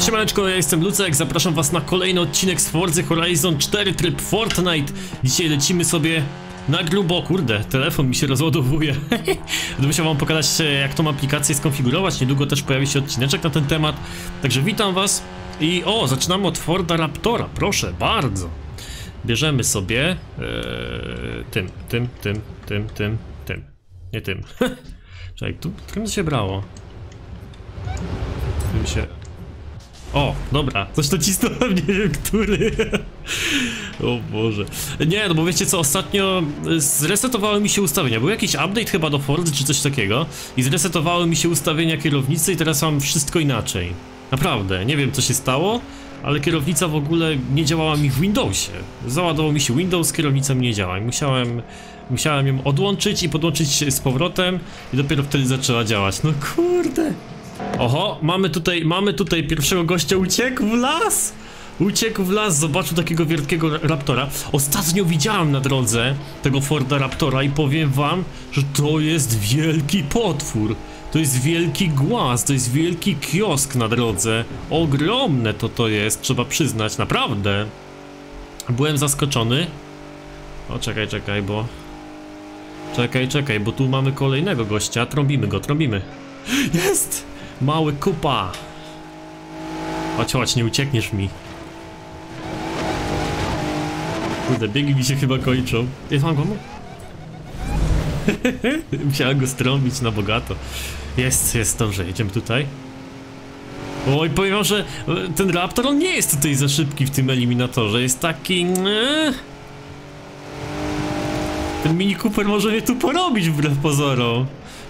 Siemaneczko, ja jestem Lucek, zapraszam was na kolejny odcinek z Forza Horizon 4 tryb Fortnite. Dzisiaj lecimy sobie na grubo, kurde, telefon mi się rozładowuje. Będę musiał wam pokazać jak tą aplikację skonfigurować, niedługo też pojawi się odcineczek na ten temat. Także witam was i o, zaczynamy od Forda Raptora, proszę, bardzo. Bierzemy sobie ee, tym, tym, tym, tym, tym, tym, nie tym. Czekaj, tu, którym się brało? Tym się... O, dobra, coś nacisnąłem, nie wiem który. o Boże. Nie, no bo wiecie co, ostatnio zresetowały mi się ustawienia. Był jakiś update chyba do Fordy czy coś takiego i zresetowały mi się ustawienia kierownicy i teraz mam wszystko inaczej. Naprawdę, nie wiem co się stało, ale kierownica w ogóle nie działała mi w Windowsie. Załadował mi się Windows, kierownica mi nie działa i musiałem, musiałem ją odłączyć i podłączyć z powrotem i dopiero wtedy zaczęła działać. No kurde. Oho, mamy tutaj, mamy tutaj pierwszego gościa, uciekł w las! Uciekł w las, zobaczył takiego wielkiego raptora. Ostatnio widziałem na drodze tego Forda Raptora i powiem wam, że to jest wielki potwór. To jest wielki głaz, to jest wielki kiosk na drodze. Ogromne to to jest, trzeba przyznać, naprawdę. Byłem zaskoczony. O, czekaj, czekaj, bo... Czekaj, czekaj, bo tu mamy kolejnego gościa. Trąbimy go, trąbimy. Jest! Mały kupa! Chodź, chodź, nie uciekniesz mi. Kurde, biegi mi się chyba kończą. Jest mam go? Musiałem go strąbić na bogato. Jest, jest, dobrze, jedziemy tutaj. Oj, powiem wam, że ten Raptor, on nie jest tutaj za szybki w tym eliminatorze, jest taki... Ten Mini Cooper może mnie tu porobić wbrew pozorom.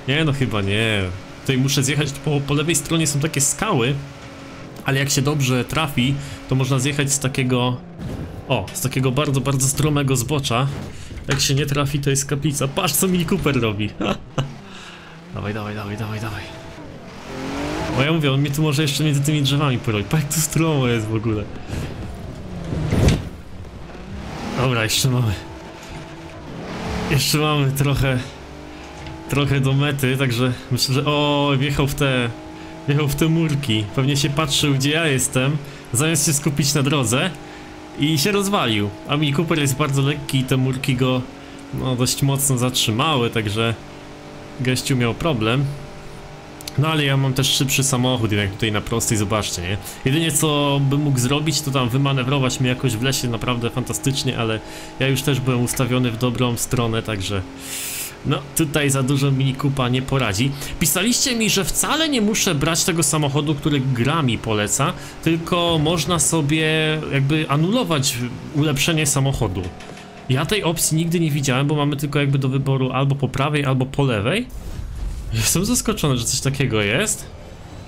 Nie, no chyba nie. Tutaj muszę zjechać, po, po lewej stronie są takie skały, ale jak się dobrze trafi, to można zjechać z takiego... O, z takiego bardzo, bardzo stromego zbocza. Jak się nie trafi, to jest kaplica. Patrz, co Mini Cooper robi. dawaj, dawaj, dawaj, dawaj, dawaj. O, ja mówię, on mnie tu może jeszcze między tymi drzewami porobić. Patrz, jak tu stromo jest w ogóle. Dobra, jeszcze mamy. Jeszcze mamy trochę trochę do mety, także myślę, że o, wjechał w te wjechał w te murki. Pewnie się patrzył gdzie ja jestem, zamiast się skupić na drodze i się rozwalił. A Mini Cooper jest bardzo lekki i te murki go no, dość mocno zatrzymały, także gościu miał problem. No ale ja mam też szybszy samochód, jednak tutaj na prostej, zobaczcie, nie? Jedynie co bym mógł zrobić, to tam wymanewrować mnie jakoś w lesie naprawdę fantastycznie, ale ja już też byłem ustawiony w dobrą stronę, także... No, tutaj za dużo Mini Kupa nie poradzi. Pisaliście mi, że wcale nie muszę brać tego samochodu, który gra mi poleca, tylko można sobie jakby anulować ulepszenie samochodu. Ja tej opcji nigdy nie widziałem, bo mamy tylko jakby do wyboru albo po prawej, albo po lewej. Jestem zaskoczony, że coś takiego jest.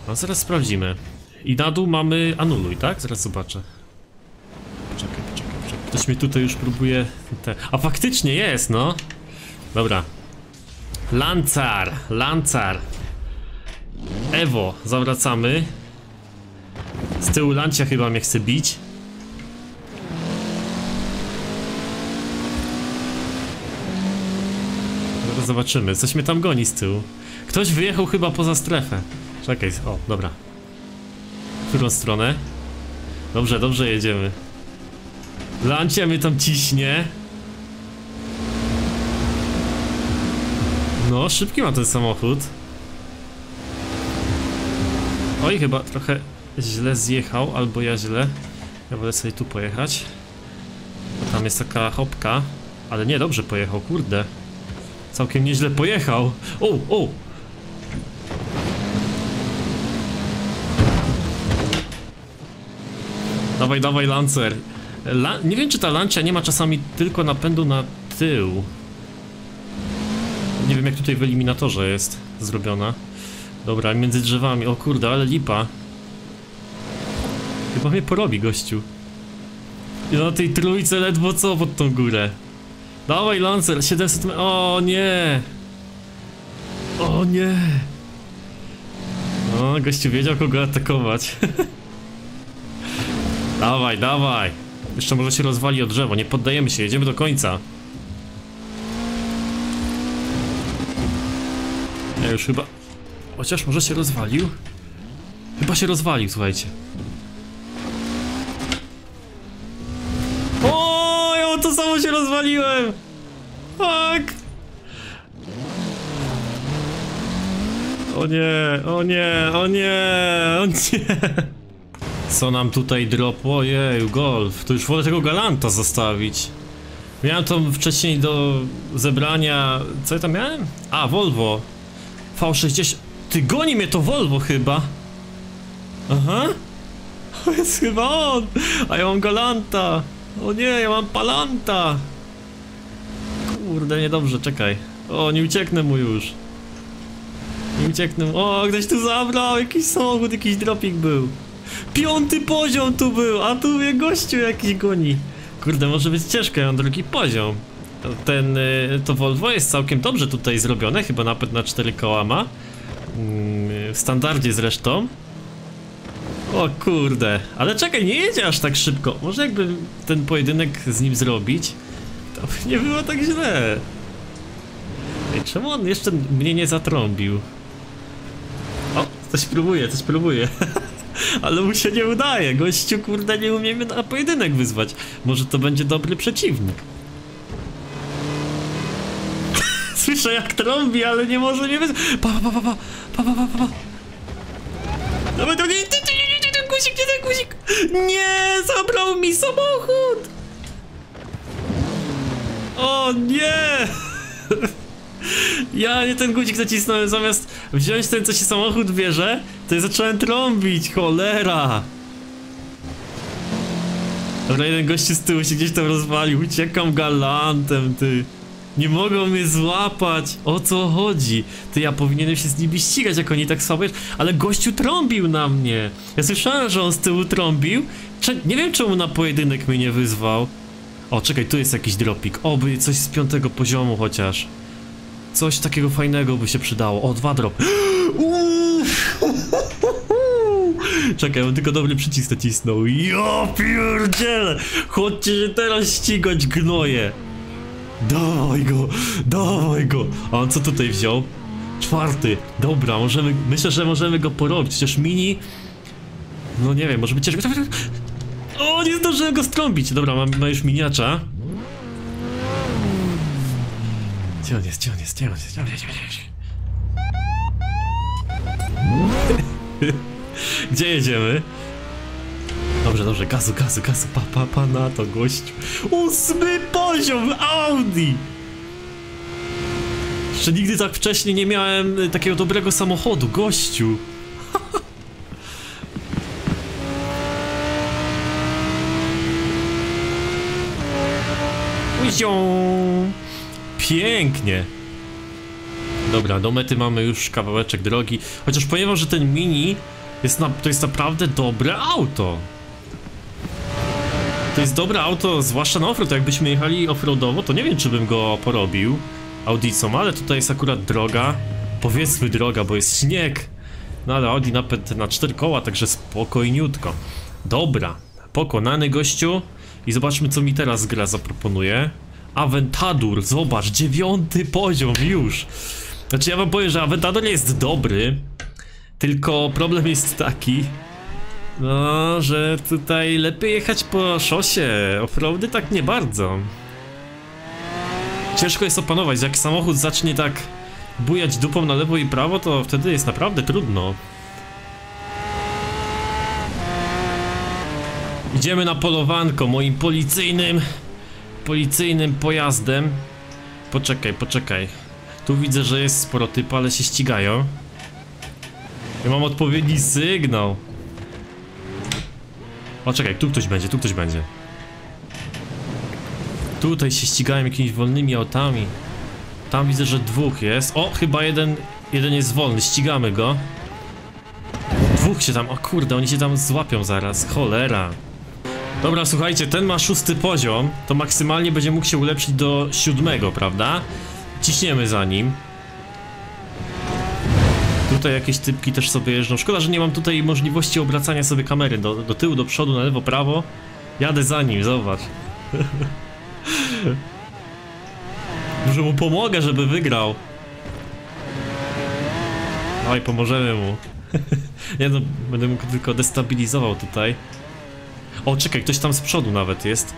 No zaraz sprawdzimy. I na dół mamy anuluj, tak? Zaraz zobaczę. Poczekaj, poczekaj, poczekaj. Ktoś mi tutaj już próbuje... Te... A faktycznie jest, no. Dobra, Lancar, Lancar. Ewo, zawracamy. Z tyłu Lancia chyba mnie chce bić. Zaraz zobaczymy, coś mnie tam goni z tyłu. Ktoś wyjechał chyba poza strefę. Czekaj, o, dobra. W którą stronę? Dobrze, dobrze jedziemy. Lancia mnie tam ciśnie No, szybki ma ten samochód. Oj, chyba trochę źle zjechał, albo ja źle. Ja wolę sobie tu pojechać. Bo tam jest taka hopka. Ale nie, dobrze pojechał, kurde. Całkiem nieźle pojechał. O, o! Dawaj, dawaj, Lancer. La nie wiem, czy ta lancia nie ma czasami tylko napędu na tył. Nie wiem jak tutaj w eliminatorze jest zrobiona. Dobra, między drzewami. O kurde, ale lipa. Chyba mnie porobi gościu. I na tej trójce ledwo co pod tą górę. Dawaj Lancer, 700 metrów. O nie! O nie! O, gościu wiedział kogo atakować. dawaj, dawaj! Jeszcze może się rozwali o drzewo, nie poddajemy się, jedziemy do końca. Ja już chyba... Chociaż może się rozwalił? Chyba się rozwalił, słuchajcie. O, ja to samo się rozwaliłem! Fuck! O nie, o nie, o nie, o nie! Co nam tutaj dropło? Ojeju, golf. To już wolę tego Galanta zostawić. Miałem to wcześniej do zebrania... Co ja tam miałem? A, Volvo. V60... Ty, goni mnie to Volvo chyba. Aha. To jest chyba on. A ja mam galanta. O nie, ja mam palanta. Kurde, niedobrze, czekaj. O, nie ucieknę mu już. Nie ucieknę. O, ktoś tu zabrał, jakiś samochód, jakiś dropik był. Piąty poziom tu był, a tu mnie gościu jakiś goni. Kurde, może być ciężko, ja mam drugi poziom. Ten, y, to Volvo jest całkiem dobrze tutaj zrobione, chyba napęd na 4 koła ma. Mm, W standardzie zresztą. O kurde, ale czekaj, nie jedzie aż tak szybko. Może jakby ten pojedynek z nim zrobić, to by nie było tak źle. Ej, czemu on jeszcze mnie nie zatrąbił? O, coś próbuje, coś próbuje. Ale mu się nie udaje, gościu kurde nie umiemy na pojedynek wyzwać. Może to będzie dobry przeciwnik. pisze jak trąbi, ale nie może nie wyzwać. Pa, pa, pa, pa, pa, pa, pa, pa. Dawaj, drugi. Ten guzik, ten guzik. Nie, zabrał mi samochód. O nie. Ja nie ten guzik zacisnąłem, zamiast wziąć ten, co się samochód bierze, to ja zacząłem trąbić, cholera! Dobra, jeden gościu z tyłu się gdzieś tam rozwalił, uciekam galantem, ty. Nie mogą mnie złapać, o co chodzi? Ty, ja powinienem się z nimi ścigać, jak oni tak słabo ale gościu trąbił na mnie. Ja słyszałem, że on z tyłu trąbił, Cze nie wiem czemu na pojedynek mnie nie wyzwał. O, czekaj, tu jest jakiś dropik, oby coś z piątego poziomu chociaż. Coś takiego fajnego by się przydało. O, dwa drop. Czekaj, on tylko dobry przycisk nacisnął. Ja pierdzielę! Chodźcie się teraz ścigać, gnoje! Dawaj go, dawaj go! A on co tutaj wziął? Czwarty. Dobra, możemy, myślę, że możemy go porobić. Chociaż mini... No nie wiem, może być ciężko. O, nie zdążyłem go strąbić. Dobra, mam, ma już miniacza. Gdzie on jest, gdzie on jest, gdzie on jest, gdzie on jest, gdzie on jest? Gdzie jedziemy? Dobrze, dobrze, gazu, gazu, gazu, pa, pa, pa na to, gościu. Ósmy poziom Audi! Jeszcze nigdy tak wcześniej nie miałem y, takiego dobrego samochodu, gościu. Pięknie. Dobra, do mety mamy już kawałeczek drogi. Chociaż powiem że ten mini jest na, to jest naprawdę dobre auto. To jest dobre auto, zwłaszcza na offroad. Jakbyśmy jechali offroadowo, to nie wiem, czy bym go porobił Audicą, ale tutaj jest akurat droga. Powiedzmy droga, bo jest śnieg. No ale Audi napęd na 4 koła, także spokojniutko. Dobra, pokonany gościu. I zobaczmy, co mi teraz gra zaproponuje. Aventador, zobacz, dziewiąty poziom już. Znaczy ja wam powiem, że Aventador jest dobry, tylko problem jest taki, no, że tutaj lepiej jechać po szosie, offroady tak nie bardzo. Ciężko jest opanować, jak samochód zacznie tak bujać dupą na lewo i prawo, to wtedy jest naprawdę trudno. Idziemy na polowanko moim policyjnym, policyjnym pojazdem. Poczekaj, poczekaj. Tu widzę, że jest sporo typu, ale się ścigają. Ja mam odpowiedni sygnał. O, czekaj, tu ktoś będzie, tu ktoś będzie. Tutaj się ścigają jakimiś wolnymi autami. Tam widzę, że dwóch jest. O, chyba jeden, jeden jest wolny, ścigamy go. Dwóch się tam, o kurde, oni się tam złapią zaraz, cholera. Dobra, słuchajcie, ten ma szósty poziom, to maksymalnie będzie mógł się ulepszyć do siódmego, prawda? Ciśniemy za nim. Tutaj jakieś typki też sobie jeżdżą. Szkoda, że nie mam tutaj możliwości obracania sobie kamery do, do tyłu, do przodu, na lewo, prawo. Jadę za nim, zobacz. Może mu pomogę, żeby wygrał. Oj, pomożemy mu. Nie no, będę mógł tylko destabilizował tutaj. O, czekaj, ktoś tam z przodu nawet jest.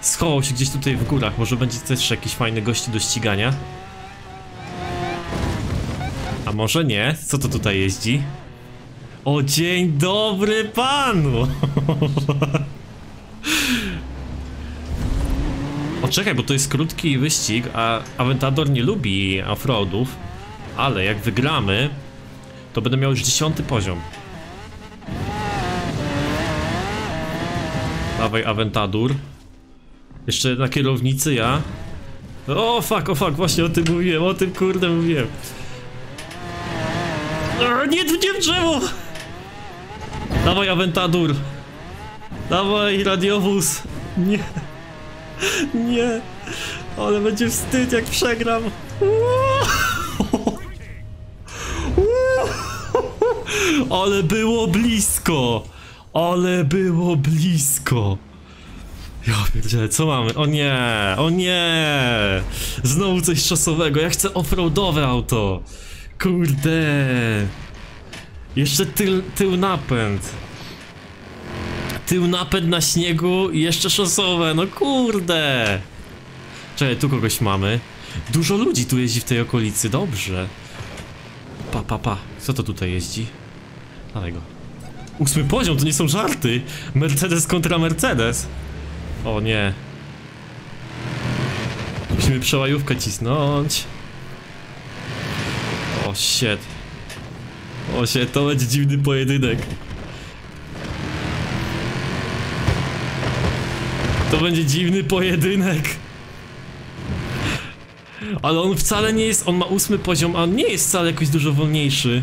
Schował się gdzieś tutaj w górach, może będzie też jakiś fajny gości do ścigania. A może nie? Co to tutaj jeździ? O, dzień dobry panu! O, czekaj, bo to jest krótki wyścig, a Aventador nie lubi offroadów, ale jak wygramy, to będę miał już dziesiąty poziom. Dawaj Aventador. Jeszcze na kierownicy ja. O fuck, o fuck, właśnie o tym mówiłem, o tym kurde mówiłem. O, nie, nie drzewo! Dawaj Aventador. Dawaj radiowóz. Nie. Nie. Ale będzie wstyd jak przegram. Ale było blisko. Ale było blisko. Ja pierdzielę, co mamy? O nie, o nie! Znowu coś czasowego, ja chcę offroadowe auto! Kurde! Jeszcze tył, tył napęd. Tył napęd na śniegu i jeszcze szosowe, no kurde! Czekaj, tu kogoś mamy. Dużo ludzi tu jeździ w tej okolicy, dobrze. Pa, pa, pa. Co to tutaj jeździ? Dawaj go. Ósmy poziom, to nie są żarty. Mercedes kontra Mercedes. O nie. Musimy przełajówkę cisnąć. O shit. O shit, to będzie dziwny pojedynek. To będzie dziwny pojedynek. Ale on wcale nie jest, on ma ósmy poziom, a on nie jest wcale jakoś dużo wolniejszy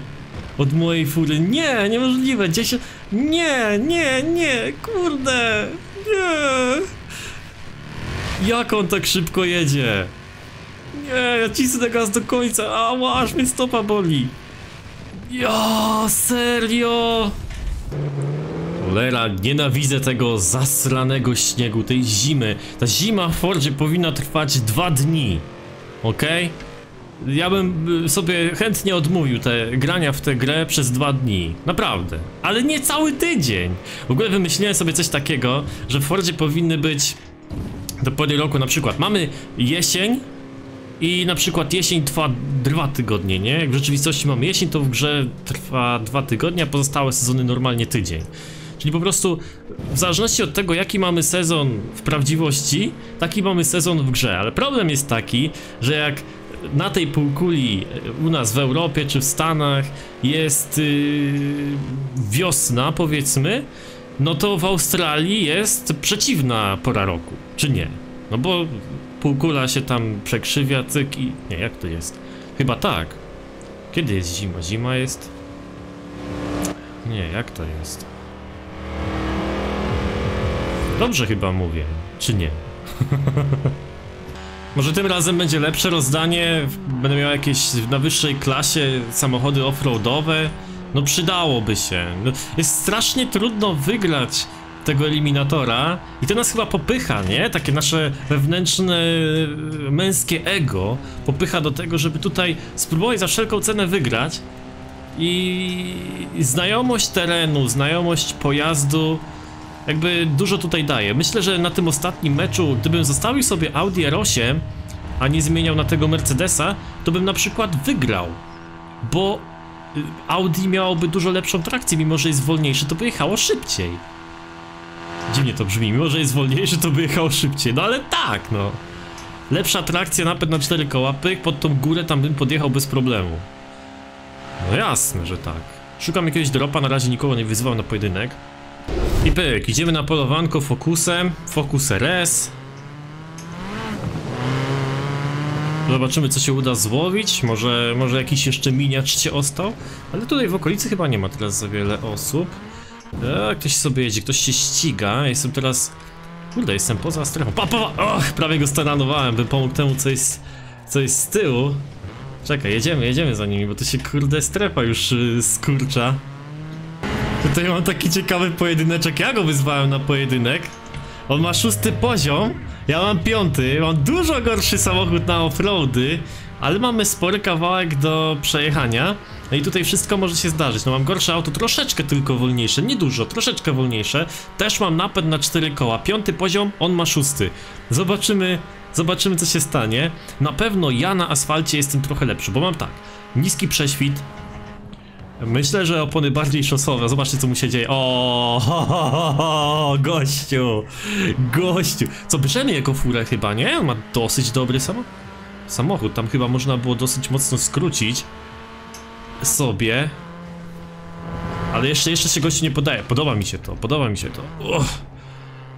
od mojej fury. Nie, niemożliwe, 10... Nie, nie, nie, kurde, nie. Jak on tak szybko jedzie? Nie, ja cisnę gaz do końca, a aż mnie stopa boli. Ja, serio? Cholera, nienawidzę tego zasranego śniegu, tej zimy. Ta zima w Fordzie powinna trwać dwa dni. Okej? Ja bym y, sobie chętnie odmówił te grania w tę grę przez dwa dni. Naprawdę. Ale nie cały tydzień. W ogóle wymyśliłem sobie coś takiego, że w Fordzie powinny być do pory roku na przykład. Mamy jesień i na przykład jesień trwa dwa tygodnie, nie? Jak w rzeczywistości mamy jesień, to w grze trwa dwa tygodnie, a pozostałe sezony normalnie tydzień. Czyli po prostu w zależności od tego, jaki mamy sezon w prawdziwości, taki mamy sezon w grze. Ale problem jest taki, że jak na tej półkuli u nas w Europie czy w Stanach jest yy, wiosna, powiedzmy, no to w Australii jest przeciwna pora roku, czy nie? No bo półkula się tam przekrzywia, cyk i... Nie, jak to jest? Chyba tak. Kiedy jest zima? Zima jest... Nie, jak to jest? Dobrze chyba mówię, czy nie? Może tym razem będzie lepsze rozdanie, będę miał jakieś na wyższej klasie samochody offroadowe. No przydałoby się. No, jest strasznie trudno wygrać tego eliminatora i to nas chyba popycha, nie? Takie nasze wewnętrzne męskie ego popycha do tego, żeby tutaj spróbować za wszelką cenę wygrać i znajomość terenu, znajomość pojazdu jakby dużo tutaj daje. Myślę, że na tym ostatnim meczu, gdybym zostawił sobie Audi R8, a nie zmieniał na tego Mercedesa, to bym na przykład wygrał, bo y, Audi miałoby dużo lepszą trakcję, mimo że jest wolniejszy, to by jechało szybciej. Dziwnie to brzmi, mimo że jest wolniejszy, to by jechało szybciej, no ale tak, no. Lepsza trakcja, napęd na cztery koła, pyk, pod tą górę tam bym podjechał bez problemu. No jasne, że tak. Szukam jakiegoś dropa, na razie nikogo nie wyzwał na pojedynek. I pyk, idziemy na polowanko fokusem, fokus RS. Zobaczymy co się uda złowić, może, może jakiś jeszcze miniacz się ostał, ale tutaj w okolicy chyba nie ma teraz za wiele osób. E, ktoś sobie jedzie, ktoś się ściga, jestem teraz... Kurde, jestem poza strefą. Pa, pa, pa! Och, prawie go staranowałem, bym pomógł temu co jest, co jest z tyłu. Czekaj, jedziemy, jedziemy za nimi, bo to się kurde strefa już yy, skurcza. Tutaj mam taki ciekawy pojedyneczek, ja go wyzwałem na pojedynek. On ma szósty poziom, ja mam piąty, mam dużo gorszy samochód na offroady, ale mamy spory kawałek do przejechania. No i tutaj wszystko może się zdarzyć. No mam gorsze auto, troszeczkę tylko wolniejsze, nie dużo, troszeczkę wolniejsze. Też mam napęd na cztery koła. Piąty poziom, on ma szósty. Zobaczymy, zobaczymy co się stanie. Na pewno ja na asfalcie jestem trochę lepszy, bo mam tak. Niski prześwit, Myślę, że opony bardziej szosowe. Zobaczcie, co mu się dzieje. O, ho, ho, ho, gościu! Gościu! Co, bierzemy jego furę chyba, nie? Ma dosyć dobry samo samochód. Tam chyba można było dosyć mocno skrócić sobie. Ale jeszcze, jeszcze się gościu nie podaje. Podoba mi się to, podoba mi się to. Uff.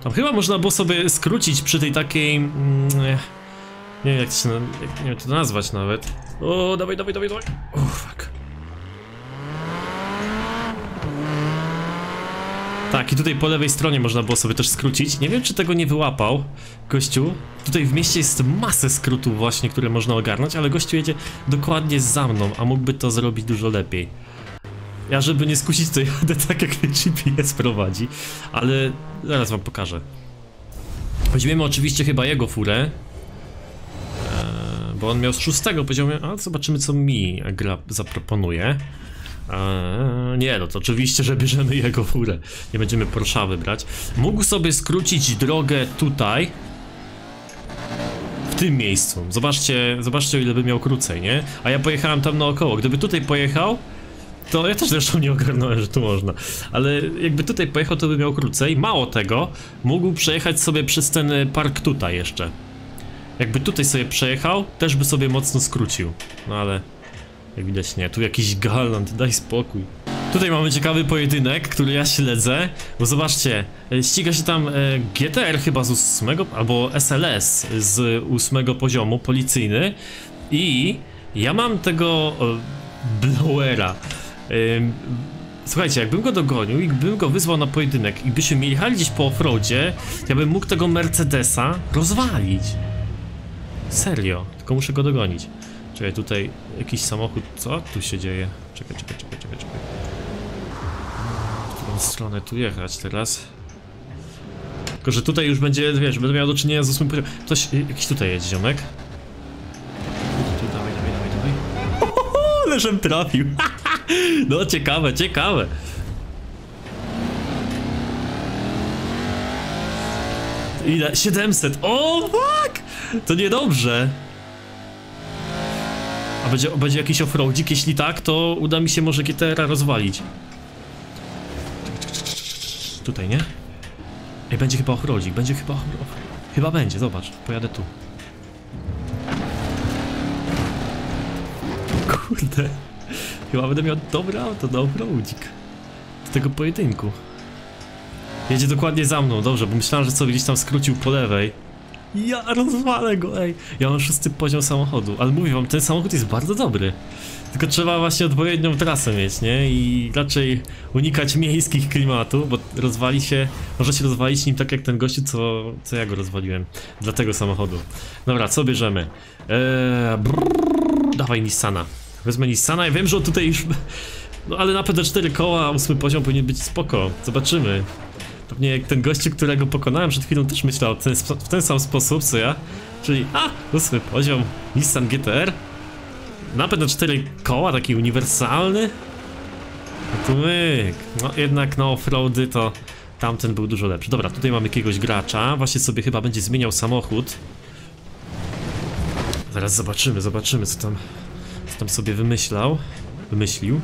Tam chyba można było sobie skrócić przy tej takiej... Mm, nie wiem jak to się... Jak, nie wiem to nazwać nawet. O, dawaj, dawaj, dawaj, dawaj. O, fuck. Tak, i tutaj po lewej stronie można było sobie też skrócić. Nie wiem, czy tego nie wyłapał gościu. Tutaj w mieście jest masę skrótów właśnie, które można ogarnąć, ale gościu jedzie dokładnie za mną, a mógłby to zrobić dużo lepiej. Ja, żeby nie skusić, to jadę tak, jak mnie GPS prowadzi, ale zaraz wam pokażę. Weźmiemy oczywiście chyba jego furę, eee, bo on miał z szóstego poziomu, ale zobaczymy, co mi gra zaproponuje. Eee, nie, no to oczywiście, że bierzemy jego furę. Nie będziemy Porsche brać. Mógł sobie skrócić drogę tutaj. W tym miejscu. Zobaczcie, zobaczcie o ile by miał krócej, nie? A ja pojechałem tam naokoło. Gdyby tutaj pojechał, to ja też zresztą nie ogarnąłem, że tu można. Ale jakby tutaj pojechał, to by miał krócej. Mało tego, mógł przejechać sobie przez ten park tutaj jeszcze. Jakby tutaj sobie przejechał, też by sobie mocno skrócił. No ale jak widać nie, tu jakiś galant, daj spokój. Tutaj mamy ciekawy pojedynek, który ja śledzę, bo zobaczcie, e, ściga się tam e, GTR chyba z ósmego, albo SLS z ósmego poziomu, policyjny i ja mam tego e, blowera. Słuchajcie, jakbym go dogonił i bym go wyzwał na pojedynek i byśmy jechali gdzieś po offroadzie, ja bym mógł tego Mercedesa rozwalić. Serio, tylko muszę go dogonić. Czekaj, tutaj jakiś samochód. Co tu się dzieje? Czekaj, czekaj, czekaj, czekaj, czekaj. W którą stronę tu jechać teraz? Tylko, że tutaj już będzie, wiesz, będę miał do czynienia z ósmym poziomem. Ktoś, jakiś tutaj jest ziomek. Dawaj, dawaj, dawaj, dawaj. Ohoho, ale żem trafił. No, ciekawe, ciekawe. Ile? 700. O, fuck! To niedobrze. A będzie, będzie jakiś offroadzik? Jeśli tak, to uda mi się może GTR rozwalić. Tutaj, nie? Ej, będzie chyba offroadzik, będzie chyba. Chyba będzie, zobacz, pojadę tu. Kurde. Chyba będę miał dobre auto na offroadzik. Do tego pojedynku. Jedzie dokładnie za mną, dobrze, bo myślałem, że sobie gdzieś tam skrócił po lewej. Ja rozwalę go, ej. Ja mam szósty poziom samochodu, ale mówię wam, ten samochód jest bardzo dobry. Tylko trzeba właśnie odpowiednią trasę mieć, nie? I raczej unikać miejskich klimatów, bo rozwali się, może się rozwalić nim tak jak ten gościu, co, co ja go rozwaliłem. Dla tego samochodu. Dobra, co bierzemy? Eee, brrr, dawaj Nissana. Wezmę Nissana i wiem, że on tutaj już... No ale na 4 koła, ósmy poziom powinien być spoko. Zobaczymy. Pewnie jak ten gościu, którego pokonałem przed chwilą też myślał ten, w ten sam sposób, co ja. Czyli, a, ósmy poziom, Nissan GTR. Napęd na 4 koła, taki uniwersalny. A tu myk. No jednak na offroady to tamten był dużo lepszy. Dobra, tutaj mamy jakiegoś gracza. Właśnie sobie chyba będzie zmieniał samochód. Zaraz zobaczymy, zobaczymy co tam, co tam sobie wymyślał. Wymyślił.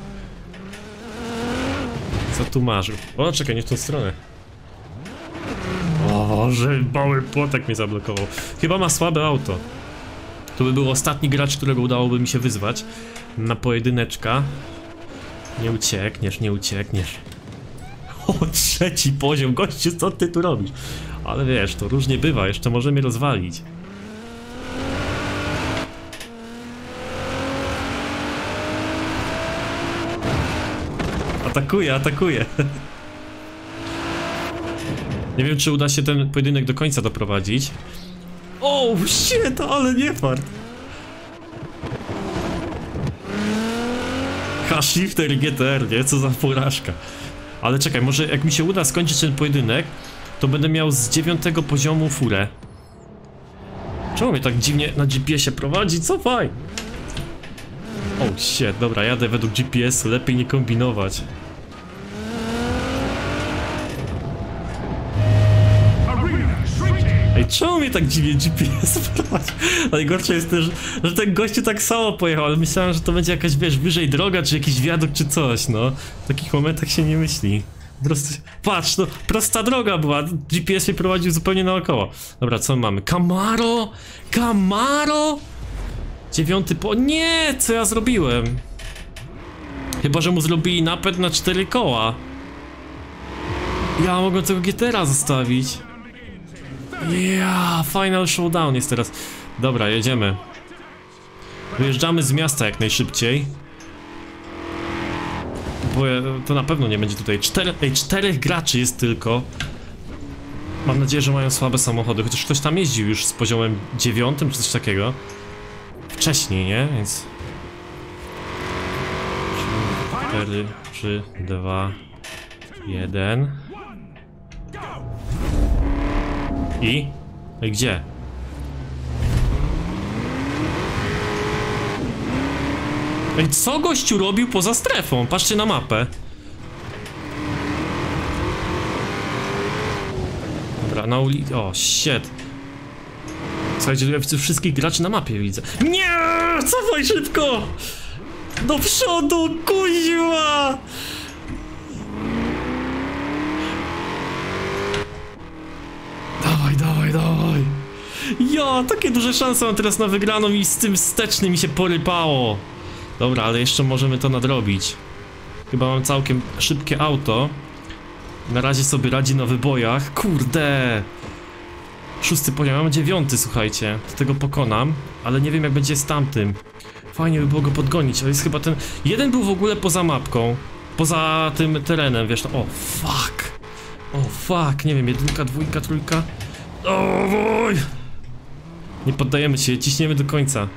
Co tu masz? O, czekaj, nie w tą stronę. O, mały płotek mnie zablokował. Chyba ma słabe auto. To by był ostatni gracz, którego udałoby mi się wyzwać na pojedyneczka. Nie uciekniesz, nie uciekniesz. O, trzeci poziom, gościu, co ty tu robisz? Ale wiesz, to różnie bywa, jeszcze może mnie rozwalić. Atakuje, atakuje. Nie wiem, czy uda się ten pojedynek do końca doprowadzić. O, shit, ale nie fart. H-Shifter GTR, nie? Co za porażka. Ale czekaj, może jak mi się uda skończyć ten pojedynek, to będę miał z dziewiątego poziomu furę. Czemu mnie tak dziwnie na GPS-ie prowadzi? Co faj? O shit, dobra, jadę według GPS-u, lepiej nie kombinować. Czemu mnie tak dziwnie GPS prowadzi? Najgorsze jest też, że ten gościu tak samo pojechał, ale myślałem, że to będzie jakaś, wiesz, wyżej droga, czy jakiś wiadukt, czy coś, no. W takich momentach się nie myśli. Prost... Patrz, no, prosta droga była, GPS mnie prowadził zupełnie naokoło. Dobra, co mamy? Camaro? Camaro? Dziewiąty po... Nie! Co ja zrobiłem? Chyba, że mu zrobili napęd na cztery koła. Ja mogę tego GTR zostawić. Ja, final showdown jest teraz. Dobra, jedziemy. Wyjeżdżamy z miasta jak najszybciej. Bo to na pewno nie będzie tutaj. Cztery, ej, czterech graczy jest tylko. Mam nadzieję, że mają słabe samochody, chociaż ktoś tam jeździł już z poziomem dziewiątym czy coś takiego. Wcześniej, nie? Więc... 4, 3, 2, 1. I? I gdzie? Ej, co gościu robił poza strefą? Patrzcie na mapę. Dobra, na ulicy... O, shit. Słuchajcie, ja wszystkich graczy na mapie widzę. Nie! Cofaj szybko! Do przodu, kuźwa! Dawaj. Ja, takie duże szanse mam teraz na wygraną i z tym wstecznym mi się porypało. Dobra, ale jeszcze możemy to nadrobić. Chyba mam całkiem szybkie auto. Na razie sobie radzi na wybojach. Kurde! Szósty poziom, mam dziewiąty, słuchajcie. Do tego pokonam, ale nie wiem jak będzie z tamtym. Fajnie by było go podgonić, ale jest chyba ten... Jeden był w ogóle poza mapką. Poza tym terenem, wiesz, no... O, fuck! O, fuck, nie wiem, jedynka, dwójka, trójka... O, woj! Nie poddajemy się, ciśniemy do końca.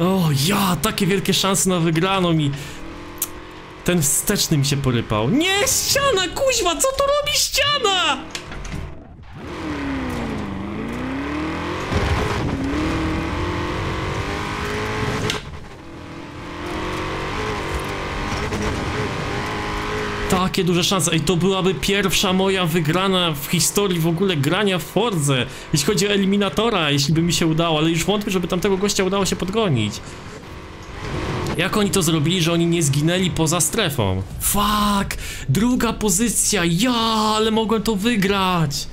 O, ja, takie wielkie szanse na wygraną i... Ten wsteczny mi się porypał. Nie, ściana, kuźwa, co tu robi ściana? Takie duże szanse. Ej, to byłaby pierwsza moja wygrana w historii w ogóle grania w Fordze. Jeśli chodzi o eliminatora, jeśli by mi się udało, ale już wątpię, żeby tamtego gościa udało się podgonić. Jak oni to zrobili, że oni nie zginęli poza strefą? Fuck! Druga pozycja! Ja, ale mogłem to wygrać!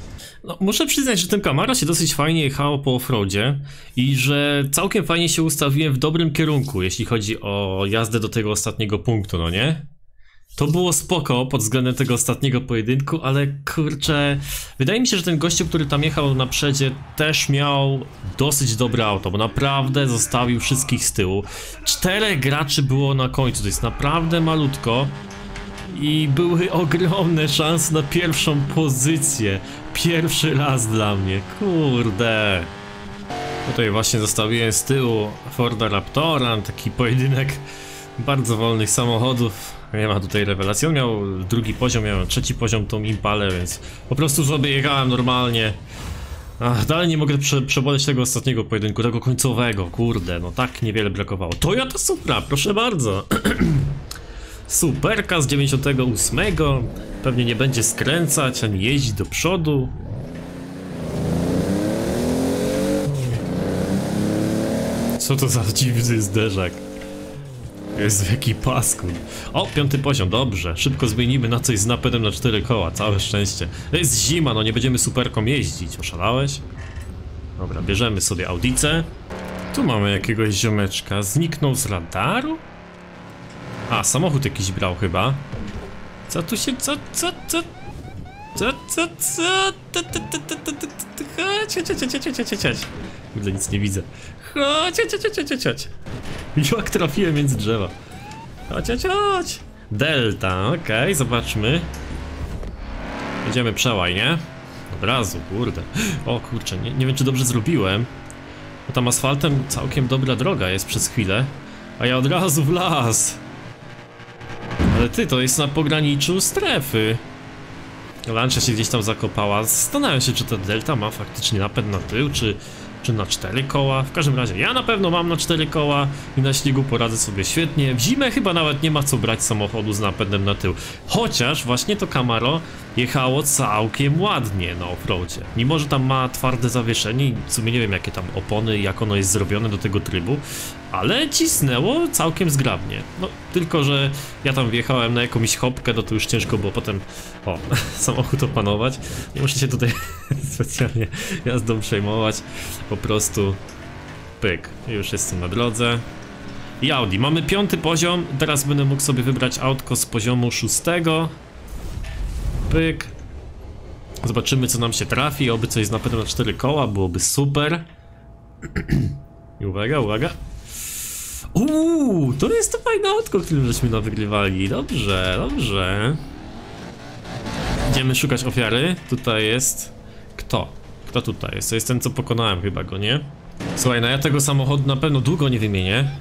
No, muszę przyznać, że ten Camaro się dosyć fajnie jechało po offroadzie i że całkiem fajnie się ustawiłem w dobrym kierunku, jeśli chodzi o jazdę do tego ostatniego punktu, no nie? To było spoko pod względem tego ostatniego pojedynku, ale kurczę, wydaje mi się, że ten gościu, który tam jechał na przedzie też miał dosyć dobre auto, bo naprawdę zostawił wszystkich z tyłu. Czterech graczy było na końcu, to jest naprawdę malutko i były ogromne szanse na pierwszą pozycję. Pierwszy raz dla mnie, kurde. Tutaj właśnie zostawiłem z tyłu Forda Raptora, taki pojedynek bardzo wolnych samochodów. Nie ma tutaj rewelacji. On miał drugi poziom, miał trzeci poziom tą impalę, więc po prostu sobie jechałem normalnie. Ach, dalej nie mogę prze tego ostatniego pojedynku, tego końcowego, kurde, no tak niewiele brakowało. Toyota Supra, proszę bardzo. Superka z 98. Pewnie nie będzie skręcać ani jeździć do przodu. Co to za dziwny zderzak? Jest jaki paskud. O, piąty poziom, dobrze. Szybko zmienimy na coś z napędem na cztery koła, całe szczęście. To jest zima, no nie będziemy superką jeździć, oszalałeś? Dobra, bierzemy sobie audicę. Tu mamy jakiegoś ziomeczka. Zniknął z radaru? A, samochód jakiś brał chyba. Co tu się, co, co, co? Co, co, co? Chodź, chodź, chodź, chodź, chodź, chodź, nic nie widzę. Chodź, chodź, chodź, chodź, chodź. Jak trafiłem między drzewa. Chodź, chodź, chodź. Delta, okej, zobaczmy. Jedziemy przełaj, nie? Od razu, kurde. O kurczę, nie, nie wiem czy dobrze zrobiłem. Bo tam asfaltem całkiem dobra droga jest przez chwilę. A ja od razu w las. Ale ty, to jest na pograniczu strefy. Lancia się gdzieś tam zakopała. Zastanawiam się, czy ta delta ma faktycznie napęd na tył, czy czy na cztery koła. W każdym razie ja na pewno mam na cztery koła i na śniegu poradzę sobie świetnie. W zimę chyba nawet nie ma co brać samochodu z napędem na tył. Chociaż właśnie to Camaro jechało całkiem ładnie na offroadzie. Mimo, że tam ma twarde zawieszenie i w sumie nie wiem jakie tam opony jak ono jest zrobione do tego trybu, ale cisnęło całkiem zgrabnie. No, tylko że ja tam wjechałem na jakąś hopkę, no to już ciężko było potem, o, samochód opanować. Nie muszę się tutaj specjalnie jazdą przejmować, po prostu pyk, już jestem na drodze. I Audi, mamy piąty poziom, teraz będę mógł sobie wybrać autko z poziomu szóstego. Pyk. Zobaczymy co nam się trafi, oby coś na pewno na cztery koła, byłoby super. I uwaga, uwaga. Uuu, to jest to fajne autko, którym żeśmy nawygrywali. Dobrze, dobrze. Idziemy szukać ofiary. Tutaj jest... Kto? Kto tutaj jest? To jest ten, co pokonałem chyba go, nie? Słuchaj, no ja tego samochodu na pewno długo nie wymienię.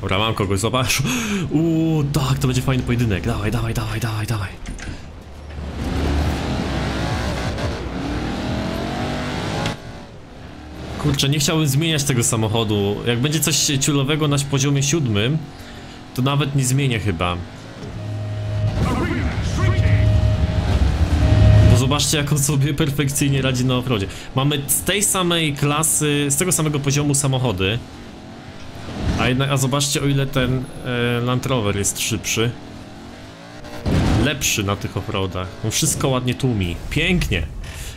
Dobra, mam kogoś, zobacz. Uuu, tak, to będzie fajny pojedynek. Dawaj, dawaj, dawaj, dawaj, dawaj. Kurczę, nie chciałbym zmieniać tego samochodu. Jak będzie coś ciulowego na poziomie siódmym, to nawet nie zmienię chyba. Bo zobaczcie, jak on sobie perfekcyjnie radzi na offroadzie. Mamy z tej samej klasy, z tego samego poziomu samochody. A, a zobaczcie, o ile ten e, Land Rover jest szybszy. Lepszy na tych offroadach. On wszystko ładnie tłumi. Pięknie.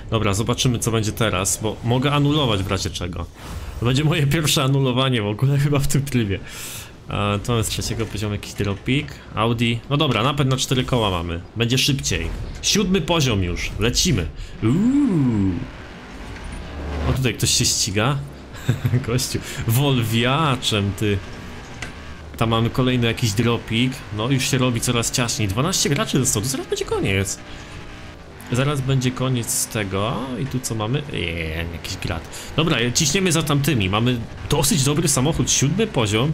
Dobra, zobaczymy co będzie teraz, bo mogę anulować w razie czego. To będzie moje pierwsze anulowanie w ogóle chyba w tym trybie. E, to jest z trzeciego poziomu jakiś dropik. Audi. No dobra, napęd na cztery koła mamy. Będzie szybciej. Siódmy poziom już. Lecimy. Uuu. O, tutaj ktoś się ściga. Gościu. Wolwiaczem, ty. Tam mamy kolejny jakiś dropik. No, już się robi coraz ciaśniej. 12 graczy zostało, to zaraz będzie koniec. Zaraz będzie koniec z tego. I tu co mamy? Eee, jakiś grat. Dobra, ciśniemy za tamtymi. Mamy dosyć dobry samochód, siódmy poziom.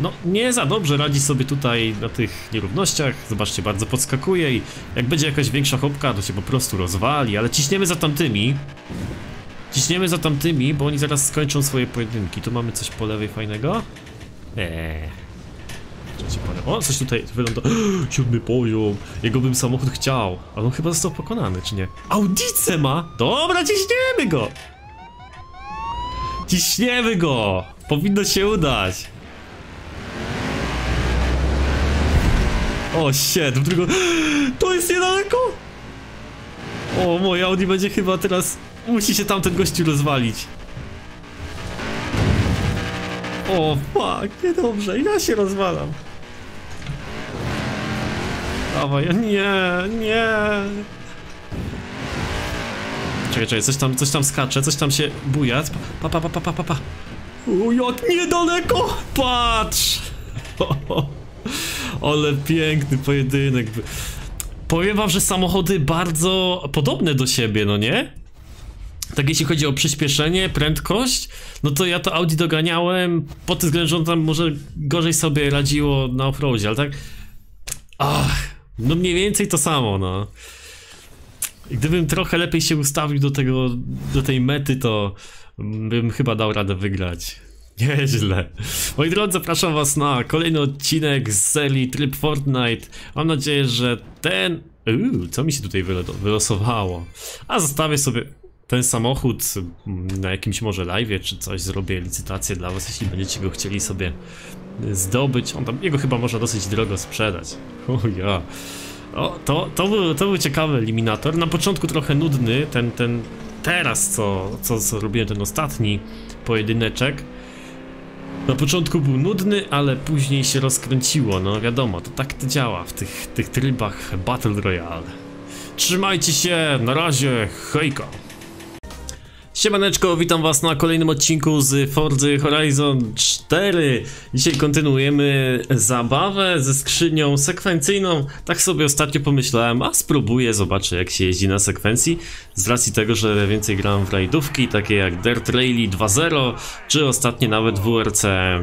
No, nie za dobrze radzi sobie tutaj na tych nierównościach. Zobaczcie, bardzo podskakuje i jak będzie jakaś większa chopka, to się po prostu rozwali, ale ciśniemy za tamtymi. Ciśniemy za tamtymi, bo oni zaraz skończą swoje pojedynki. Tu mamy coś po lewej fajnego. Eee. O, coś tutaj wygląda. Siódmy poziom. Jego bym samochód chciał. Ale on chyba został pokonany, czy nie? Audice ma! Dobra, ciśniemy go! Ciśniemy go! Powinno się udać. O, shit, drugą... To jest niedaleko! O, moje Audi będzie chyba teraz... Musi się tamten gościu rozwalić. O, fuck, niedobrze, ja się rozwalam. Dawaj, nie, nie. Czekaj, czekaj, coś tam, coś tam skacze, coś tam się buja. Pa, pa, pa, pa, pa, pa, pa. O, jak niedaleko! Patrz! Ale piękny pojedynek. Powiem wam, że samochody bardzo podobne do siebie, no nie? Tak jeśli chodzi o przyspieszenie, prędkość, no to ja to Audi doganiałem pod tym względem, że tam może gorzej sobie radziło na offroadzie, ale tak... Ach, no mniej więcej to samo, no. Gdybym trochę lepiej się ustawił do tego, do tej mety, to bym chyba dał radę wygrać. Nieźle. Moi drodzy, zapraszam was na kolejny odcinek z serii Tryb Fortnite. Mam nadzieję, że ten... Uuu, co mi się tutaj wylosowało? A zostawię sobie ten samochód na jakimś może live czy coś, zrobię licytację dla was, jeśli będziecie go chcieli sobie zdobyć. On tam, jego chyba można dosyć drogo sprzedać. O ja. O, to, to, był, to był ciekawy eliminator. Na początku trochę nudny, ten, ten teraz co, co, co robiłem, ten ostatni pojedyneczek. Na początku był nudny, ale później się rozkręciło, no wiadomo, to tak to działa w tych, tych trybach Battle Royale. Trzymajcie się, na razie, hejka! Siemaneczko, witam was na kolejnym odcinku z Forza Horizon 4 Dzisiaj kontynuujemy zabawę ze skrzynią sekwencyjną. Tak sobie ostatnio pomyślałem, a spróbuję, zobaczę jak się jeździ na sekwencji. Z racji tego, że więcej grałem w rajdówki, takie jak Dirt Rally 2.0 Czy ostatnio nawet WRC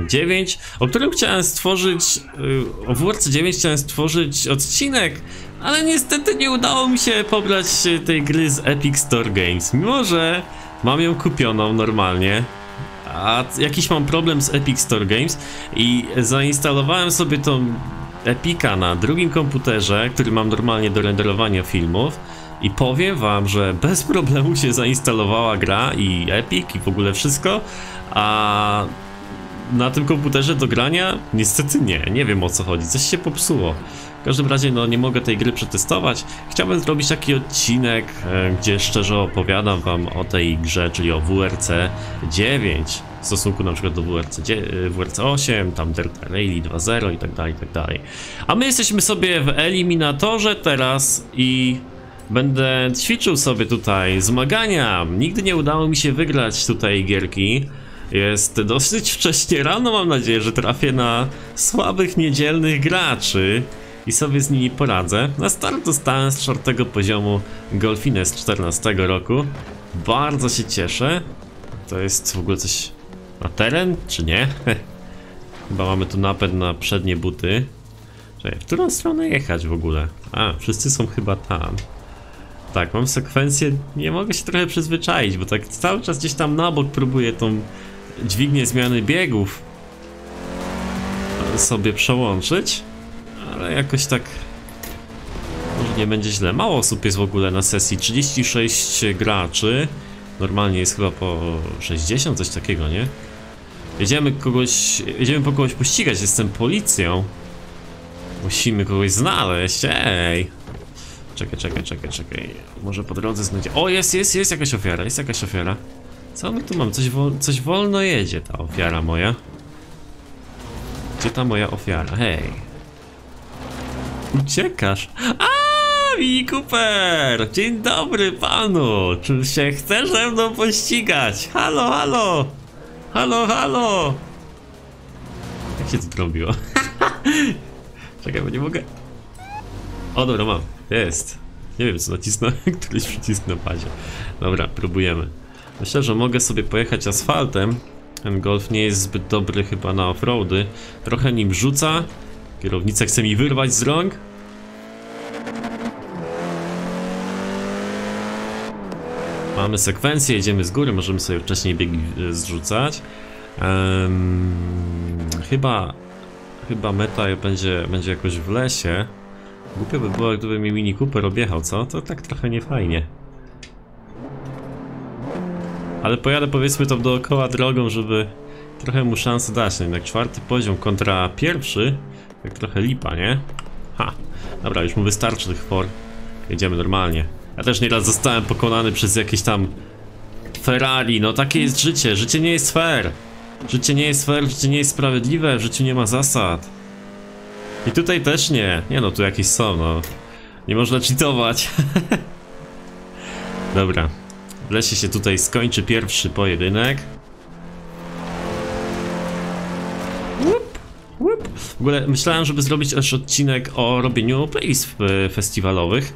9 O którym chciałem stworzyć, y, o WRC 9 chciałem stworzyć odcinek ale niestety nie udało mi się pobrać tej gry z Epic Store Games, mimo że Mam ją kupioną normalnie. A jakiś mam problem z Epic Store Games i zainstalowałem sobie tą Epica na drugim komputerze, który mam normalnie do renderowania filmów. I powiem wam, że bez problemu się zainstalowała gra i Epic i w ogóle wszystko, a na tym komputerze do grania niestety nie, nie wiem o co chodzi, coś się popsuło. W każdym razie no nie mogę tej gry przetestować. Chciałbym zrobić taki odcinek, e, gdzie szczerze opowiadam wam o tej grze, czyli o WRC 9 w stosunku na przykład do WRC, WRC 8, tam Delta Rally 2.0 i tak dalej, i tak dalej. A my jesteśmy sobie w eliminatorze teraz i będę ćwiczył sobie tutaj zmagania. Nigdy nie udało mi się wygrać tutaj gierki. Jest dosyć wcześnie rano, mam nadzieję, że trafię na słabych niedzielnych graczy i sobie z nimi poradzę. Na start dostałem z czwartego poziomu Golfinę z 14 roku. Bardzo się cieszę. To jest w ogóle coś na teren, czy nie? Chyba mamy tu napęd na przednie buty. Czekaj, w którą stronę jechać w ogóle? A, wszyscy są chyba tam. Tak, mam sekwencję, nie mogę się trochę przyzwyczaić, bo tak cały czas gdzieś tam na bok próbuję tą dźwignię zmiany biegów sobie przełączyć, ale jakoś tak może nie będzie źle. Mało osób jest w ogóle na sesji, 36 graczy, normalnie jest chyba po 60, coś takiego, nie? Jedziemy kogoś, jedziemy po kogoś pościgać, jestem policją. Musimy kogoś znaleźć, ej! Czekaj, czekaj, czekaj, czekaj. Może po drodze znajdzie. O, jest, jest, jest jakaś ofiara, jest jakaś ofiara. Co my tu mamy? Coś, wol... Coś wolno jedzie ta ofiara moja. Gdzie ta moja ofiara? Hej. Uciekasz. A, Mini Cooper! Dzień dobry panu! Czy się chce ze mną pościgać? Halo, halo! Halo, halo! Jak się to robiło? Czekaj, bo nie mogę. O, dobra, mam. Jest. Nie wiem, co nacisnąłem. Któryś przycisk na padzie. Dobra, próbujemy. Myślę, że mogę sobie pojechać asfaltem. Ten golf nie jest zbyt dobry chyba na offroady. Trochę nim rzuca. Kierownica chce mi wyrwać z rąk. Mamy sekwencję, jedziemy z góry, możemy sobie wcześniej biegi e, zrzucać. Em, chyba, chyba meta będzie, będzie jakoś w lesie. Głupio by było, gdyby mi Mini Cooper objechał, co? To tak trochę niefajnie. Ale pojadę powiedzmy tam dookoła drogą, żeby trochę mu szansę dać. No jednak czwarty poziom kontra pierwszy, tak trochę lipa, nie? Ha, dobra, już mu wystarczy tych for. Jedziemy normalnie. Ja też nieraz zostałem pokonany przez jakieś tam Ferrari, no takie jest życie, życie nie jest fair. Życie nie jest fair, życie nie jest sprawiedliwe, w życiu nie ma zasad. I tutaj też nie. Nie no, tu jakieś są, no. Nie można cheatować. Dobra. W lesie się tutaj skończy pierwszy pojedynek. Ogóle myślałem, żeby zrobić też odcinek o robieniu playlist e, festiwalowych,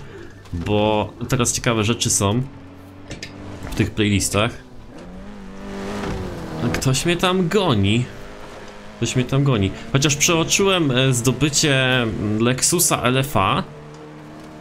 bo teraz ciekawe rzeczy są w tych playlistach. Ktoś mnie tam goni. Ktoś mnie tam goni. Chociaż przeoczyłem e, zdobycie mm, Lexusa LFA.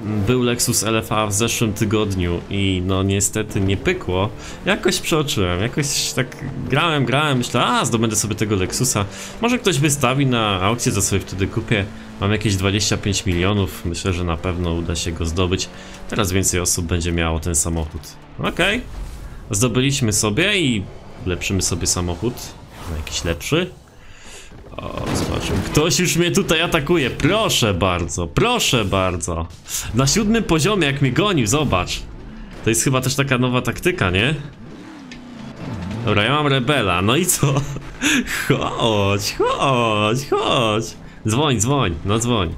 Był Lexus LFA w zeszłym tygodniu i no niestety nie pykło. Jakoś przeoczyłem, jakoś tak grałem, grałem, myślę, a zdobędę sobie tego Lexusa. Może ktoś wystawi na aukcję, za sobie wtedy kupię. Mam jakieś 25 milionów, myślę, że na pewno uda się go zdobyć. Teraz więcej osób będzie miało ten samochód. Okej. Zdobyliśmy sobie i lepszymy sobie samochód. Na jakiś lepszy. O, zobaczymy. Ktoś już mnie tutaj atakuje. Proszę bardzo, proszę bardzo. Na siódmym poziomie, jak mnie gonił, zobacz. To jest chyba też taka nowa taktyka, nie? Dobra, ja mam rebela, no i co? Chodź, chodź, chodź. Dzwoń, dzwoń, no dzwoń.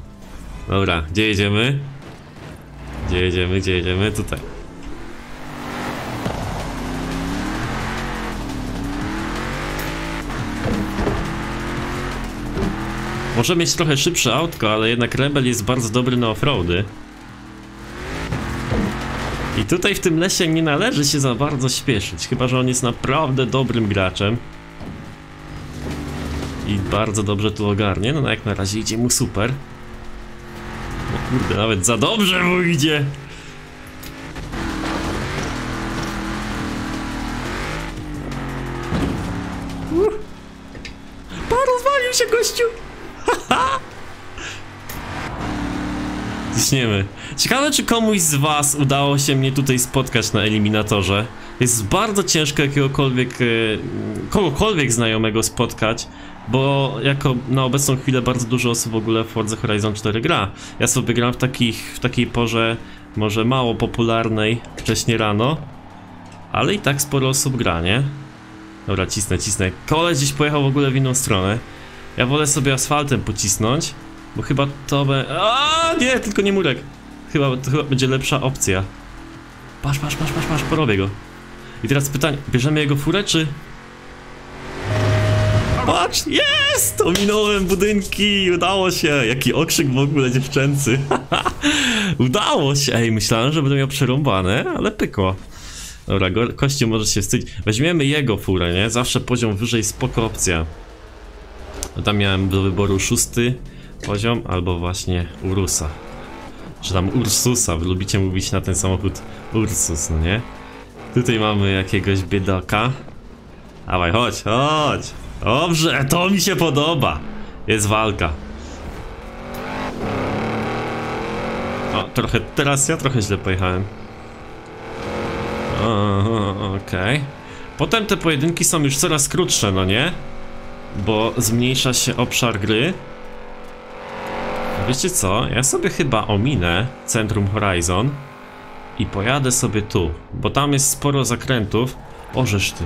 Dobra, gdzie jedziemy? Gdzie jedziemy, gdzie jedziemy? Tutaj. Może mieć trochę szybsze autko, ale jednak Rebel jest bardzo dobry na offroady. I tutaj w tym lesie nie należy się za bardzo śpieszyć, chyba że on jest naprawdę dobrym graczem. I bardzo dobrze tu ogarnie, no jak na razie idzie mu super. O kurde, nawet za dobrze mu idzie! Uh. Pa, rozwalił się gościu! Ciśniemy. Ciekawe, czy komuś z was udało się mnie tutaj spotkać na eliminatorze. Jest bardzo ciężko jakiegokolwiek, e, kogokolwiek znajomego spotkać, bo jako na obecną chwilę bardzo dużo osób w ogóle w Forza Horizon 4 gra. Ja sobie gram w, takich, w takiej porze może mało popularnej, wcześnie rano, ale i tak sporo osób gra, nie? Dobra, cisnę, cisnę. Koleś gdzieś pojechał w ogóle w inną stronę. Ja wolę sobie asfaltem pocisnąć, bo chyba to be... A nie, tylko nie murek. Chyba, to chyba będzie lepsza opcja. Patrz, patrz, patrz, patrz, patrz, porobię go. I teraz pytanie, bierzemy jego furę, czy... Patrz, jest! Ominąłem budynki, udało się! Jaki okrzyk w ogóle dziewczęcy. udało się! Ej, myślałem, że będę miał przerąbane, ale pykło. Dobra, go, może się wstydzić. Weźmiemy jego furę, nie? Zawsze poziom wyżej, spoko opcja. Tam miałem do wyboru szósty poziom, albo właśnie Urusa. Czy tam Ursusa, wy lubicie mówić na ten samochód Ursus, no nie? Tutaj mamy jakiegoś biedaka. Dawaj, chodź, chodź! Dobrze, to mi się podoba! Jest walka. O, trochę, teraz ja trochę źle pojechałem. Okej. Okay. Potem te pojedynki są już coraz krótsze, no nie? Bo zmniejsza się obszar gry. Wiecie co? Ja sobie chyba ominę centrum Horizon i pojadę sobie tu, bo tam jest sporo zakrętów. Ożeż ty.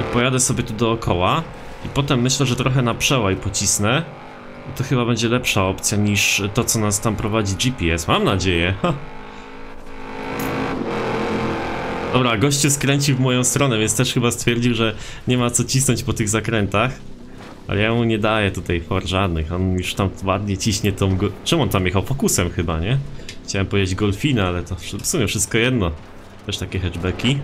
I pojadę sobie tu dookoła i potem myślę, że trochę na przełaj pocisnę. I to chyba będzie lepsza opcja niż to, co nas tam prowadzi GPS. Mam nadzieję. Ha. Dobra, gościu skręcił w moją stronę, więc też chyba stwierdził, że nie ma co cisnąć po tych zakrętach. Ale ja mu nie daję tutaj for żadnych, on już tam ładnie ciśnie tą... Go... Czym on tam jechał? Fokusem chyba, nie? Chciałem powiedzieć Golfina, ale to w sumie wszystko jedno. Też takie hatchbacki.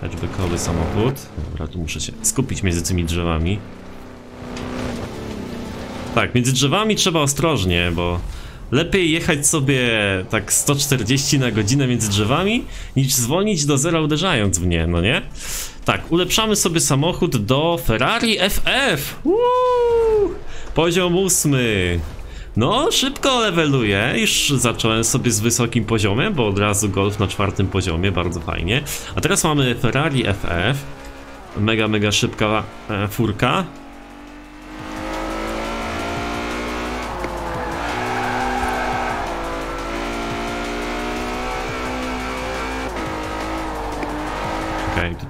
Hatchbackowy samochód. Dobra, tu muszę się skupić między tymi drzewami. Tak, między drzewami trzeba ostrożnie, bo lepiej jechać sobie tak 140 na godzinę między drzewami, niż zwolnić do zera uderzając w nie, no nie? Tak, ulepszamy sobie samochód do Ferrari FF. Uuu, poziom ósmy. No, szybko leveluję. Już zacząłem sobie z wysokim poziomem, bo od razu golf na czwartym poziomie, bardzo fajnie. A teraz mamy Ferrari FF. Mega, mega szybka e, furka.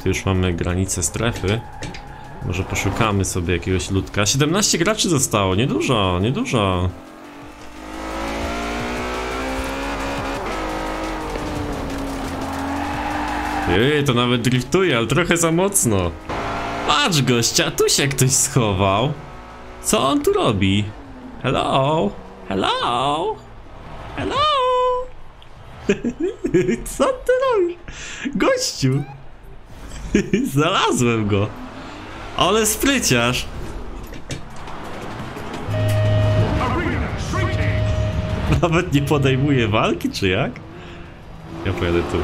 Już mamy granicę strefy. Może poszukamy sobie jakiegoś ludka. 17 graczy zostało, niedużo, niedużo. Ej, to nawet driftuje, ale trochę za mocno. Patrz gościa, tu się ktoś schował. Co on tu robi? Hello? Hello? Hello? Co ty robisz? Gościu! Znalazłem go. Ale spryciarz. Nawet nie podejmuje walki, czy jak? Ja pojadę tu.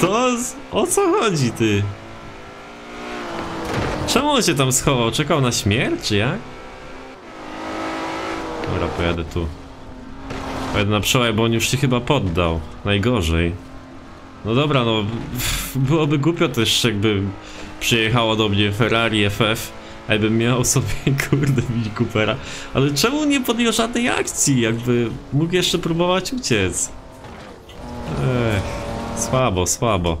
Co? O co chodzi, ty? Czemu on się tam schował? Czekał na śmierć, czy jak? Dobra, pojadę tu. Pojadę na przełaj, bo on już się chyba poddał. Najgorzej. No dobra, no byłoby głupio też jakby przyjechało do mnie Ferrari FF, a bym miał sobie kurde Mini Coopera. Ale czemu nie podjął żadnej akcji? Jakby mógł jeszcze próbować uciec. Ech, słabo, słabo.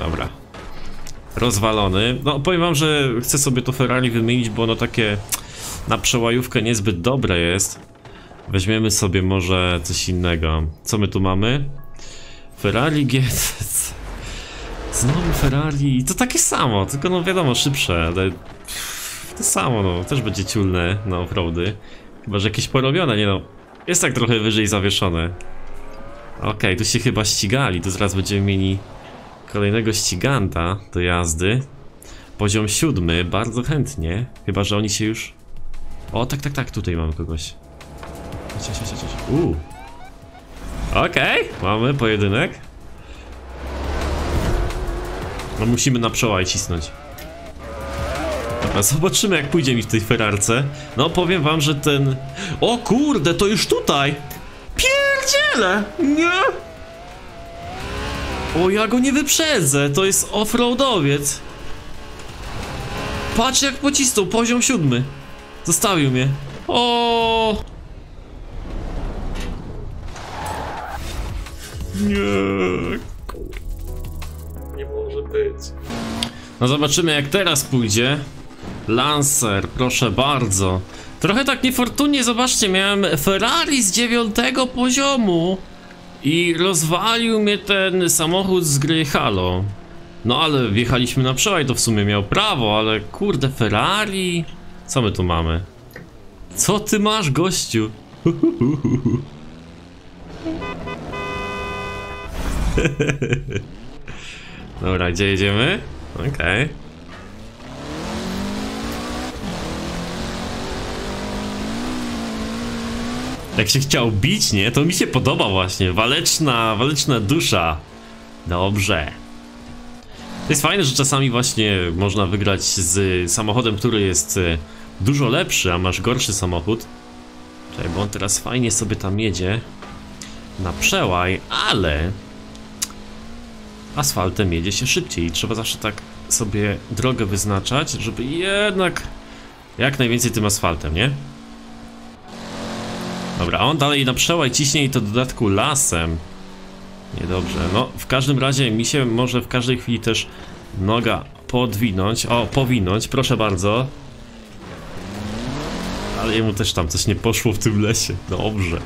Dobra. Rozwalony. No powiem wam, że chcę sobie to Ferrari wymienić, bo ono takie na przełajówkę niezbyt dobre jest. Weźmiemy sobie może coś innego. Co my tu mamy? Ferrari GT. Znowu Ferrari. I to takie samo, tylko no wiadomo, szybsze, ale to samo, no też będzie ciulne na offroady. Chyba, że jakieś porobione, nie no. Jest tak trochę wyżej zawieszone. Okej, okay, tu się chyba ścigali, to zaraz będziemy mieli kolejnego ściganta do jazdy. Poziom siódmy, bardzo chętnie. Chyba, że oni się już... O, tak, tak, tak, tutaj mamy kogoś. Chodź, chodź, chodź, chodź. Uuu. Okej, okay, mamy pojedynek. No musimy na przełaj cisnąć. Dobra, zobaczymy jak pójdzie mi w tej Ferrarce. No powiem wam, że ten... O kurde, to już tutaj! Pierdziele! Nie! O, ja go nie wyprzedzę, to jest offroadowiec. Patrz jak pocisnął, poziom siódmy. Zostawił mnie. O! Nie. Nie może być. No zobaczymy jak teraz pójdzie. Lancer, proszę bardzo. Trochę tak niefortunnie, zobaczcie, miałem Ferrari z dziewiątego poziomu i rozwalił mnie ten samochód z gry Halo. No ale wjechaliśmy na przełaj, to w sumie miał prawo, ale kurde Ferrari... Co my tu mamy? Co ty masz, gościu? Dobra, gdzie jedziemy? Okej. Okay. Jak się chciał bić, nie? To mi się podoba właśnie. Waleczna, waleczna dusza. Dobrze. To jest fajne, że czasami właśnie można wygrać z samochodem, który jest e, dużo lepszy, a masz gorszy samochód. Czekaj, bo on teraz fajnie sobie tam jedzie na przełaj, ale asfaltem jedzie się szybciej. Trzeba zawsze tak sobie drogę wyznaczać, żeby jednak jak najwięcej tym asfaltem, nie? Dobra, a on dalej na przełaj ciśnie i to dodatku lasem. Niedobrze. No, w każdym razie mi się może w każdej chwili też noga podwinąć. O, powinąć, proszę bardzo. Ale jemu też tam coś nie poszło w tym lesie. Dobrze.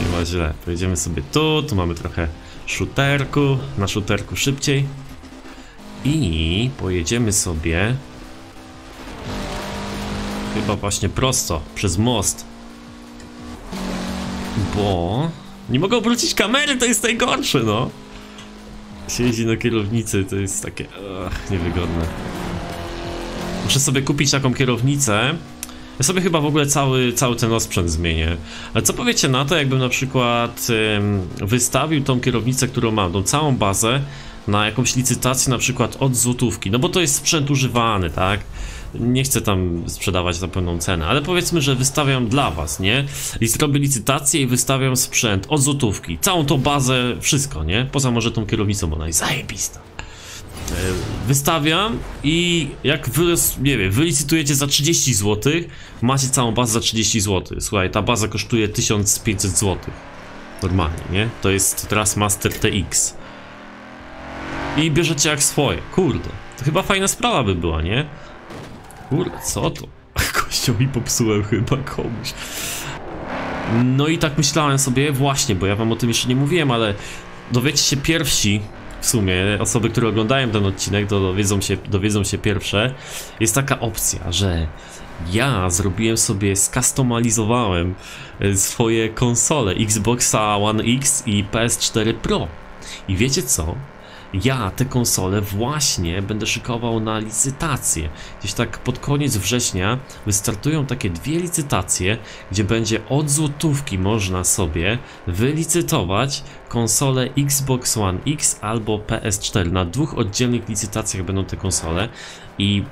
Nie ma źle. Pojedziemy sobie tu, tu mamy trochę shooterku. Na shooterku szybciej. I pojedziemy sobie chyba właśnie prosto, przez most. Bo nie mogę obrócić kamery, to jest najgorsze, no. Siedzi na kierownicy, to jest takie ach, niewygodne. Muszę sobie kupić taką kierownicę. Ja sobie chyba w ogóle cały, cały ten osprzęt zmienię. Ale co powiecie na to, jakbym na przykład ym, wystawił tą kierownicę, którą mam, tą całą bazę na jakąś licytację na przykład od złotówki, no bo to jest sprzęt używany, tak? nie chcę tam sprzedawać za pełną cenę, ale powiedzmy, że wystawiam dla was, nie? I zrobię licytację i wystawiam sprzęt od złotówki, całą tą bazę, wszystko, nie? Poza może tą kierownicą, bo ona jest zajebista. E, wystawiam i jak wy, nie wiem, wylicytujecie za 30 zł, macie całą bazę za 30 zł. Słuchaj, ta baza kosztuje 1500 zł. Normalnie, nie? To jest teraz Master TX. I bierzecie jak swoje, kurde. To chyba fajna sprawa by była, nie? Kurde, co to? Kościoł mi popsułem chyba komuś. No i tak myślałem sobie, właśnie, bo ja wam o tym jeszcze nie mówiłem, ale dowiecie się pierwsi, w sumie, osoby, które oglądają ten odcinek, dowiedzą się, dowiedzą się pierwsze. Jest taka opcja, że ja zrobiłem sobie, skustomalizowałem e, swoje konsole Xboxa One X i PS4 Pro. I wiecie co? Ja te konsole właśnie będę szykował na licytację. Gdzieś tak pod koniec września wystartują takie dwie licytacje, gdzie będzie od złotówki można sobie wylicytować konsole Xbox One X albo PS4. Na dwóch oddzielnych licytacjach będą te konsole i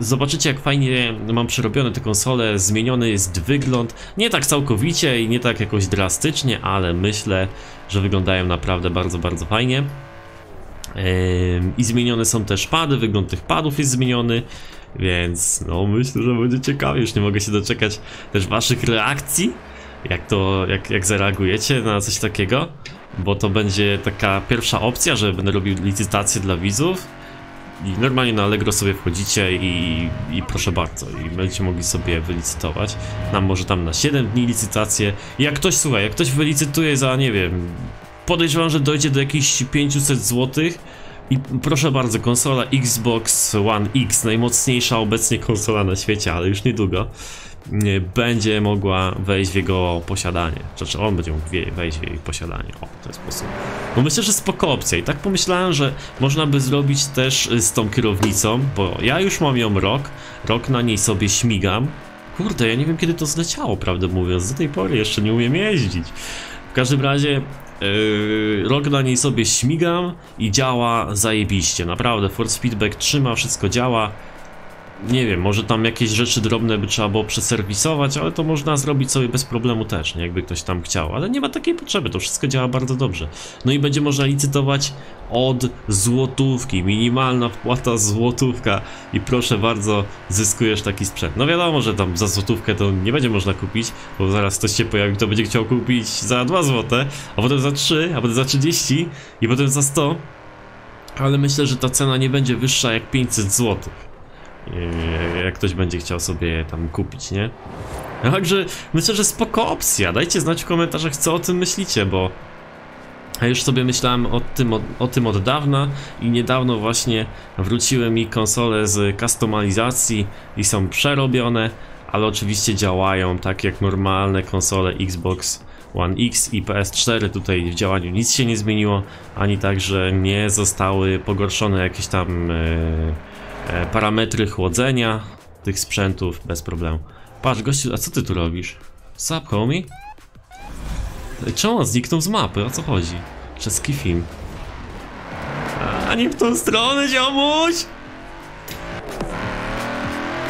Zobaczycie jak fajnie mam przerobione te konsole, zmieniony jest wygląd, nie tak całkowicie i nie tak jakoś drastycznie, ale myślę, że wyglądają naprawdę bardzo, bardzo fajnie. I zmienione są też pady, wygląd tych padów jest zmieniony, więc no myślę, że będzie ciekawie, już nie mogę się doczekać też waszych reakcji, jak to, jak, jak zareagujecie na coś takiego, bo to będzie taka pierwsza opcja, że będę robił licytację dla widzów i normalnie na Allegro sobie wchodzicie i, i proszę bardzo, i będziecie mogli sobie wylicytować. Nam może tam na 7 dni licytację. I jak ktoś, słuchaj, jak ktoś wylicytuje za, nie wiem, podejrzewam, że dojdzie do jakichś 500 zł. I proszę bardzo, konsola Xbox One X, najmocniejsza obecnie konsola na świecie, ale już niedługo, będzie mogła wejść w jego posiadanie. Znaczy, on będzie mógł wejść w jej posiadanie. O, w ten sposób. Bo myślę, że spoko opcja. I tak pomyślałem, że można by zrobić też z tą kierownicą, bo ja już mam ją rok, rok na niej sobie śmigam. Kurde, ja nie wiem kiedy to zleciało, prawdę mówiąc. Do tej pory jeszcze nie umiem jeździć. W każdym razie yy, rok na niej sobie śmigam i działa zajebiście. Naprawdę, Force Feedback trzyma, wszystko działa. Nie wiem, może tam jakieś rzeczy drobne by trzeba było przeserwisować, ale to można zrobić sobie bez problemu też, nie? jakby ktoś tam chciał. Ale nie ma takiej potrzeby, to wszystko działa bardzo dobrze. No i będzie można licytować od złotówki, minimalna wpłata złotówka i proszę bardzo, zyskujesz taki sprzęt. No wiadomo, że tam za złotówkę to nie będzie można kupić, bo zaraz ktoś się pojawi, kto będzie chciał kupić za 2 złote, a potem za 3, a potem za 30 i potem za 100. Ale myślę, że ta cena nie będzie wyższa jak 500 złotych. Yy, jak ktoś będzie chciał sobie tam kupić, nie? Także myślę, że spoko opcja. Dajcie znać w komentarzach, co o tym myślicie, bo ja już sobie myślałem o tym, o, o tym od dawna i niedawno właśnie wróciły mi konsole z kustomizacji i są przerobione, ale oczywiście działają tak jak normalne konsole Xbox One X i PS4. Tutaj w działaniu nic się nie zmieniło, ani także nie zostały pogorszone jakieś tam... Yy, parametry chłodzenia tych sprzętów bez problemu. Patrz, gościu, a co ty tu robisz? Sup, homie? Ej, Czemu on zniknął z mapy? O co chodzi? Czeski film. A nie w tą stronę, ziomuś!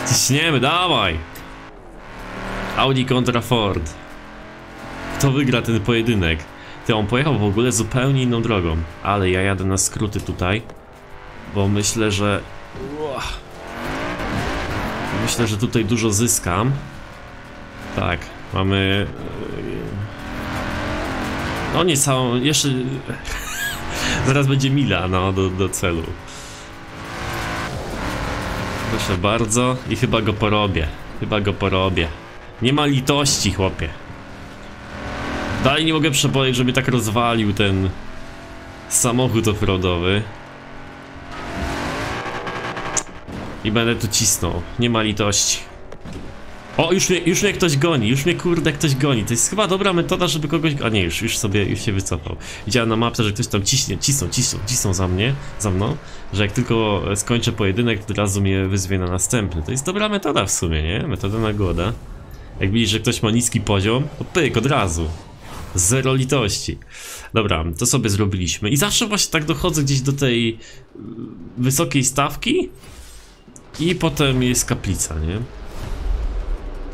Ciśniemy, dawaj! Audi kontra Ford. Kto wygra ten pojedynek? Ty, on pojechał w ogóle zupełnie inną drogą. Ale ja jadę na skróty tutaj. Bo myślę, że. Myślę, że tutaj dużo zyskam. Tak, mamy... e, No nie całą... jeszcze... Zaraz będzie mila, no, do, do celu. Proszę bardzo i chyba go porobię. Chyba go porobię. Nie ma litości, chłopie. Dalej nie mogę przeboleć, żeby tak rozwalił ten samochód offroadowy. I będę tu cisnął. Nie ma litości. O, już mnie, już mnie ktoś goni, już mnie kurde ktoś goni. To jest chyba dobra metoda, żeby kogoś... A nie, już, już sobie, już się wycofał. Widziałem na mapce, że ktoś tam ciśnie, cisną, cisną, cisną za mnie, za mną. Że jak tylko skończę pojedynek, to od razu mnie wyzwie na następny. To jest dobra metoda w sumie, nie? Metoda na głoda. Jak widzisz, że ktoś ma niski poziom, to pyk, od razu. Zero litości. Dobra, to sobie zrobiliśmy. I zawsze właśnie tak dochodzę gdzieś do tej y, wysokiej stawki. I potem jest kaplica, nie?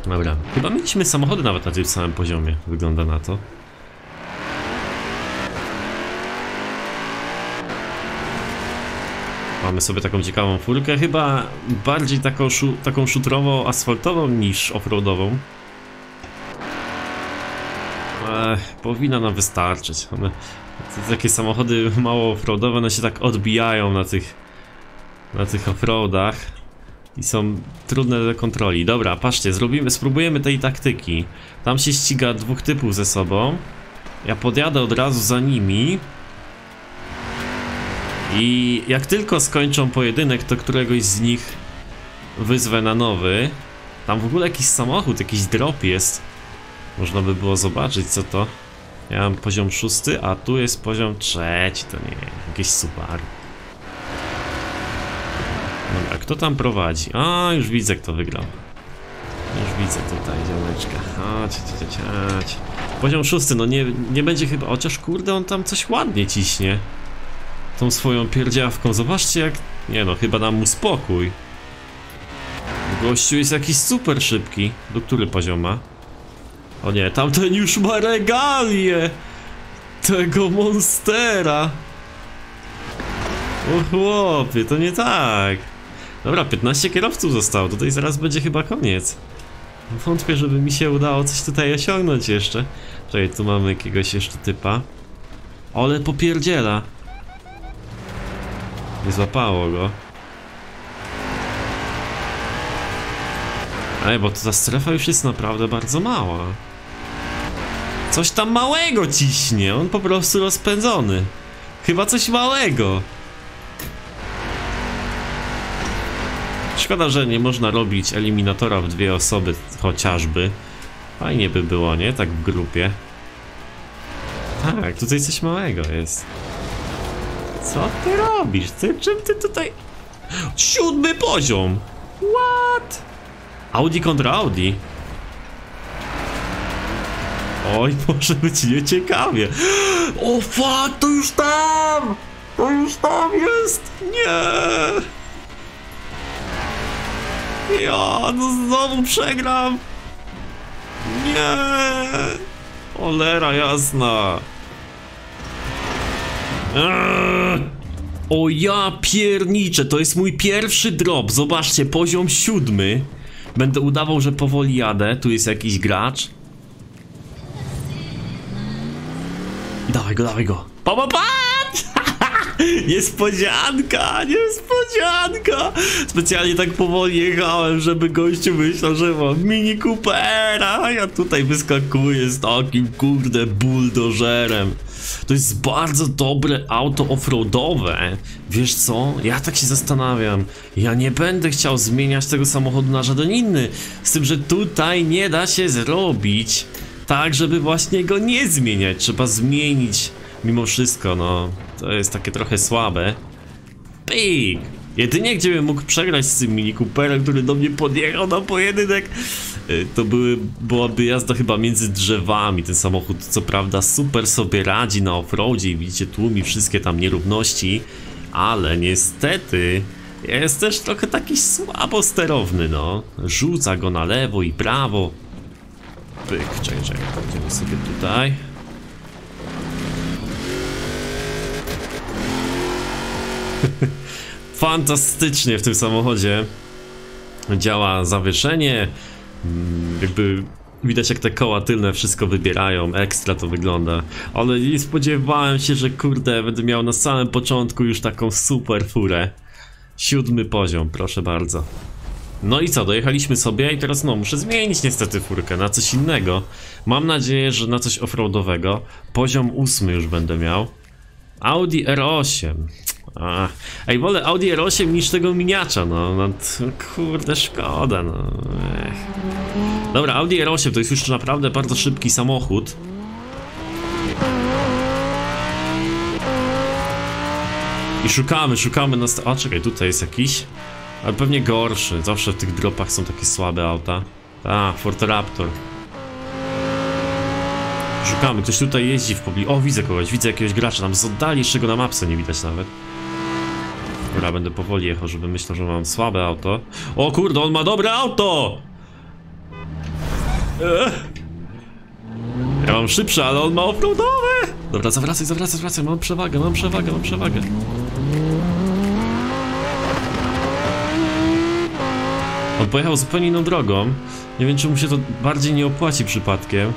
Dobra, chyba mieliśmy samochody nawet na tym samym poziomie, wygląda na to. Mamy sobie taką ciekawą furkę, chyba bardziej taką, szu taką szutrowo-asfaltową niż offroadową. Ech, powinna nam wystarczyć. One, te, takie samochody mało offroadowe, one się tak odbijają na tych, na tych offroadach i są trudne do kontroli. Dobra, patrzcie, zrobimy, spróbujemy tej taktyki. Tam się ściga dwóch typów ze sobą. Ja podjadę od razu za nimi. I jak tylko skończą pojedynek, to któregoś z nich wyzwę na nowy. Tam w ogóle jakiś samochód, jakiś drop jest. Można by było zobaczyć co to. Ja mam poziom szósty, a tu jest poziom trzeci, to nie jakieś Subaru. Dobra, kto tam prowadzi? A, już widzę kto wygrał. Już widzę tutaj ziomeczka. Chodź, chodź, chodź. Poziom szósty, no nie, nie będzie chyba... Chociaż kurde, on tam coś ładnie ciśnie. Tą swoją pierdziawką. Zobaczcie jak... Nie no, chyba dam mu spokój. Gościu jest jakiś super szybki. Do który pozioma? O nie, tamten już ma regalię! Tego monstera! O chłopie, to nie tak. Dobra, 15 kierowców zostało, tutaj zaraz będzie chyba koniec. Wątpię, żeby mi się udało coś tutaj osiągnąć jeszcze. Czekaj, tu mamy jakiegoś jeszcze typa. Ale popierdziela. Nie złapało go. Ej, bo ta strefa już jest naprawdę bardzo mała. Coś tam małego ciśnie, on po prostu rozpędzony. Chyba coś małego. Szkoda, że nie można robić eliminatora w dwie osoby chociażby. Fajnie by było, nie? Tak w grupie. Tak, tutaj coś małego jest. Co ty robisz? Ty, czym ty tutaj... Siódmy poziom! What? Audi kontra Audi. Oj, może być nieciekawie. O fuck, to już tam! To już tam jest! Nie! Ja, no znowu przegram! Nie! Olera jasna! Eee! O ja pierniczę, to jest mój pierwszy drop. Zobaczcie, poziom siódmy. Będę udawał, że powoli jadę. Tu jest jakiś gracz. Dawaj go, dawaj go. Pa, pa, pa! Niespodzianka, niespodzianka! Specjalnie tak powoli jechałem, żeby gościu myślał, że mam Mini Coopera, ja tutaj wyskakuję z takim kurde buldożerem. To jest bardzo dobre auto offroadowe. Wiesz co? Ja tak się zastanawiam. Ja nie będę chciał zmieniać tego samochodu na żaden inny. Z tym, że tutaj nie da się zrobić tak, żeby właśnie go nie zmieniać. Trzeba zmienić mimo wszystko, no. To jest takie trochę słabe. Pik! Jedynie gdzie bym mógł przegrać z tym Mini Cooperem, który do mnie podjechał na pojedynek, y, to były, byłaby jazda chyba między drzewami. Ten samochód co prawda super sobie radzi na offroadzie widzicie tłumi wszystkie tam nierówności, ale niestety jest też trochę taki słabo sterowny, no. Rzuca go na lewo i prawo. Pyk, czekaj, czekaj, pójdziemy sobie tutaj. Fantastycznie w tym samochodzie działa zawieszenie. Mm, Jakby widać jak te koła tylne wszystko wybierają, ekstra to wygląda. Ale nie spodziewałem się, że kurde będę miał na samym początku już taką super furę. Siódmy poziom, proszę bardzo. No i co, dojechaliśmy sobie i teraz no muszę zmienić niestety furkę na coś innego. Mam nadzieję, że na coś offroadowego. Poziom ósmy już będę miał. Audi R8. Ej, wolę Audi R8 niż tego miniacza, no, no kurde, szkoda, no. Ech. Dobra, Audi R8 to jest już naprawdę bardzo szybki samochód. I szukamy, szukamy na... A, czekaj, tutaj jest jakiś. Ale pewnie gorszy, zawsze w tych dropach są takie słabe auta. A, Ford Raptor. Szukamy, ktoś tutaj jeździ w pobliżu. O, widzę kogoś, widzę jakiegoś gracza, tam z oddali jeszcze go na mapce nie widać nawet. Dobra, będę powoli jechał, żeby myślał, że mam słabe auto. O kurde, on ma dobre auto! Ech. Ja mam szybsze, ale on ma offroadowe! Dobra, zawracaj, zawracaj, zawracaj, mam przewagę, mam przewagę, mam przewagę. On pojechał zupełnie inną drogą. Nie wiem, czy mu się to bardziej nie opłaci przypadkiem.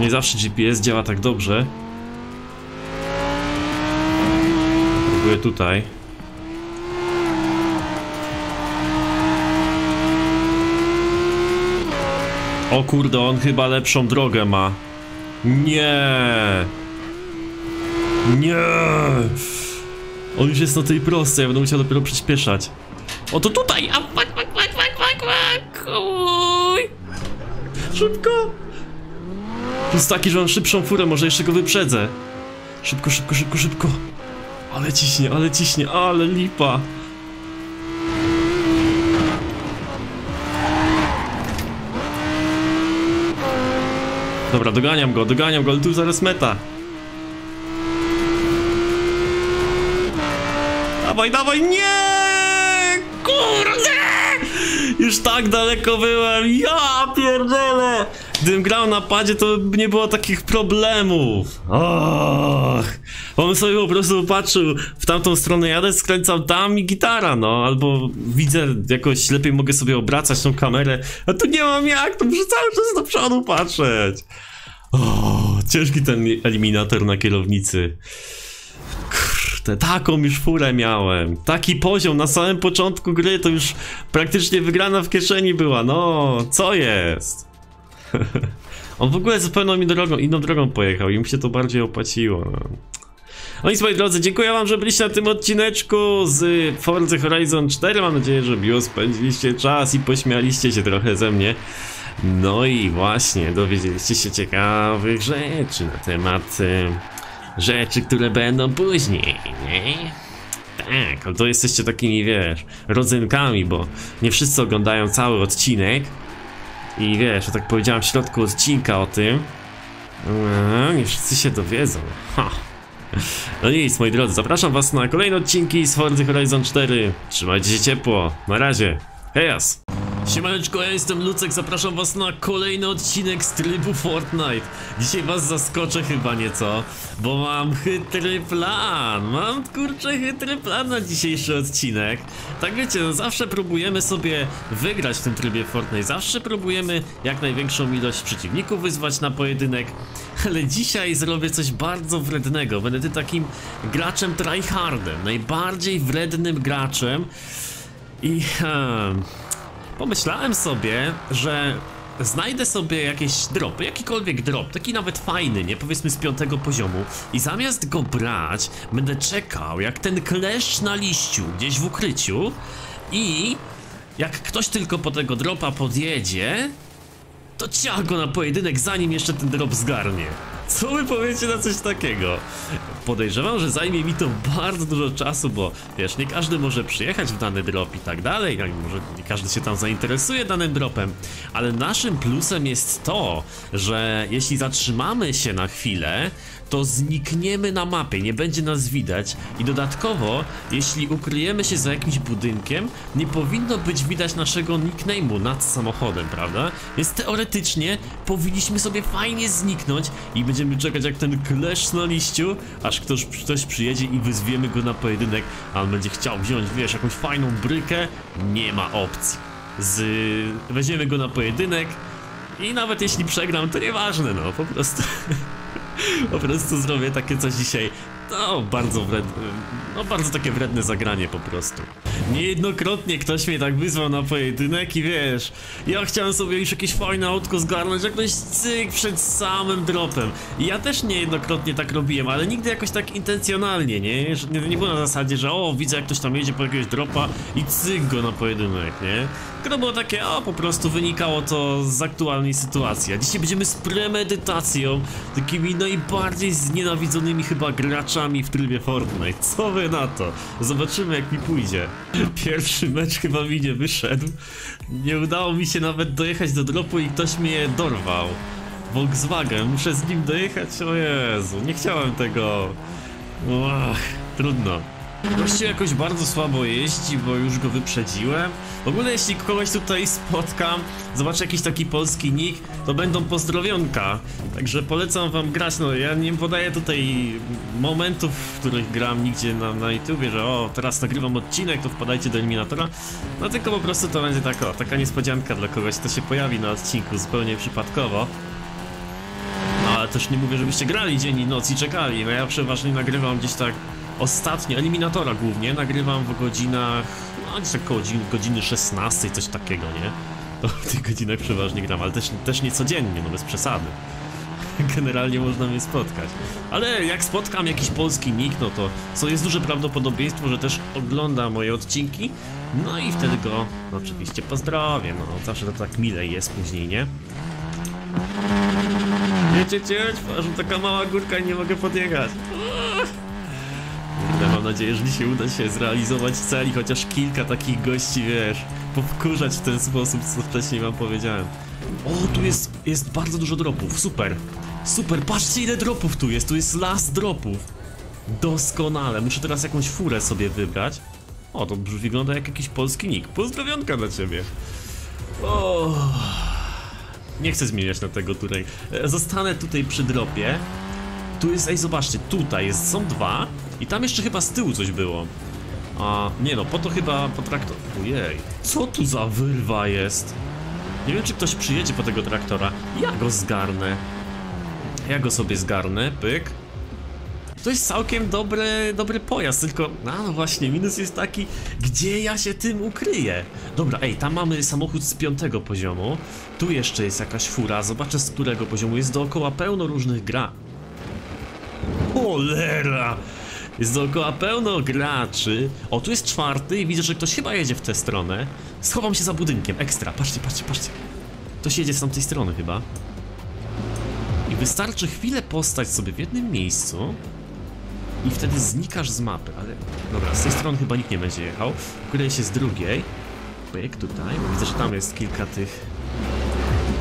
Nie zawsze GPS działa tak dobrze. Próbuję tutaj. O kurde, on chyba lepszą drogę ma. Nie! Nie! On już jest na tej prostej, ja będę musiał dopiero przyspieszać. O to tutaj! A fuck, fuck, fuck, fuck, fuck, fuck! Szybko! Plus taki, że mam szybszą furę, może jeszcze go wyprzedzę. Szybko, szybko, szybko, szybko. Ale ciśnie, ale ciśnie, ale lipa. Dobra, doganiam go, doganiam go, ale tu zaraz meta. Dawaj, dawaj, nie! Kurde! Już tak daleko byłem, ja pierdolę! Gdybym grał na padzie, to by nie było takich problemów. Och, on sobie po prostu patrzył w tamtą stronę jadę, skręcam tam i gitara, no. Albo widzę jakoś lepiej mogę sobie obracać tą kamerę, a tu nie mam jak, to muszę cały czas do przodu patrzeć. O, ciężki ten eliminator na kierownicy. Kurde, taką już furę miałem. Taki poziom na samym początku gry to już praktycznie wygrana w kieszeni była. No, co jest? On w ogóle zupełnie inną drogą, inną drogą pojechał i mu się to bardziej opłaciło. No. No i moi drodzy, dziękuję wam, że byliście na tym odcineczku z Forza Horizon 4. Mam nadzieję, że miło spędziliście czas i pośmialiście się trochę ze mnie. No i właśnie, dowiedzieliście się ciekawych rzeczy na temat e, rzeczy, które będą później, nie? Tak, ale to jesteście takimi, wiesz, rodzynkami, bo nie wszyscy oglądają cały odcinek. I wiesz, że tak powiedziałem w środku odcinka o tym. No, nie wszyscy się dowiedzą. Ha. No nic, moi drodzy, zapraszam was na kolejne odcinki z Forza Horizon 4. Trzymajcie się ciepło. Na razie. Hejas! Siemaneczko, ja jestem Lucek, zapraszam was na kolejny odcinek z trybu Fortnite. Dzisiaj was zaskoczę chyba nieco, bo mam chytry plan. Mam kurczę chytry plan na dzisiejszy odcinek. Tak wiecie, no zawsze próbujemy sobie wygrać w tym trybie Fortnite, zawsze próbujemy jak największą ilość przeciwników wyzwać na pojedynek. Ale dzisiaj zrobię coś bardzo wrednego, będę takim graczem tryhardem, najbardziej wrednym graczem. I... Hmm, Pomyślałem sobie, że znajdę sobie jakieś dropy, jakikolwiek drop, taki nawet fajny, nie? Powiedzmy z piątego poziomu i zamiast go brać, będę czekał jak ten kleszcz na liściu gdzieś w ukryciu i jak ktoś tylko po tego dropa podjedzie, to ciach go na pojedynek zanim jeszcze ten drop zgarnie. Co wy powiecie na coś takiego? Podejrzewam, że zajmie mi to bardzo dużo czasu, bo wiesz, nie każdy może przyjechać w dany drop i tak dalej, może nie każdy się tam zainteresuje danym dropem, ale naszym plusem jest to, że jeśli zatrzymamy się na chwilę, to znikniemy na mapie, nie będzie nas widać i dodatkowo, jeśli ukryjemy się za jakimś budynkiem, nie powinno być widać naszego nickname'u nad samochodem, prawda? Więc teoretycznie powinniśmy sobie fajnie zniknąć i będziemy czekać jak ten klesz na liściu, aż ktoś, ktoś przyjedzie i wyzwiemy go na pojedynek, a on będzie chciał wziąć, wiesz, jakąś fajną brykę, nie ma opcji. Z... Weźmiemy go na pojedynek i nawet jeśli przegram, to nieważne, no, po prostu... Po prostu zrobię takie coś dzisiaj. No, bardzo wredne, no bardzo takie wredne zagranie po prostu. Niejednokrotnie ktoś mnie tak wyzwał na pojedynek i wiesz, ja chciałem sobie już jakieś fajne autko zgarnąć, jakoś cyk przed samym dropem. I ja też niejednokrotnie tak robiłem, ale nigdy jakoś tak intencjonalnie, nie? Nie, nie było na zasadzie, że o, widzę jak ktoś tam jedzie po jakiegoś dropa i cyk go na pojedynek, nie? Tylko było takie, o, po prostu wynikało to z aktualnej sytuacji. A dzisiaj będziemy z premedytacją, takimi najbardziej znienawidzonymi chyba graczami w trybie Fortnite. Co wy na to? Zobaczymy jak mi pójdzie. Pierwszy mecz chyba mi nie wyszedł. Nie udało mi się nawet dojechać do dropu i ktoś mnie dorwał. Volkswagen, muszę z nim dojechać? O Jezu, nie chciałem tego. Ach, trudno. Gościu jakoś bardzo słabo jeździ, bo już go wyprzedziłem. W ogóle jeśli kogoś tutaj spotkam, zobaczę jakiś taki polski nick, to będą pozdrowionka. Także polecam wam grać, no ja nie podaję tutaj momentów, w których gram nigdzie na, na YouTubie, że o, teraz nagrywam odcinek, to wpadajcie do Eliminatora. No tylko po prostu to będzie taka, taka niespodzianka dla kogoś, kto się pojawi na odcinku zupełnie przypadkowo. No ale też nie mówię, żebyście grali dzień i noc i czekali, no ja przeważnie nagrywam gdzieś tak ostatnio, eliminatora głównie, nagrywam w godzinach, no gdzieś tak około godziny, godziny 16, coś takiego, nie? To w tych godzinach przeważnie gram, ale też, też nie codziennie, no bez przesady. Generalnie można mnie spotkać. Ale jak spotkam jakiś polski nick, no to co jest duże prawdopodobieństwo, że też ogląda moje odcinki, no i wtedy go no, oczywiście pozdrowię, no zawsze to tak milej jest później, nie? Wiecie, cieć, że taka mała górka i nie mogę podjechać. Kurde, mam nadzieję, że dzisiaj uda się zrealizować cel i chociaż kilka takich gości, wiesz, powkurzać w ten sposób, co wcześniej wam powiedziałem. O, tu jest, jest bardzo dużo dropów, super. Super, patrzcie ile dropów tu jest, tu jest las dropów. Doskonale, muszę teraz jakąś furę sobie wybrać. O, to wygląda jak jakiś polski nick. Pozdrowionka dla ciebie. O, nie chcę zmieniać na tego tutaj. E, Zostanę tutaj przy dropie. Tu jest, ej zobaczcie, tutaj jest, są dwa i tam jeszcze chyba z tyłu coś było. A, nie no, po to chyba po traktor... Ojej, co tu za wyrwa jest? Nie wiem, czy ktoś przyjedzie po tego traktora. Ja go zgarnę. Ja go sobie zgarnę, pyk. To jest całkiem dobry, dobry pojazd, tylko... A, no właśnie, minus jest taki, gdzie ja się tym ukryję? Dobra, ej, tam mamy samochód z piątego poziomu. Tu jeszcze jest jakaś fura, zobaczę z którego poziomu. Jest dookoła pełno różnych gra... Cholera! Jest dookoła pełno graczy. O, tu jest czwarty i widzę, że ktoś chyba jedzie w tę stronę. Schowam się za budynkiem, ekstra. Patrzcie, patrzcie, patrzcie. Ktoś jedzie z tamtej strony chyba. I wystarczy chwilę postać sobie w jednym miejscu i wtedy znikasz z mapy, ale... Dobra, z tej strony chyba nikt nie będzie jechał. Ukryję się z drugiej. Pyk, tutaj, bo widzę, że tam jest kilka tych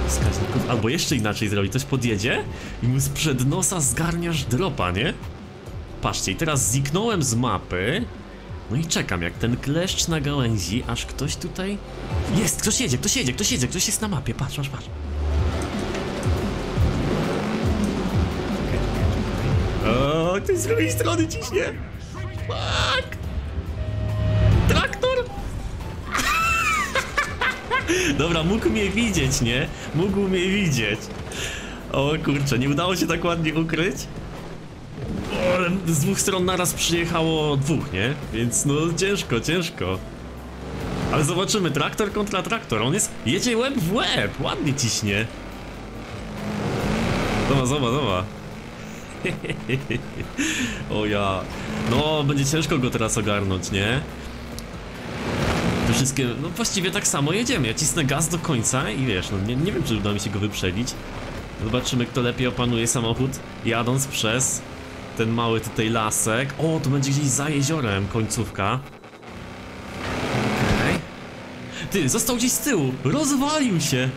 wskaźników. Albo jeszcze inaczej zrobić, ktoś podjedzie i mu sprzed nosa zgarniasz dropa, nie? Patrzcie, i teraz zniknąłem z mapy. No i czekam, jak ten kleszcz na gałęzi, aż ktoś tutaj... Jest, ktoś jedzie, ktoś jedzie, ktoś jedzie, ktoś jest na mapie, patrz, patrz, patrz. O, ktoś z drugiej strony ciśnie. Fuck! Traktor! Dobra, mógł mnie widzieć, nie? Mógł mnie widzieć. O kurczę, nie udało się tak ładnie ukryć. Z dwóch stron naraz przyjechało dwóch, nie? Więc no ciężko, ciężko. Ale zobaczymy, traktor kontra traktor. On jest. jedzie łeb w łeb, ładnie ciśnie. Zobacz, zobacz, zobacz. o ja. No, będzie ciężko go teraz ogarnąć, nie? Te wszystkie, no właściwie tak samo jedziemy. Ja cisnę gaz do końca i wiesz, no nie, nie wiem, czy uda mi się go wyprzedzić. Zobaczymy, kto lepiej opanuje samochód, jadąc przez ten mały tutaj lasek. O, to będzie gdzieś za jeziorem końcówka. Okej. Ty, został gdzieś z tyłu, rozwalił się.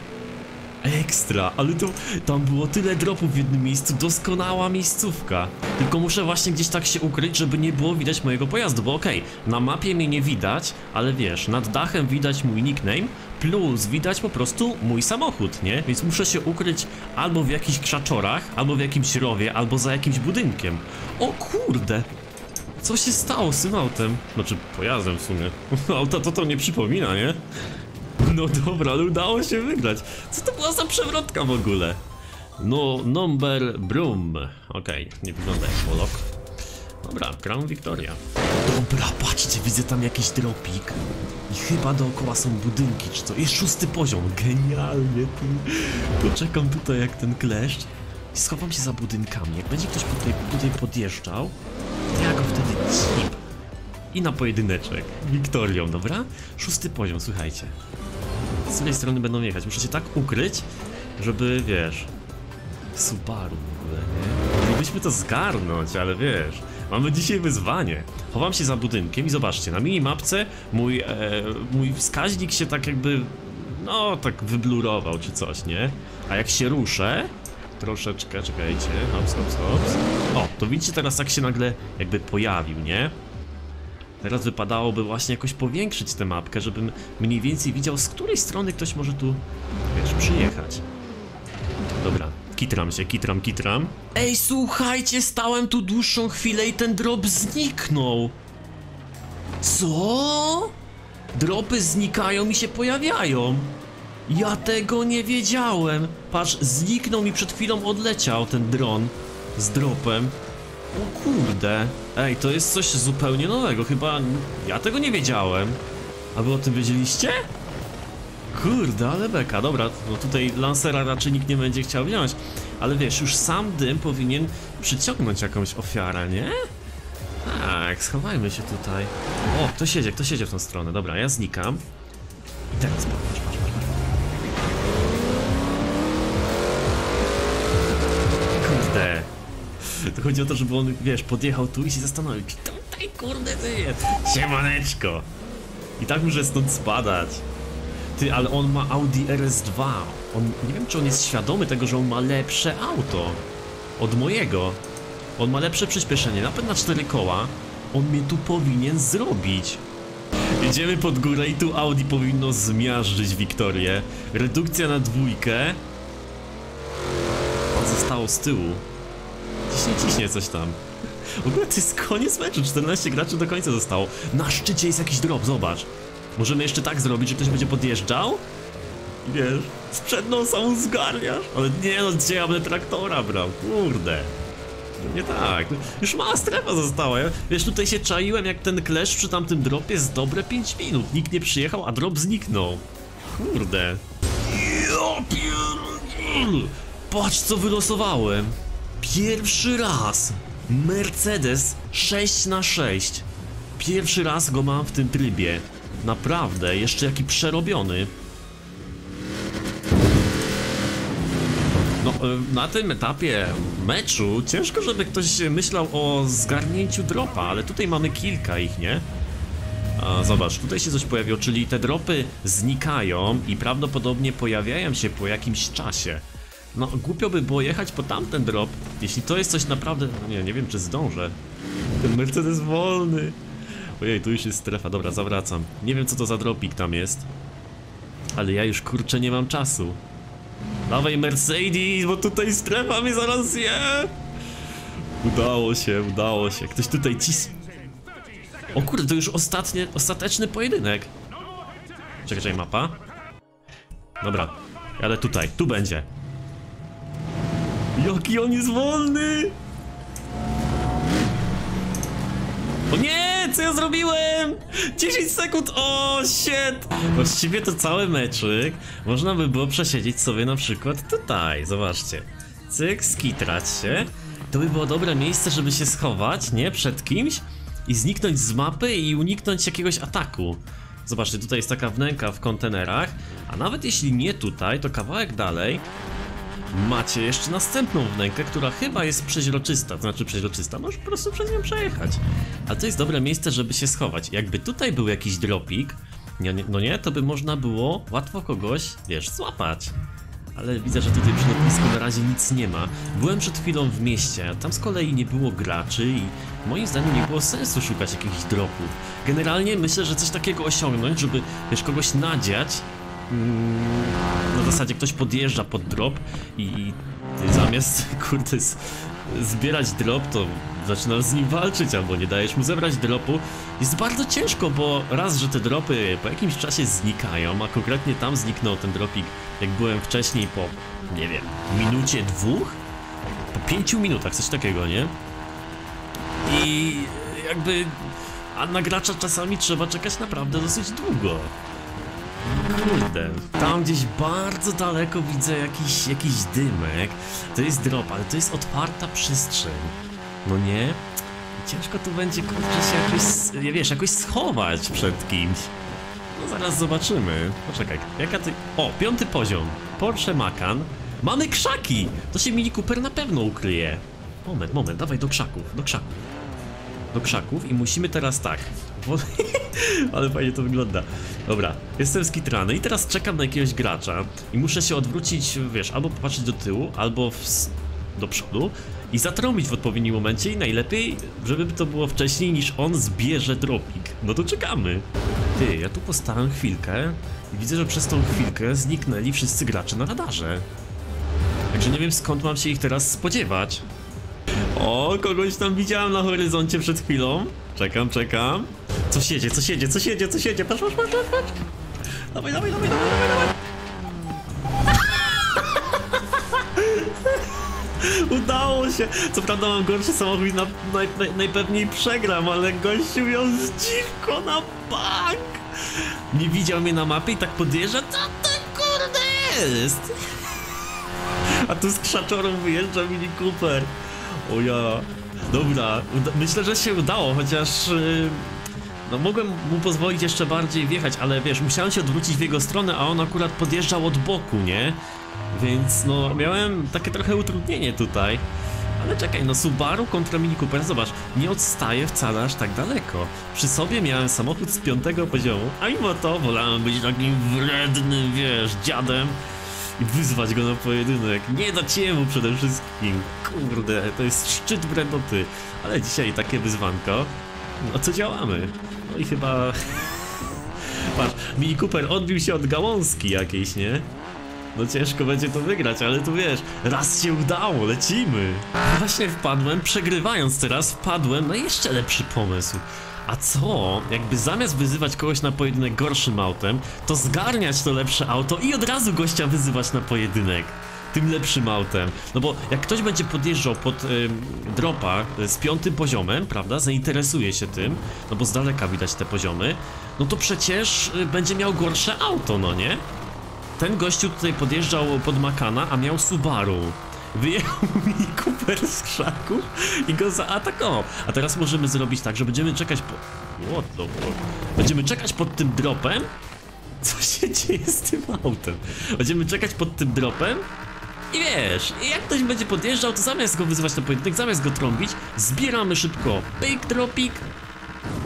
Ekstra, ale to tam było tyle dropów w jednym miejscu, doskonała miejscówka. Tylko muszę właśnie gdzieś tak się ukryć, żeby nie było widać mojego pojazdu, bo okej, na mapie mnie nie widać, ale wiesz, nad dachem widać mój nickname, plus widać po prostu mój samochód, nie? Więc muszę się ukryć albo w jakichś krzaczorach, albo w jakimś rowie, albo za jakimś budynkiem. O kurde! Co się stało z tym autem? Znaczy, pojazdem w sumie. Auto to to nie przypomina, nie? No dobra, ale udało się wygrać. Co to była za przewrotka w ogóle? No, number broom. Okej, nie wygląda jak Polok. Dobra, Crown Victoria. Dobra, patrzcie, widzę tam jakiś dropik. I chyba dookoła są budynki, czy co? Jest szósty poziom, genialnie. Ty. Poczekam tutaj jak ten kleszcz. I schowam się za budynkami. Jak będzie ktoś tutaj, tutaj podjeżdżał, to ja go wtedy cip. I na pojedyneczek. Wiktorią, dobra? Szósty poziom, słuchajcie. Z której strony będą jechać? Muszę się tak ukryć, żeby, wiesz... Subaru w ogóle, nie? Moglibyśmy to zgarnąć, ale wiesz... Mamy dzisiaj wyzwanie. Chowam się za budynkiem i zobaczcie, na minimapce mój, e, mój wskaźnik się tak jakby... No, tak wyblurował czy coś, nie? A jak się ruszę... Troszeczkę, czekajcie, hops, hops, hops. O, to widzicie teraz tak się nagle jakby pojawił, nie? Teraz wypadałoby właśnie jakoś powiększyć tę mapkę, żebym mniej więcej widział, z której strony ktoś może tu, wiesz, przyjechać. Dobra, kitram się, kitram, kitram. Ej, słuchajcie, stałem tu dłuższą chwilę i ten drop zniknął. Co? Dropy znikają i się pojawiają. Ja tego nie wiedziałem. Patrz, zniknął mi przed chwilą, odleciał ten dron z dropem. O kurde. Ej, to jest coś zupełnie nowego. Chyba ja tego nie wiedziałem. A wy o tym wiedzieliście? Kurde, ale beka. Dobra, no tutaj lansera raczej nikt nie będzie chciał wziąć. Ale wiesz, już sam dym powinien przyciągnąć jakąś ofiarę, nie? Tak, schowajmy się tutaj. O, ktoś jedzie, ktoś jedzie w tą stronę. Dobra, ja znikam. I teraz patrz, patrz, patrz. Kurde. To chodzi o to, żeby on, wiesz, podjechał tu i się zastanowił, czy tutaj kurde ty jest. Siemaneczko. I tak muszę stąd spadać. Ty, ale on ma Audi RS2. On, nie wiem, czy on jest świadomy tego, że on ma lepsze auto od mojego. On ma lepsze przyspieszenie, napęd na cztery koła. On mnie tu powinien zrobić. Jedziemy pod górę i tu Audi powinno zmiażdżyć Wiktorię. Redukcja na dwójkę. On zostało z tyłu. Ciśnie, ciśnie coś tam. W ogóle to jest koniec meczu, 14 graczy do końca zostało. Na szczycie jest jakiś drop, zobacz. Możemy jeszcze tak zrobić, że ktoś będzie podjeżdżał wiesz, sprzed nosa mu zgarniasz. Ale nie no, gdzie ja będę traktora brał, kurde. Nie tak, już mała strefa została, ja, wiesz, tutaj się czaiłem jak ten klesz przy tamtym dropie z dobre 5 minut. Nikt nie przyjechał, a drop zniknął. Kurde. Patrz co wylosowałem. Pierwszy raz Mercedes 6 na 6 Pierwszy raz go mam w tym trybie Naprawdę, jeszcze jaki przerobiony No, e, na tym etapie meczu ciężko, żeby ktoś myślał o zgarnięciu dropa, ale tutaj mamy kilka ich, nie? A, zobacz, tutaj się coś pojawiło, czyli te dropy znikają i prawdopodobnie pojawiają się po jakimś czasie. No, głupio by było jechać po tamten drop, jeśli to jest coś naprawdę... No nie, nie wiem czy zdążę. Ten Mercedes wolny. Ojej, tu już jest strefa, dobra, zawracam. Nie wiem co to za dropik tam jest. Ale ja już kurczę nie mam czasu. Dawaj Mercedes, bo tutaj strefa mnie zaraz je! Udało się, udało się. Ktoś tutaj cis... O kurde, to już ostatnie, ostateczny pojedynek. Czekaj, czekaj, mapa. Dobra, jadę tutaj, tu będzie. Jaki on jest wolny! O nie, co ja zrobiłem? 10 sekund, o shit! Właściwie to cały meczyk można by było przesiedzieć sobie na przykład tutaj, zobaczcie. Cyk, skitrać się. To by było dobre miejsce, żeby się schować, nie? Przed kimś i zniknąć z mapy i uniknąć jakiegoś ataku. Zobaczcie, tutaj jest taka wnęka w kontenerach, a nawet jeśli nie tutaj, to kawałek dalej macie jeszcze następną wnękę, która chyba jest przeźroczysta, to znaczy przeźroczysta, możesz po prostu przez nią przejechać. Ale to jest dobre miejsce, żeby się schować. Jakby tutaj był jakiś dropik, nie, no nie, to by można było łatwo kogoś, wiesz, złapać. Ale widzę, że tutaj przy lotnisku na razie nic nie ma. Byłem przed chwilą w mieście, tam z kolei nie było graczy i moim zdaniem nie było sensu szukać jakichś dropów. Generalnie myślę, że coś takiego osiągnąć, żeby, wiesz, kogoś nadziać, na zasadzie ktoś podjeżdża pod drop i ty zamiast, kurde, zbierać drop, to zaczynasz z nim walczyć, albo nie dajesz mu zebrać dropu. Jest bardzo ciężko, bo raz, że te dropy po jakimś czasie znikają, a konkretnie tam zniknął ten dropik, jak byłem wcześniej po, nie wiem, minucie, dwóch? Po pięciu minutach, coś takiego, nie? I jakby... A na gracza czasami trzeba czekać naprawdę dosyć długo. Kurde, tam gdzieś bardzo daleko widzę jakiś, jakiś dymek. To jest drop, ale to jest otwarta przestrzeń. No nie? Ciężko tu będzie kurczę się jakoś, wiesz, jakoś schować przed kimś. No zaraz zobaczymy. Poczekaj, jaka ty... O, piąty poziom. Porsche Macan. Mamy krzaki! To się Mini Cooper na pewno ukryje. Moment, moment, dawaj do krzaków, do krzaków. Do krzaków i musimy teraz tak. Ale fajnie to wygląda. Dobra, jestem skitrany i teraz czekam na jakiegoś gracza i muszę się odwrócić, wiesz, albo popatrzeć do tyłu, albo w... do przodu i zatrąbić w odpowiednim momencie i najlepiej, żeby to było wcześniej niż on zbierze dropik. No to czekamy. Ty, ja tu postałem chwilkę i widzę, że przez tą chwilkę zniknęli wszyscy gracze na radarze. Także nie wiem skąd mam się ich teraz spodziewać. O, kogoś tam widziałem na horyzoncie przed chwilą. Czekam, czekam. Co siedzie, co siedzie, co siedzie, co siedzie? Patrz, patrz, patrz, patrz, patrz. Dawaj, dawaj, dawaj, dawaj, dawaj, dawaj. Udało się! Co prawda mam gorszy samochód na, naj, naj, najpewniej przegram, ale gościu miał zdziwko na bank! Nie widział mnie na mapie i tak podjeżdża, co to kurde jest? A tu z krzaczorą wyjeżdża Mini Cooper. O ja. Dobra, myślę, że się udało, chociaż... Yy, no mogłem mu pozwolić jeszcze bardziej wjechać, ale wiesz, musiałem się odwrócić w jego stronę, a on akurat podjeżdżał od boku, nie? Więc no, miałem takie trochę utrudnienie tutaj. Ale czekaj, no Subaru kontra Mini Cooper, zobacz, nie odstaje wcale aż tak daleko. Przy sobie miałem samochód z piątego poziomu, a mimo to wolałem być takim wrednym, wiesz, dziadem i wyzwać go na pojedynek. Nie dać jemu przede wszystkim. Kurde, to jest szczyt wrednoty. Ale dzisiaj takie wyzwanko. No co działamy? No i chyba... Patrz, Mini Cooper odbił się od gałązki jakiejś, nie? No ciężko będzie to wygrać, ale tu wiesz, raz się udało, lecimy. Właśnie wpadłem, przegrywając teraz, wpadłem na jeszcze lepszy pomysł. A co, jakby zamiast wyzywać kogoś na pojedynek gorszym autem, to zgarniać to lepsze auto i od razu gościa wyzywać na pojedynek tym lepszym autem. No bo jak ktoś będzie podjeżdżał pod y, dropa z piątym poziomem, prawda, zainteresuje się tym, no bo z daleka widać te poziomy, no to przecież y, będzie miał gorsze auto, no nie? Ten gościu tutaj podjeżdżał pod Makana, a miał Subaru. Wyjechał mi Cooper z krzaków i go zaatakował. A teraz możemy zrobić tak, że będziemy czekać po... What the fuck? Będziemy czekać pod tym dropem? Co się dzieje z tym autem? Będziemy czekać pod tym dropem i wiesz, jak ktoś będzie podjeżdżał, to zamiast go wyzywać na pojedynek, zamiast go trąbić, zbieramy szybko pyk, dropik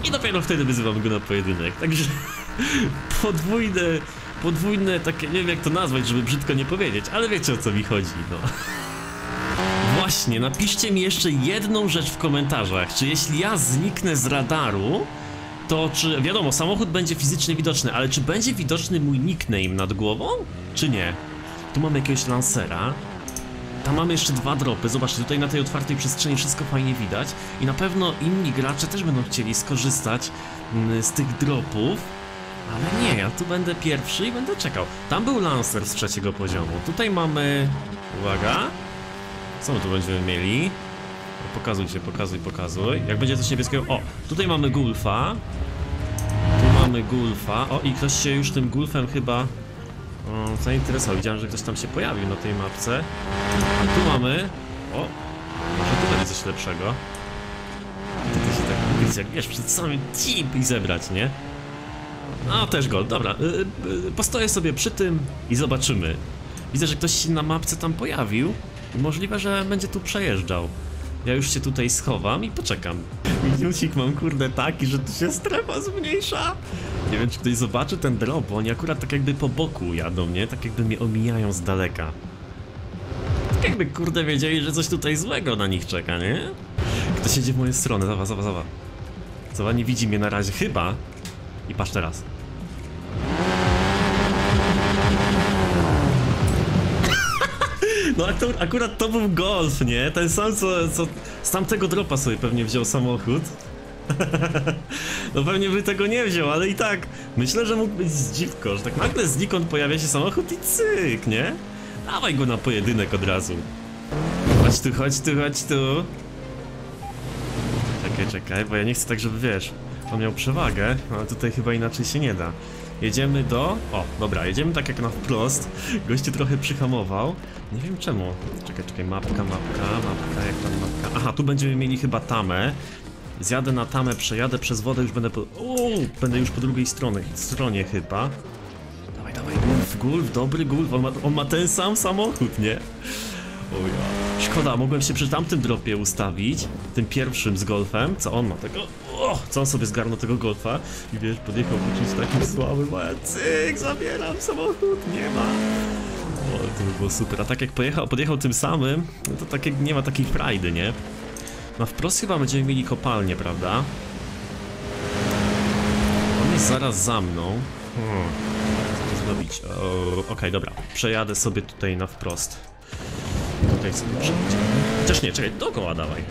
i dopiero wtedy wyzywam go na pojedynek. Także podwójne, podwójne takie, nie wiem jak to nazwać, żeby brzydko nie powiedzieć, ale wiecie o co mi chodzi, no. Właśnie, napiszcie mi jeszcze jedną rzecz w komentarzach. Czy jeśli ja zniknę z radaru, to czy, wiadomo, samochód będzie fizycznie widoczny, ale czy będzie widoczny mój nickname nad głową, czy nie? Tu mamy jakiegoś lancera. Tam mamy jeszcze dwa dropy, zobaczcie, tutaj na tej otwartej przestrzeni wszystko fajnie widać i na pewno inni gracze też będą chcieli skorzystać mm, z tych dropów, ale nie, ja tu będę pierwszy i będę czekał. Tam był lancer z trzeciego poziomu, tutaj mamy... uwaga... Co my tu będziemy mieli? Pokazuj się, pokazuj, pokazuj. Jak będzie coś niebieskiego... O! Tutaj mamy Gulfa. Tu mamy Gulfa. O, i ktoś się już tym Gulfem chyba... O, zainteresował. Widziałem, że ktoś tam się pojawił na tej mapce. A tu mamy... O! Może tu będzie coś lepszego. Wtedy się tak mówić, jak wiesz, przed samym tip i zebrać, nie? No, też gold, dobra. Y, y, postoję sobie przy tym i zobaczymy. Widzę, że ktoś się na mapce tam pojawił. Możliwe, że będzie tu przejeżdżał. Ja już się tutaj schowam i poczekam. Newsik mam kurde taki, że tu się strefa zmniejsza. Nie wiem, czy ktoś zobaczy ten drop, bo oni akurat tak jakby po boku jadą, nie? Tak jakby mnie omijają z daleka. Tak jakby kurde wiedzieli, że coś tutaj złego na nich czeka, nie? Ktoś jedzie w moją stronę, zawa, zawa, zawa. Zawa nie widzi mnie na razie, chyba. I patrz teraz. No akurat, to był golf, nie? Ten sam co, co z tamtego dropa sobie pewnie wziął samochód. no pewnie by tego nie wziął, ale i tak myślę, że mógł być zdziwko, że tak nagle znikąd pojawia się samochód i cyk, nie? Dawaj go na pojedynek od razu. Chodź tu, chodź tu, chodź tu. Czekaj, czekaj, bo ja nie chcę tak, żeby wiesz, on miał przewagę, ale tutaj chyba inaczej się nie da. Jedziemy do... O, dobra, jedziemy tak jak na wprost. Gościu trochę przyhamował. Nie wiem czemu. Czekaj, czekaj, mapka, mapka, mapka, jak tam mapka. Aha, tu będziemy mieli chyba tamę. Zjadę na tamę, przejadę przez wodę, już będę po... Uuu, będę już po drugiej stronie, stronie chyba. Dawaj, dawaj, Gulf, Gulf, dobry Gulf, on ma, on ma ten sam samochód, nie? O ja. Szkoda, mogłem się przy tamtym dropie ustawić, tym pierwszym z golfem, co on ma tego, o, co on sobie zgarnął tego golfa i wiesz, podjechał po czymś takim słabym, a cyk, zabieram samochód, nie ma. O, to by było super, a tak jak pojechał, podjechał tym samym, no to tak jak nie ma takiej frajdy, nie? No wprost chyba będziemy mieli kopalnię, prawda? On jest zaraz za mną. Hmm. Co tu zrobić? Okej, dobra. Przejadę sobie tutaj na wprost. Tutaj sobie przejedziemy. Chociaż nie, czekaj, dookoła dawaj.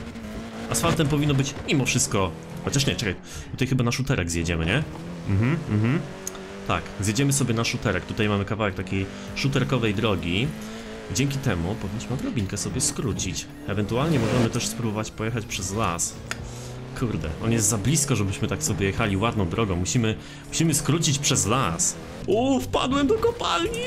Asfaltem powinno być mimo wszystko. Chociaż nie, czekaj. Tutaj chyba na szuterek zjedziemy, nie? Mhm, mhm. Tak, zjedziemy sobie na szuterek. Tutaj mamy kawałek takiej szuterkowej drogi. Dzięki temu powinniśmy odrobinkę sobie skrócić. Ewentualnie możemy też spróbować pojechać przez las. Kurde, on jest za blisko, żebyśmy tak sobie jechali ładną drogą. Musimy, musimy skrócić przez las. O, wpadłem do kopalni!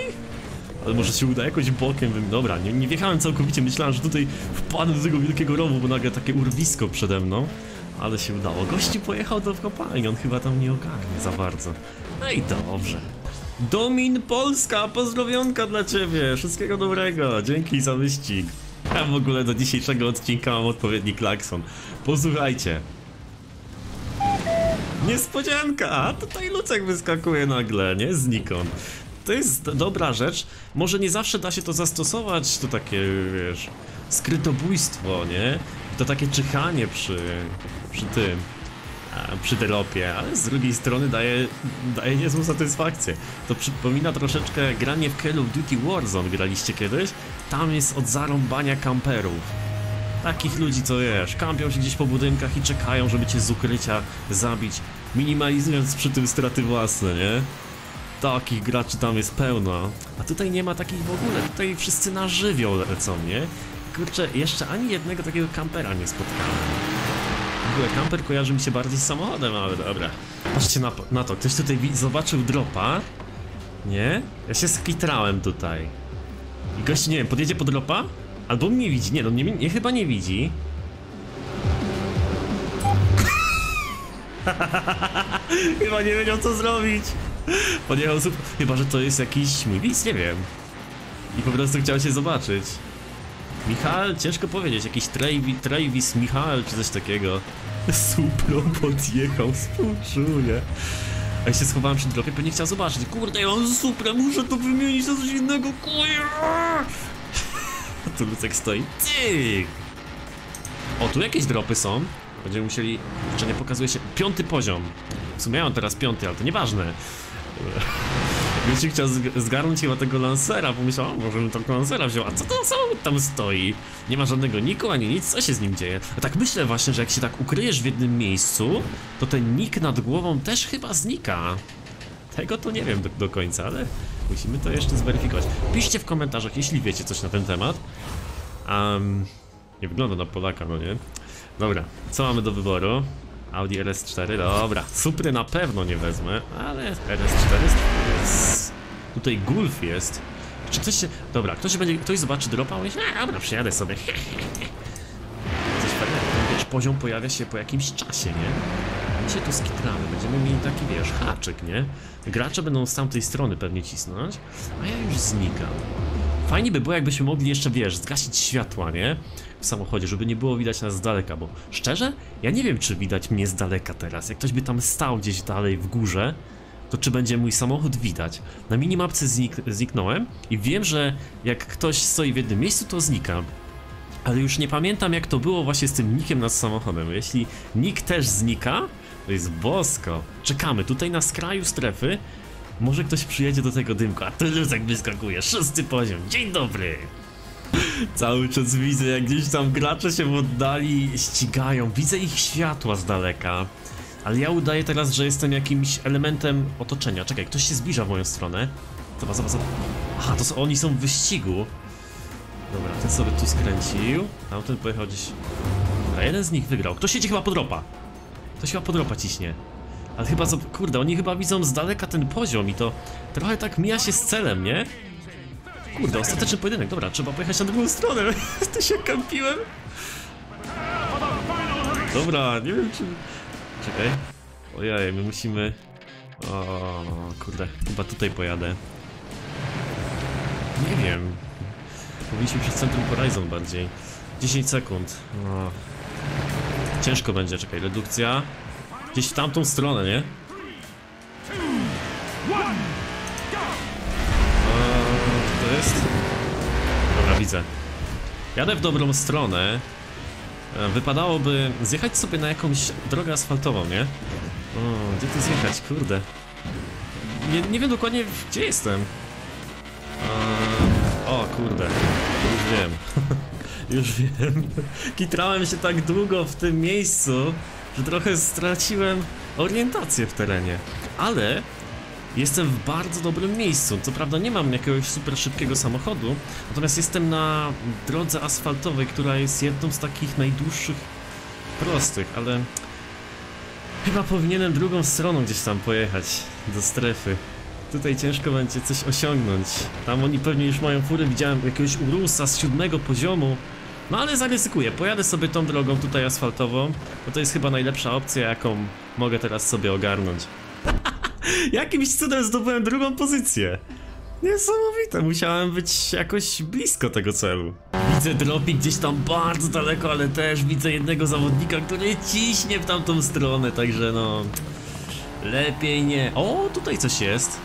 Ale może się uda jakoś bokiem, wiem, dobra, nie, nie wjechałem całkowicie, myślałem, że tutaj wpadłem do tego wielkiego rowu, bo nagle takie urwisko przede mną. Ale się udało. Gości pojechał do kopalni, on chyba tam nie ogarnie za bardzo. No i dobrze. Domin Polska, pozdrowionka dla ciebie, wszystkiego dobrego, dzięki za wyścig. Ja w ogóle do dzisiejszego odcinka mam odpowiedni klakson. Posłuchajcie. Niespodzianka, tutaj Lucek wyskakuje nagle, nie? Znikąd. To jest dobra rzecz, może nie zawsze da się to zastosować, to takie, wiesz, skrytobójstwo, nie? To takie czyhanie przy, przy tym, przy dropie, ale z drugiej strony daje, daje niezłą satysfakcję. To przypomina troszeczkę granie w Call of Duty Warzone, graliście kiedyś? Tam jest od zarąbania kamperów. Takich ludzi, co wiesz, kampią się gdzieś po budynkach i czekają, żeby cię z ukrycia zabić, minimalizując przy tym straty własne, nie? Takich graczy tam jest pełno. A tutaj nie ma takich w ogóle, tutaj wszyscy na żywioł lecą, nie? Kurczę, jeszcze ani jednego takiego kampera nie spotkałem. W ogóle kamper kojarzy mi się bardziej z samochodem, ale dobra. Patrzcie na, na to, ktoś tutaj zobaczył dropa, nie? Ja się skitrałem tutaj. I gość, nie wiem, podjedzie po dropa? Albo mnie widzi, nie no, mnie, mnie chyba nie widzi. chyba nie wiedział co zrobić. Podjechał super. Chyba, że to jest jakiś mój nie wiem. I po prostu chciał się zobaczyć. Michal, ciężko powiedzieć, jakiś Travis, Travis Michal czy coś takiego. Supro podjechał, współczuję. A ja się schowałem przy dropie, pewnie chciał zobaczyć. Kurde, ja mam Supra, muszę to wymienić na coś innego, kurwa! Tu Lucek stoi. Cyk! O, tu jakieś dropy są. Będziemy musieli... Jeszcze nie pokazuje się... Piąty poziom. W sumie ja mam teraz piąty, ale to nieważne. Wiecie, chciał zg- zgarnąć chyba tego lansera, pomyślał, może bym tego lansera wziął, a co to samochód tam stoi? Nie ma żadnego niku ani nic, co się z nim dzieje? A tak myślę właśnie, że jak się tak ukryjesz w jednym miejscu, to ten nick nad głową też chyba znika. Tego to nie wiem do, do końca, ale musimy to jeszcze zweryfikować. Piszcie w komentarzach, jeśli wiecie coś na ten temat. Um, nie wygląda na Polaka, no nie? Dobra, co mamy do wyboru? Audi RS4, dobra. Supry na pewno nie wezmę, ale RS4 jest... Tutaj Gulf jest. Czy ktoś się... Dobra, ktoś będzie... Ktoś zobaczy dropa, myśli, a dobra, przyjadę sobie. Coś fajnego, wiesz, poziom pojawia się po jakimś czasie, nie? My się tu skitramy, będziemy mieli taki, wiesz, haczyk, nie? Gracze będą z tamtej strony pewnie cisnąć, a ja już znikam. Fajnie by było, jakbyśmy mogli jeszcze, wiesz, zgasić światła, nie? W samochodzie, żeby nie było widać nas z daleka, bo szczerze, ja nie wiem, czy widać mnie z daleka teraz. Jak ktoś by tam stał gdzieś dalej w górze, to czy będzie mój samochód widać? Na minimapce znik zniknąłem i wiem, że jak ktoś stoi w jednym miejscu, to znika. Ale już nie pamiętam, jak to było właśnie z tym nikiem nad samochodem. Jeśli nick też znika, to jest bosko. Czekamy tutaj na skraju strefy. Może ktoś przyjedzie do tego dymku, a tu Lucek wyskakuje. Szósty poziom. Dzień dobry! Cały czas widzę, jak gdzieś tam gracze się w oddali ścigają. Widzę ich światła z daleka. Ale ja udaję teraz, że jestem jakimś elementem otoczenia. Czekaj, ktoś się zbliża w moją stronę. Zobacz, zobacz, zobacz. Aha, to są, oni są w wyścigu. Dobra, ten sobie tu skręcił. Tamten pojechał gdzieś... A jeden z nich wygrał. Ktoś jedzie chyba pod ropa. Ktoś chyba pod ropa ciśnie. Ale chyba, kurde, oni chyba widzą z daleka ten poziom i to trochę tak mija się z celem, nie? Kurde, ostateczny pojedynek. Dobra, trzeba pojechać na drugą stronę. tu się kampiłem. Dobra, nie wiem czy... Czekaj. Ojej, my musimy... O, kurde, chyba tutaj pojadę. Nie wiem. Powinniśmy przez centrum Horizon bardziej. 10 sekund. O. Ciężko będzie, czekaj, redukcja. Gdzieś w tamtą stronę, nie? Widzę. Jadę w dobrą stronę. E, Wypadałoby zjechać sobie na jakąś drogę asfaltową, nie? O, gdzie tu zjechać? Kurde. Nie, nie wiem dokładnie, gdzie jestem. Eee, o, kurde. Już wiem. Już wiem. Kitrałem się tak długo w tym miejscu, że trochę straciłem orientację w terenie. Ale jestem w bardzo dobrym miejscu. Co prawda nie mam jakiegoś super szybkiego samochodu, natomiast jestem na drodze asfaltowej, która jest jedną z takich najdłuższych prostych, ale chyba powinienem drugą stroną gdzieś tam pojechać do strefy. Tutaj ciężko będzie coś osiągnąć. Tam oni pewnie już mają furę, widziałem jakiegoś urusa z siódmego poziomu. No ale zaryzykuję, pojadę sobie tą drogą tutaj asfaltową, bo to jest chyba najlepsza opcja, jaką mogę teraz sobie ogarnąć. Jakimś cudem zdobyłem drugą pozycję. Niesamowite, musiałem być jakoś blisko tego celu. Widzę dropik gdzieś tam bardzo daleko, ale też widzę jednego zawodnika, który ciśnie w tamtą stronę, także no... Lepiej nie. O, tutaj coś jest.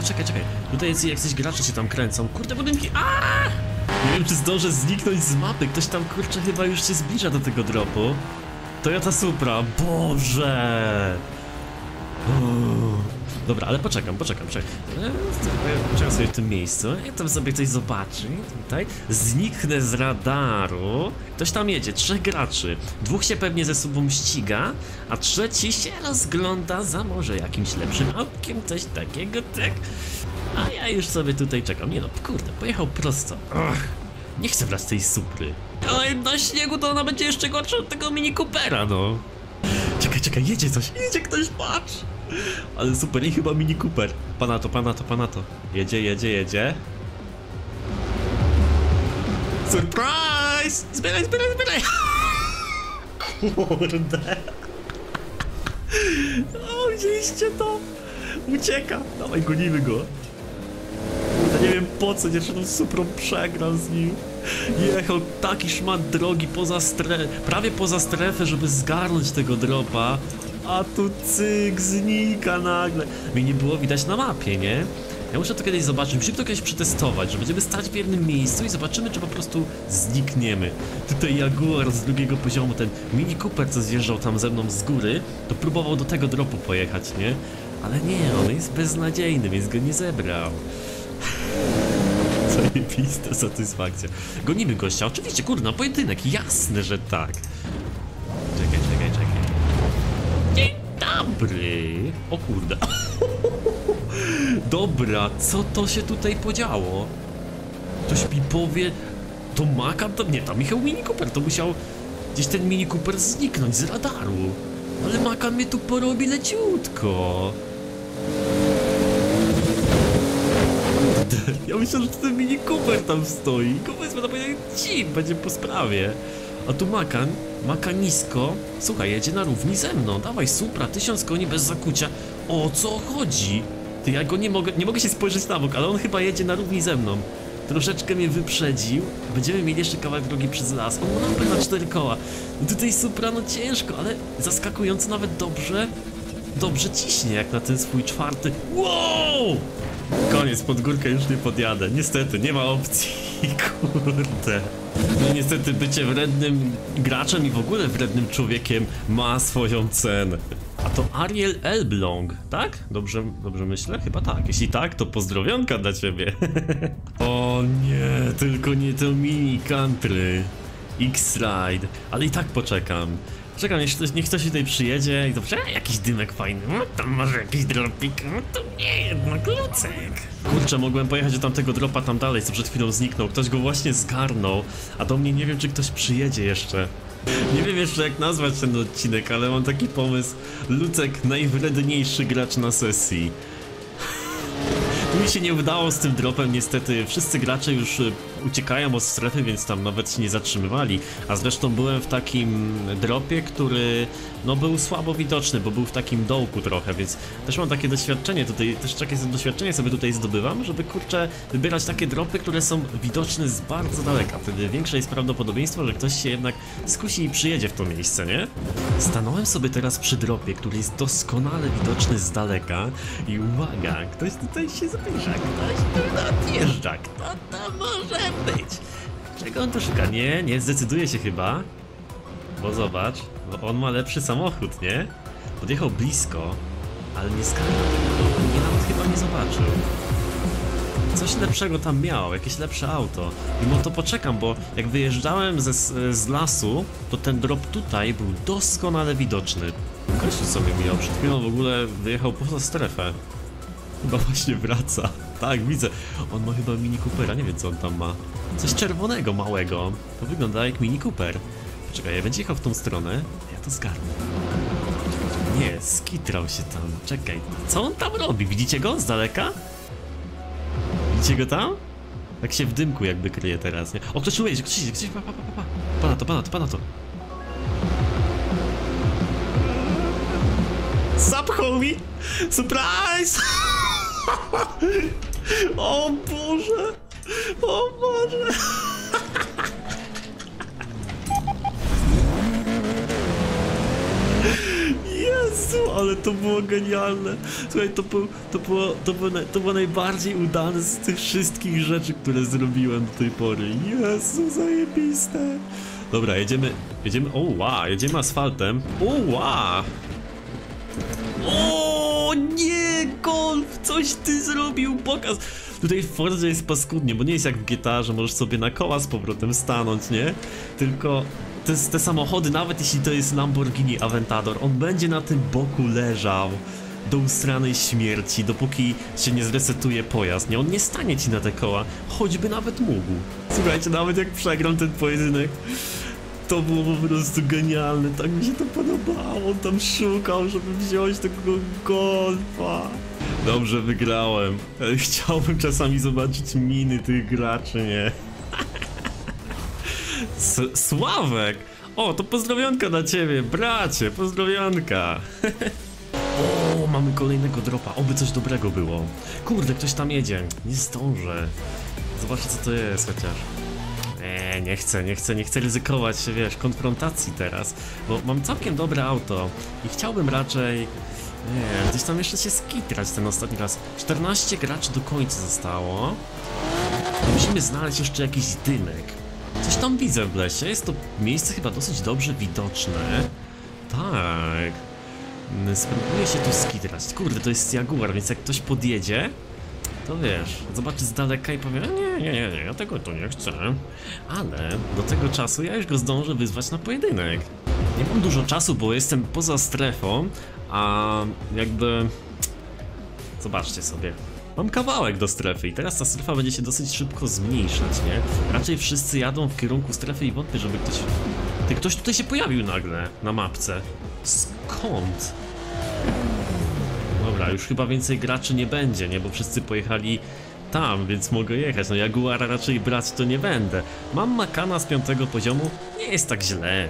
O, czekaj, czekaj. Tutaj jest jacyś gracze się tam kręcą. Kurde, budynki. Aaaa! Nie wiem, czy zdążę zniknąć z mapy. Ktoś tam, kurczę, chyba już się zbliża do tego dropu. Toyota Supra. Boże! Uuu. Dobra, ale poczekam, poczekam, czekaj. Eee, Poczekam sobie w tym miejscu. Jak tam sobie coś zobaczy. Tutaj. Zniknę z radaru. Ktoś tam jedzie, trzech graczy. Dwóch się pewnie ze sobą ściga, a trzeci się rozgląda za może jakimś lepszym autkiem, coś takiego, tak. A ja już sobie tutaj czekam. Nie no, kurde, pojechał prosto. Nie chcę wracać tej supry. Ale na śniegu to ona będzie jeszcze gorsza od tego Mini Coopera, no. Czekaj, czekaj, jedzie coś, jedzie ktoś, patrz! Ale super, i chyba Mini Cooper. Pana to, pana to, pana to. Jedzie, jedzie, jedzie. Surprise! Zbieraj, zbieraj, zbieraj! Kurde. O, widzieliście to? Ucieka. Dawaj, gonimy go. Ja nie wiem po co, jeszcze tą Suprą przegrał z nim. Jechał taki szmat drogi poza strefę, prawie poza strefę, żeby zgarnąć tego dropa. A tu cyk, znika nagle. Mnie nie było widać na mapie, nie? Ja muszę to kiedyś zobaczyć, musimy to kiedyś przetestować, że będziemy stać w jednym miejscu i zobaczymy, czy po prostu znikniemy. Tutaj Jaguar z drugiego poziomu, ten Mini Cooper, co zjeżdżał tam ze mną z góry, to próbował do tego dropu pojechać, nie? Ale nie, on jest beznadziejny, więc go nie zebrał. Zajebista satysfakcja. Gonimy gościa, oczywiście, kurna, pojedynek, jasne, że tak. Dzień dobry. O kurde. Dobra, co to się tutaj podziało? Ktoś mi powie... To Makan to... Nie, to Michał Mini Cooper, to musiał gdzieś ten Mini Cooper zniknąć z radaru. Ale Makan mnie tu porobi leciutko. Ja myślę, że ten Mini Cooper tam stoi. Powiedzmy to powiedział, ci, będzie po sprawie. A tu Makan, Makan nisko. Słuchaj, jedzie na równi ze mną. Dawaj, Supra, tysiąc koni bez zakucia. O co chodzi? Ty, ja go nie mogę, nie mogę się spojrzeć na bok, ale on chyba jedzie na równi ze mną. Troszeczkę mnie wyprzedził. Będziemy mieli jeszcze kawałek drogi przez las. Ma napęd na cztery koła. No tutaj Supra, no ciężko, ale zaskakująco nawet dobrze. Dobrze ciśnie, jak na ten swój czwarty. Wow! Koniec, pod górkę już nie podjadę. Niestety, nie ma opcji. Kurde. No niestety bycie wrednym graczem i w ogóle wrednym człowiekiem ma swoją cenę. A to Ariel Elblong, tak? Dobrze, dobrze myślę? Chyba tak. Jeśli tak, to pozdrowionka dla ciebie. o nie, tylko nie to mini country. X-Ride. Ale i tak poczekam. Czekam, niech ktoś, tutaj przyjedzie i dobrze, jakiś dymek fajny, no tam może jakiś dropik, no to nie jednak lucek. Kurczę, mogłem pojechać do tamtego dropa tam dalej, co przed chwilą zniknął, ktoś go właśnie zgarnął, a do mnie nie wiem, czy ktoś przyjedzie jeszcze. Nie wiem jeszcze jak nazwać ten odcinek, ale mam taki pomysł. Lucek, najwredniejszy gracz na sesji. Mi się nie udało z tym dropem, niestety wszyscy gracze już y, uciekają od strefy, więc tam nawet się nie zatrzymywali. A zresztą byłem w takim dropie, który no był słabo widoczny, bo był w takim dołku trochę, więc też mam takie doświadczenie tutaj, też takie doświadczenie sobie tutaj zdobywam, żeby kurczę wybierać takie dropy, które są widoczne z bardzo daleka. Wtedy większe jest prawdopodobieństwo, że ktoś się jednak skusi i przyjedzie w to miejsce, nie? Stanąłem sobie teraz przy dropie, który jest doskonale widoczny z daleka i uwaga, ktoś tutaj się zbliża, ktoś tu nadjeżdża, kto to może być? Czego on tu szuka? Nie, nie, zdecyduje się chyba. Bo zobacz, bo on ma lepszy samochód, nie? Podjechał blisko, ale nie skarżył. Nie nawet chyba nie zobaczył. Coś lepszego tam miał, jakieś lepsze auto. Mimo to poczekam, bo jak wyjeżdżałem ze, z lasu, to ten drop tutaj był doskonale widoczny. Gościu sobie mijał, przed chwilą w ogóle wyjechał poza strefę. Chyba właśnie wraca. Tak, widzę. On ma chyba Mini Coopera, nie wiem co on tam ma. Coś czerwonego, małego. To wygląda jak Mini Cooper. Czekaj, ja będzie jechał w tą stronę, ja to zgarnę. Nie, skitrał się tam. Czekaj, co on tam robi? Widzicie go z daleka? Widzicie go tam? Tak się w dymku jakby kryje teraz, nie? O, ktoś tu jedzie, ktoś jedzie, ktoś... Pa, pa, pa, pa, pa. Pana to, pana to, pana to. Zapchał mi! Surprise! O Boże! O Boże! Jezu, ale to było genialne. Słuchaj, to, był, to, było, to, było, to było najbardziej udane z tych wszystkich rzeczy, które zrobiłem do tej pory. Jezu, zajebiste. Dobra, jedziemy, jedziemy, o wow, jedziemy asfaltem. O wow. Nie, Golf, coś ty zrobił, pokaz. Tutaj w Fordzie jest paskudnie, bo nie jest jak w GTA, że możesz sobie na koła z powrotem stanąć, nie? Tylko te, te samochody, nawet jeśli to jest Lamborghini Aventador, on będzie na tym boku leżał do ustranej śmierci, dopóki się nie zresetuje pojazd, nie? On nie stanie ci na te koła, choćby nawet mógł. Słuchajcie, nawet jak przegram ten pojedynek, to było po prostu genialne, tak mi się to podobało, on tam szukał, żeby wziąć tego golfa. Dobrze, wygrałem. Chciałbym czasami zobaczyć miny tych graczy, nie? S Sławek! O, to pozdrowionka dla ciebie, bracie, pozdrowionka. o, mamy kolejnego dropa, oby coś dobrego było. Kurde, ktoś tam jedzie, nie zdążę. Zobaczcie co to jest chociaż. Nie, chcę, nie chcę, nie chcę ryzykować, wiesz, konfrontacji teraz, bo mam całkiem dobre auto i chciałbym raczej, nie gdzieś tam jeszcze się skitrać ten ostatni raz. 14 graczy do końca zostało. Musimy znaleźć jeszcze jakiś dymek. Coś tam widzę w lesie, jest to miejsce chyba dosyć dobrze widoczne. Tak. Spróbuję się tu skitrać. Kurde, to jest Jaguar, więc jak ktoś podjedzie, to wiesz, zobaczy z daleka i powie, nie, nie, nie, nie, ja tego tu nie chcę. Ale do tego czasu ja już go zdążę wyzwać na pojedynek. Nie mam dużo czasu, bo jestem poza strefą, a jakby... Zobaczcie sobie. Mam kawałek do strefy i teraz ta strefa będzie się dosyć szybko zmniejszać, nie? Raczej wszyscy jadą w kierunku strefy i wątpię, żeby ktoś... Ty, ktoś tutaj się pojawił nagle na mapce. Skąd? Dobra, już chyba więcej graczy nie będzie, nie? Bo wszyscy pojechali tam, więc mogę jechać. No Jaguara raczej brać to nie będę. Mam Makana z piątego poziomu, nie jest tak źle.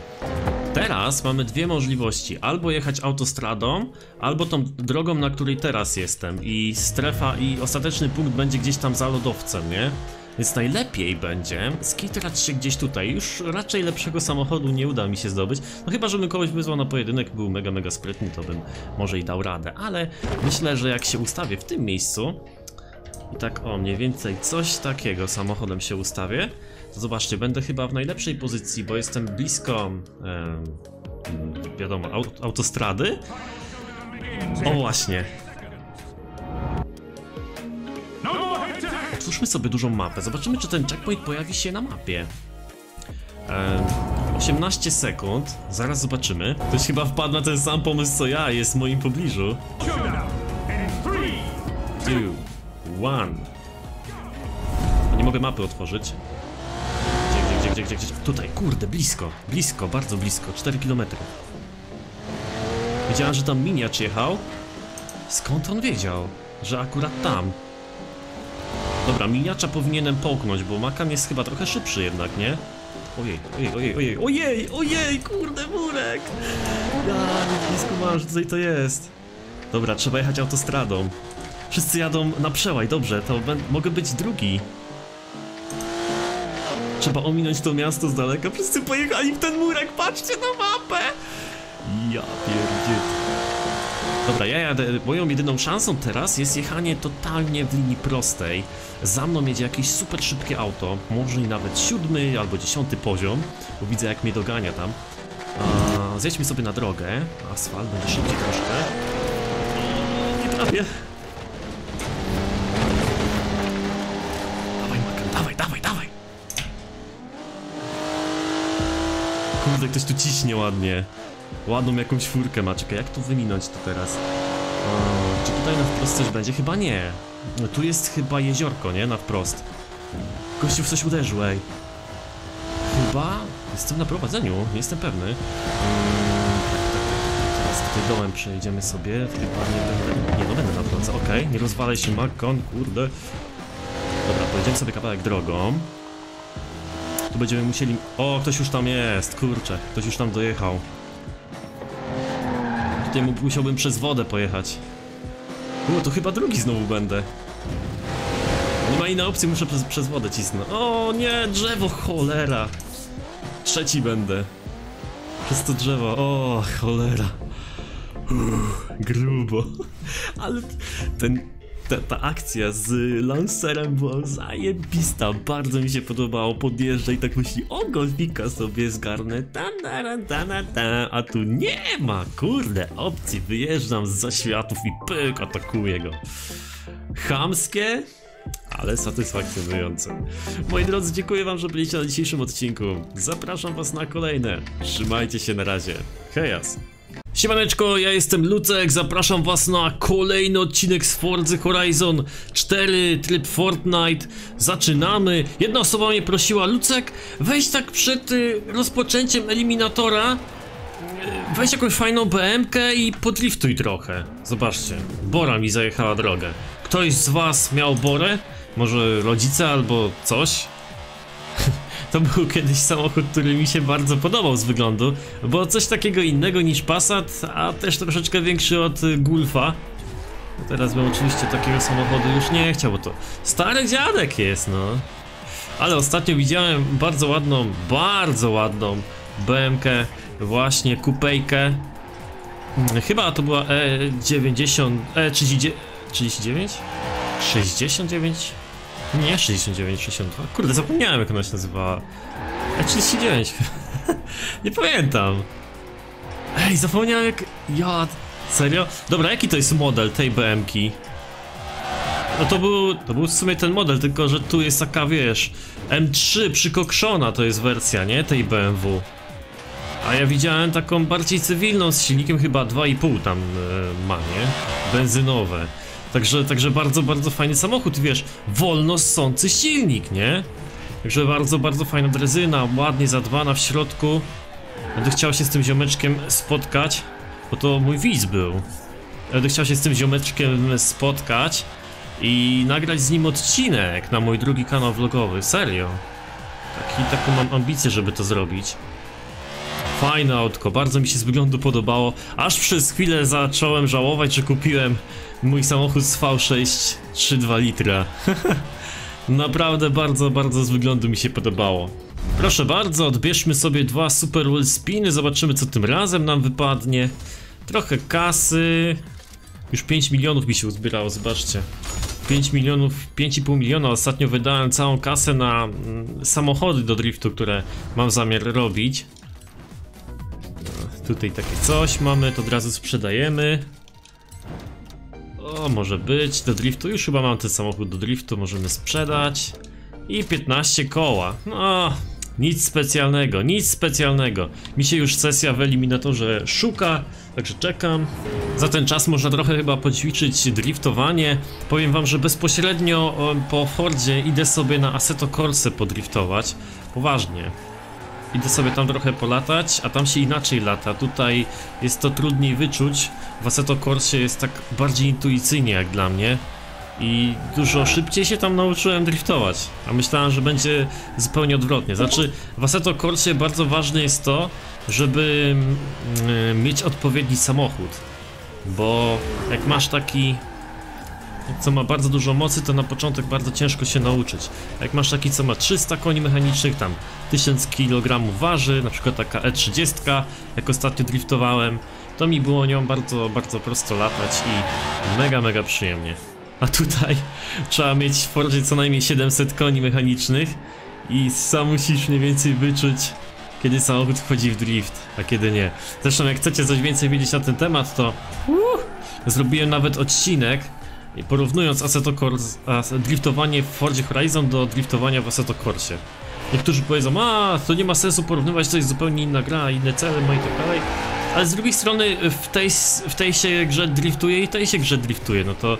Teraz mamy dwie możliwości. Albo jechać autostradą, albo tą drogą, na której teraz jestem. I strefa, i ostateczny punkt będzie gdzieś tam za lodowcem, nie? Więc najlepiej będzie skitrać się gdzieś tutaj. Już raczej lepszego samochodu nie uda mi się zdobyć. No chyba, żebym kogoś wyzwał na pojedynek, był mega, mega sprytny, to bym może i dał radę. Ale myślę, że jak się ustawię w tym miejscu i tak o, mniej więcej coś takiego samochodem się ustawię, to zobaczcie, będę chyba w najlepszej pozycji, bo jestem blisko, em, wiadomo, aut autostrady. O właśnie, Otwórzmy sobie dużą mapę, zobaczymy czy ten checkpoint pojawi się na mapie. Ehm, 18 sekund, zaraz zobaczymy. Ktoś chyba wpadł na ten sam pomysł co ja, jest w moim pobliżu. 2, 1. Nie mogę mapy otworzyć. Gdzie, gdzie, gdzie, gdzie, gdzie? Tutaj, kurde, blisko, blisko, bardzo blisko, 4 km. Wiedziałem, że tam miniacz jechał. Skąd on wiedział, że akurat tam? Dobra, miniacza powinienem połknąć, bo Makan jest chyba trochę szybszy jednak, nie? Ojej, ojej, ojej, ojej, ojej, ojej, kurde, murek! Ja skumałem, że tutaj to jest. Dobra, trzeba jechać autostradą. Wszyscy jadą na przełaj, dobrze, to mogę być drugi. Trzeba ominąć to miasto z daleka, wszyscy pojechali w ten murek, patrzcie na mapę! Ja pierdzielę. Dobra, ja jadę, moją jedyną szansą teraz jest jechanie totalnie w linii prostej. Za mną jedzie jakieś super szybkie auto, może i nawet siódmy albo dziesiąty poziom, bo widzę jak mnie dogania tam. A, zjedźmy sobie na drogę, asfalt będzie szybciej troszkę. Nie trafię. Dawaj Makan, dawaj, dawaj, dawaj! Kurde, ktoś tu ciśnie ładnie. Ładną jakąś furkę ma, czekaj, jak tu wyminąć to teraz? O, czy tutaj na wprost coś będzie? Chyba nie. No, tu jest chyba jeziorko, nie? Na wprost. Gościu w coś uderzył, ej. Chyba jestem na prowadzeniu, nie jestem pewny. Mm, tak, tak, tak, teraz tutaj dołem przejedziemy sobie, chyba nie będę... Nie, no będę na drodze, okej, nie rozwalaj się Makon, kurde. Dobra, pojedziemy sobie kawałek drogą. Tu będziemy musieli... O, ktoś już tam jest, kurczę, ktoś już tam dojechał. Tutaj musiałbym przez wodę pojechać. O, to chyba drugi znowu będę. Nie ma innej opcji, muszę przez, przez wodę cisnąć. O nie, drzewo, cholera. Trzeci będę. Przez to drzewo, o cholera. Uff, grubo. Ale ten ta, ta akcja z Lancerem była zajebista, bardzo mi się podobało, podjeżdża i tak myśli, o golfika sobie zgarnę, ta, ta, ta, ta, ta, a tu nie ma, kurde, opcji, wyjeżdżam z zaświatów i pyk, atakuję go. Chamskie, ale satysfakcjonujące. Moi drodzy, dziękuję wam, że byliście na dzisiejszym odcinku. Zapraszam was na kolejne. Trzymajcie się na razie. Hejas! Siemaneczko, ja jestem Lucek, zapraszam was na kolejny odcinek z Forza Horizon 4, tryb Fortnite. Zaczynamy. Jedna osoba mnie prosiła, Lucek, weź tak przed y, rozpoczęciem eliminatora, y, weź jakąś fajną BMK i podliftuj trochę. Zobaczcie, Bora mi zajechała drogę. Ktoś z was miał Borę? Może rodzice albo coś? To był kiedyś samochód, który mi się bardzo podobał z wyglądu, bo coś takiego innego niż Passat, a też troszeczkę większy od Gulfa. A teraz bym oczywiście takiego samochodu już nie chciał, bo to stary dziadek jest, no. Ale ostatnio widziałem bardzo ładną, bardzo ładną BMK, właśnie kupejkę. Chyba to była E90, E39, 39? 69? Nie, 69, 62. Kurde, zapomniałem jak ona się nazywała. E39. nie pamiętam. Ej, zapomniałem jak... Ja... Serio? Dobra, jaki to jest model tej BMki? No to był, to był w sumie ten model, tylko że tu jest taka, wiesz, M3 przykokszona to jest wersja, nie? Tej BMW. A ja widziałem taką bardziej cywilną z silnikiem chyba 2,5 tam e, ma, nie? Benzynowe. Także, także bardzo, bardzo fajny samochód, wiesz, wolno ssący silnik, nie? Także bardzo, bardzo fajna drezyna, ładnie zadbana w środku. Będę chciał się z tym ziomeczkiem spotkać, bo to mój widz był. Będę chciał się z tym ziomeczkiem spotkać i nagrać z nim odcinek na mój drugi kanał vlogowy, serio. Taki, taką mam ambicję, żeby to zrobić. Fajne autko, bardzo mi się z wyglądu podobało, aż przez chwilę zacząłem żałować, że kupiłem mój samochód z V6 3,2 litra. Naprawdę bardzo, bardzo z wyglądu mi się podobało. Proszę bardzo, odbierzmy sobie dwa Super Wheel Spiny, zobaczymy co tym razem nam wypadnie. Trochę kasy. Już 5 milionów mi się uzbierało, zobaczcie. 5 milionów, 5,5 miliona. Ostatnio wydałem całą kasę na mm, samochody do driftu, które mam zamiar robić. Tutaj takie coś mamy, to od razu sprzedajemy. Może być do driftu. Już chyba mam ten samochód do driftu, możemy sprzedać. I 15 koła. No, nic specjalnego, nic specjalnego. Mi się już sesja w eliminatorze szuka, także czekam. Za ten czas można trochę chyba poćwiczyć driftowanie. Powiem wam, że bezpośrednio po Fordzie idę sobie na Assetto Corsa podriftować. Poważnie. Idę sobie tam trochę polatać, a tam się inaczej lata. Tutaj jest to trudniej wyczuć. W Assetto Corsie jest tak bardziej intuicyjnie jak dla mnie. I dużo szybciej się tam nauczyłem driftować. A myślałem, że będzie zupełnie odwrotnie. Znaczy, w Assetto Corsie bardzo ważne jest to, żeby mm, mieć odpowiedni samochód. Bo jak masz taki co ma bardzo dużo mocy, to na początek bardzo ciężko się nauczyć. Jak masz taki, co ma 300 koni mechanicznych, tam 1000 kg waży, na przykład taka E30, jak ostatnio driftowałem, to mi było nią bardzo, bardzo prosto latać i mega, mega przyjemnie. A tutaj trzeba mieć w Fordzie co najmniej 700 koni mechanicznych i sam musisz mniej więcej wyczuć, kiedy samochód wchodzi w drift, a kiedy nie. Zresztą jak chcecie coś więcej wiedzieć na ten temat, to uh, zrobiłem nawet odcinek, porównując Assetto Corsa, driftowanie w Fordzie Horizon do driftowania w Assetto Corsie. Niektórzy powiedzą, a to nie ma sensu porównywać, to jest zupełnie inna gra, inne cele ma i tak dalej. Ale z drugiej strony w tej, w tej się grze driftuje i tej się grze driftuje, no to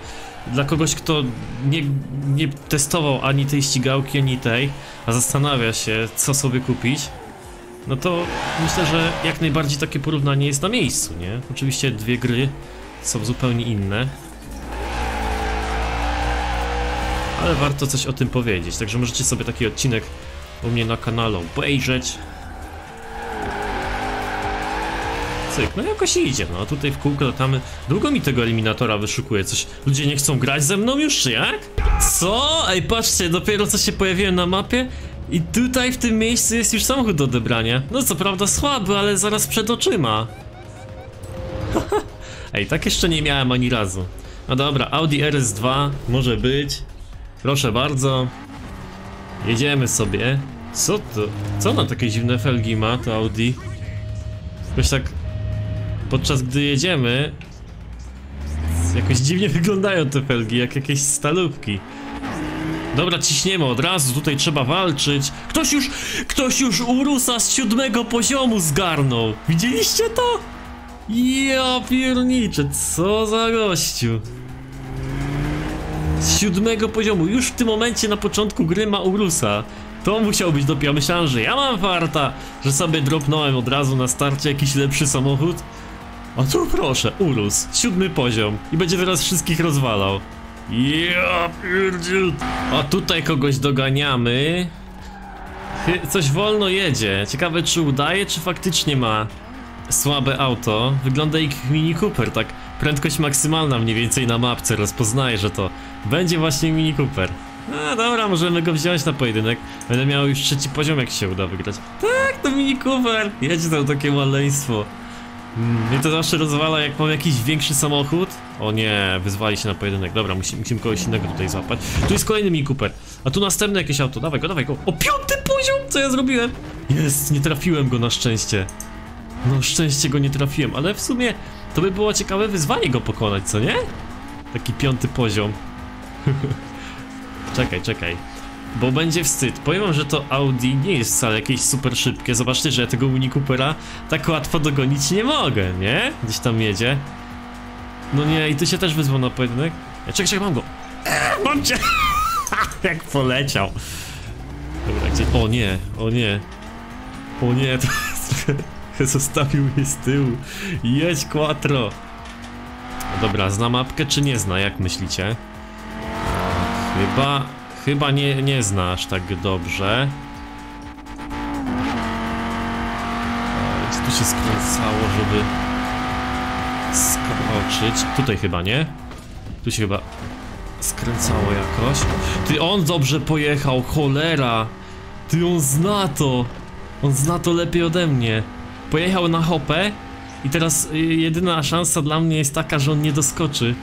dla kogoś, kto nie, nie testował ani tej ścigałki, ani tej, a zastanawia się, co sobie kupić, no to myślę, że jak najbardziej takie porównanie jest na miejscu, nie? Oczywiście dwie gry są zupełnie inne, ale warto coś o tym powiedzieć, także możecie sobie taki odcinek u mnie na kanale obejrzeć. Cyk, no jakoś idzie, no tutaj w kółko latamy. Długo mi tego eliminatora wyszukuje, coś, ludzie nie chcą grać ze mną już, czy jak? Co? Ej, patrzcie, dopiero co się pojawiłem na mapie i tutaj w tym miejscu jest już samochód do odebrania. No co prawda słaby, ale zaraz przed oczyma. Ej, tak jeszcze nie miałem ani razu. No dobra, Audi RS2 może być. Proszę bardzo. Jedziemy sobie. Co to? Co na takie dziwne felgi ma to Audi? Jakoś tak podczas gdy jedziemy jakoś dziwnie wyglądają te felgi, jak jakieś stalówki. Dobra, ciśniemy od razu, tutaj trzeba walczyć. Ktoś już, ktoś już Urusa z siódmego poziomu zgarnął. Widzieliście to? Ja pierniczę, co za gościu. Z siódmego poziomu, już w tym momencie na początku gry ma Urusa. To musiał być dopiero, myślałem, że ja mam farta, że sobie dropnąłem od razu na starcie jakiś lepszy samochód. A tu proszę, Urus, siódmy poziom i będzie teraz wszystkich rozwalał. Ja pierdziel. A tutaj kogoś doganiamy. Coś wolno jedzie. Ciekawe czy udaje, czy faktycznie ma słabe auto. Wygląda jak Mini Cooper, tak prędkość maksymalna mniej więcej na mapce rozpoznaje, że to będzie właśnie Mini Cooper. No dobra, możemy go wziąć na pojedynek. Będę miał już trzeci poziom, jak się uda wygrać. Tak, to Mini Cooper! Jedź tam takie maleństwo. Mm, Mnie to zawsze rozwala, jak mam jakiś większy samochód. O nie, wyzwali się na pojedynek. Dobra, musimy, musimy kogoś innego tutaj złapać. Tu jest kolejny Mini Cooper. A tu następne jakieś auto. Dawaj go, dawaj go. O, piąty poziom! Co ja zrobiłem? Jest, nie trafiłem go na szczęście. No, szczęście go nie trafiłem, ale w sumie to by było ciekawe wyzwanie go pokonać, co nie? Taki piąty poziom. czekaj, czekaj. Bo będzie wstyd. Powiem wam, że to Audi nie jest wcale jakieś super szybkie. Zobaczcie, że ja tego Mini Coopera tak łatwo dogonić nie mogę, nie? Gdzieś tam jedzie. No nie, i tu się też wyzwał na pojedynek. Ja czekaj, czekaj, mam go. Eee, mam cię! Jak poleciał. Dobra, gdzie... O nie, o nie. O nie, to jest. Zostawił mnie z tyłu. Jedź, Quattro. Dobra, zna mapkę czy nie zna, jak myślicie? Chyba... Chyba nie, nie zna aż tak dobrze. Tu się skręcało, żeby... Skroczyć? Tutaj chyba, nie? Tu się chyba... Skręcało jakoś. Ty, on dobrze pojechał, cholera! Ty, on zna to! On zna to lepiej ode mnie. Pojechał na hopę i teraz y, jedyna szansa dla mnie jest taka, że on nie doskoczy.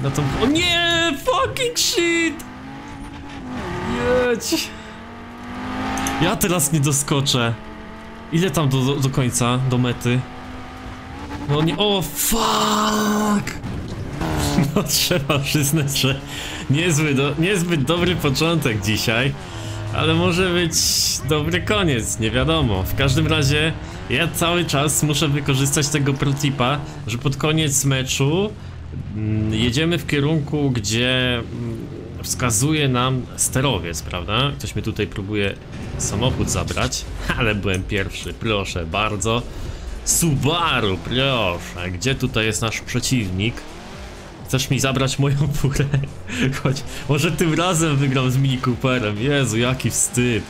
Na tą... O nie! Fucking shit! Jedź! Ja teraz nie doskoczę. Ile tam do, do, do końca, do mety? No nie... O, fuck! No trzeba przyznać, że do, niezbyt dobry początek dzisiaj. Ale może być dobry koniec, nie wiadomo. W każdym razie ja cały czas muszę wykorzystać tego protipa, że pod koniec meczu mm, jedziemy w kierunku, gdzie mm, wskazuje nam sterowiec, prawda? Ktoś mnie tutaj próbuje samochód zabrać, ale byłem pierwszy, proszę bardzo. Subaru, proszę, gdzie tutaj jest nasz przeciwnik? Chcesz mi zabrać moją furę? Chodź, może tym razem wygram z Mini Cooperem. Jezu, jaki wstyd.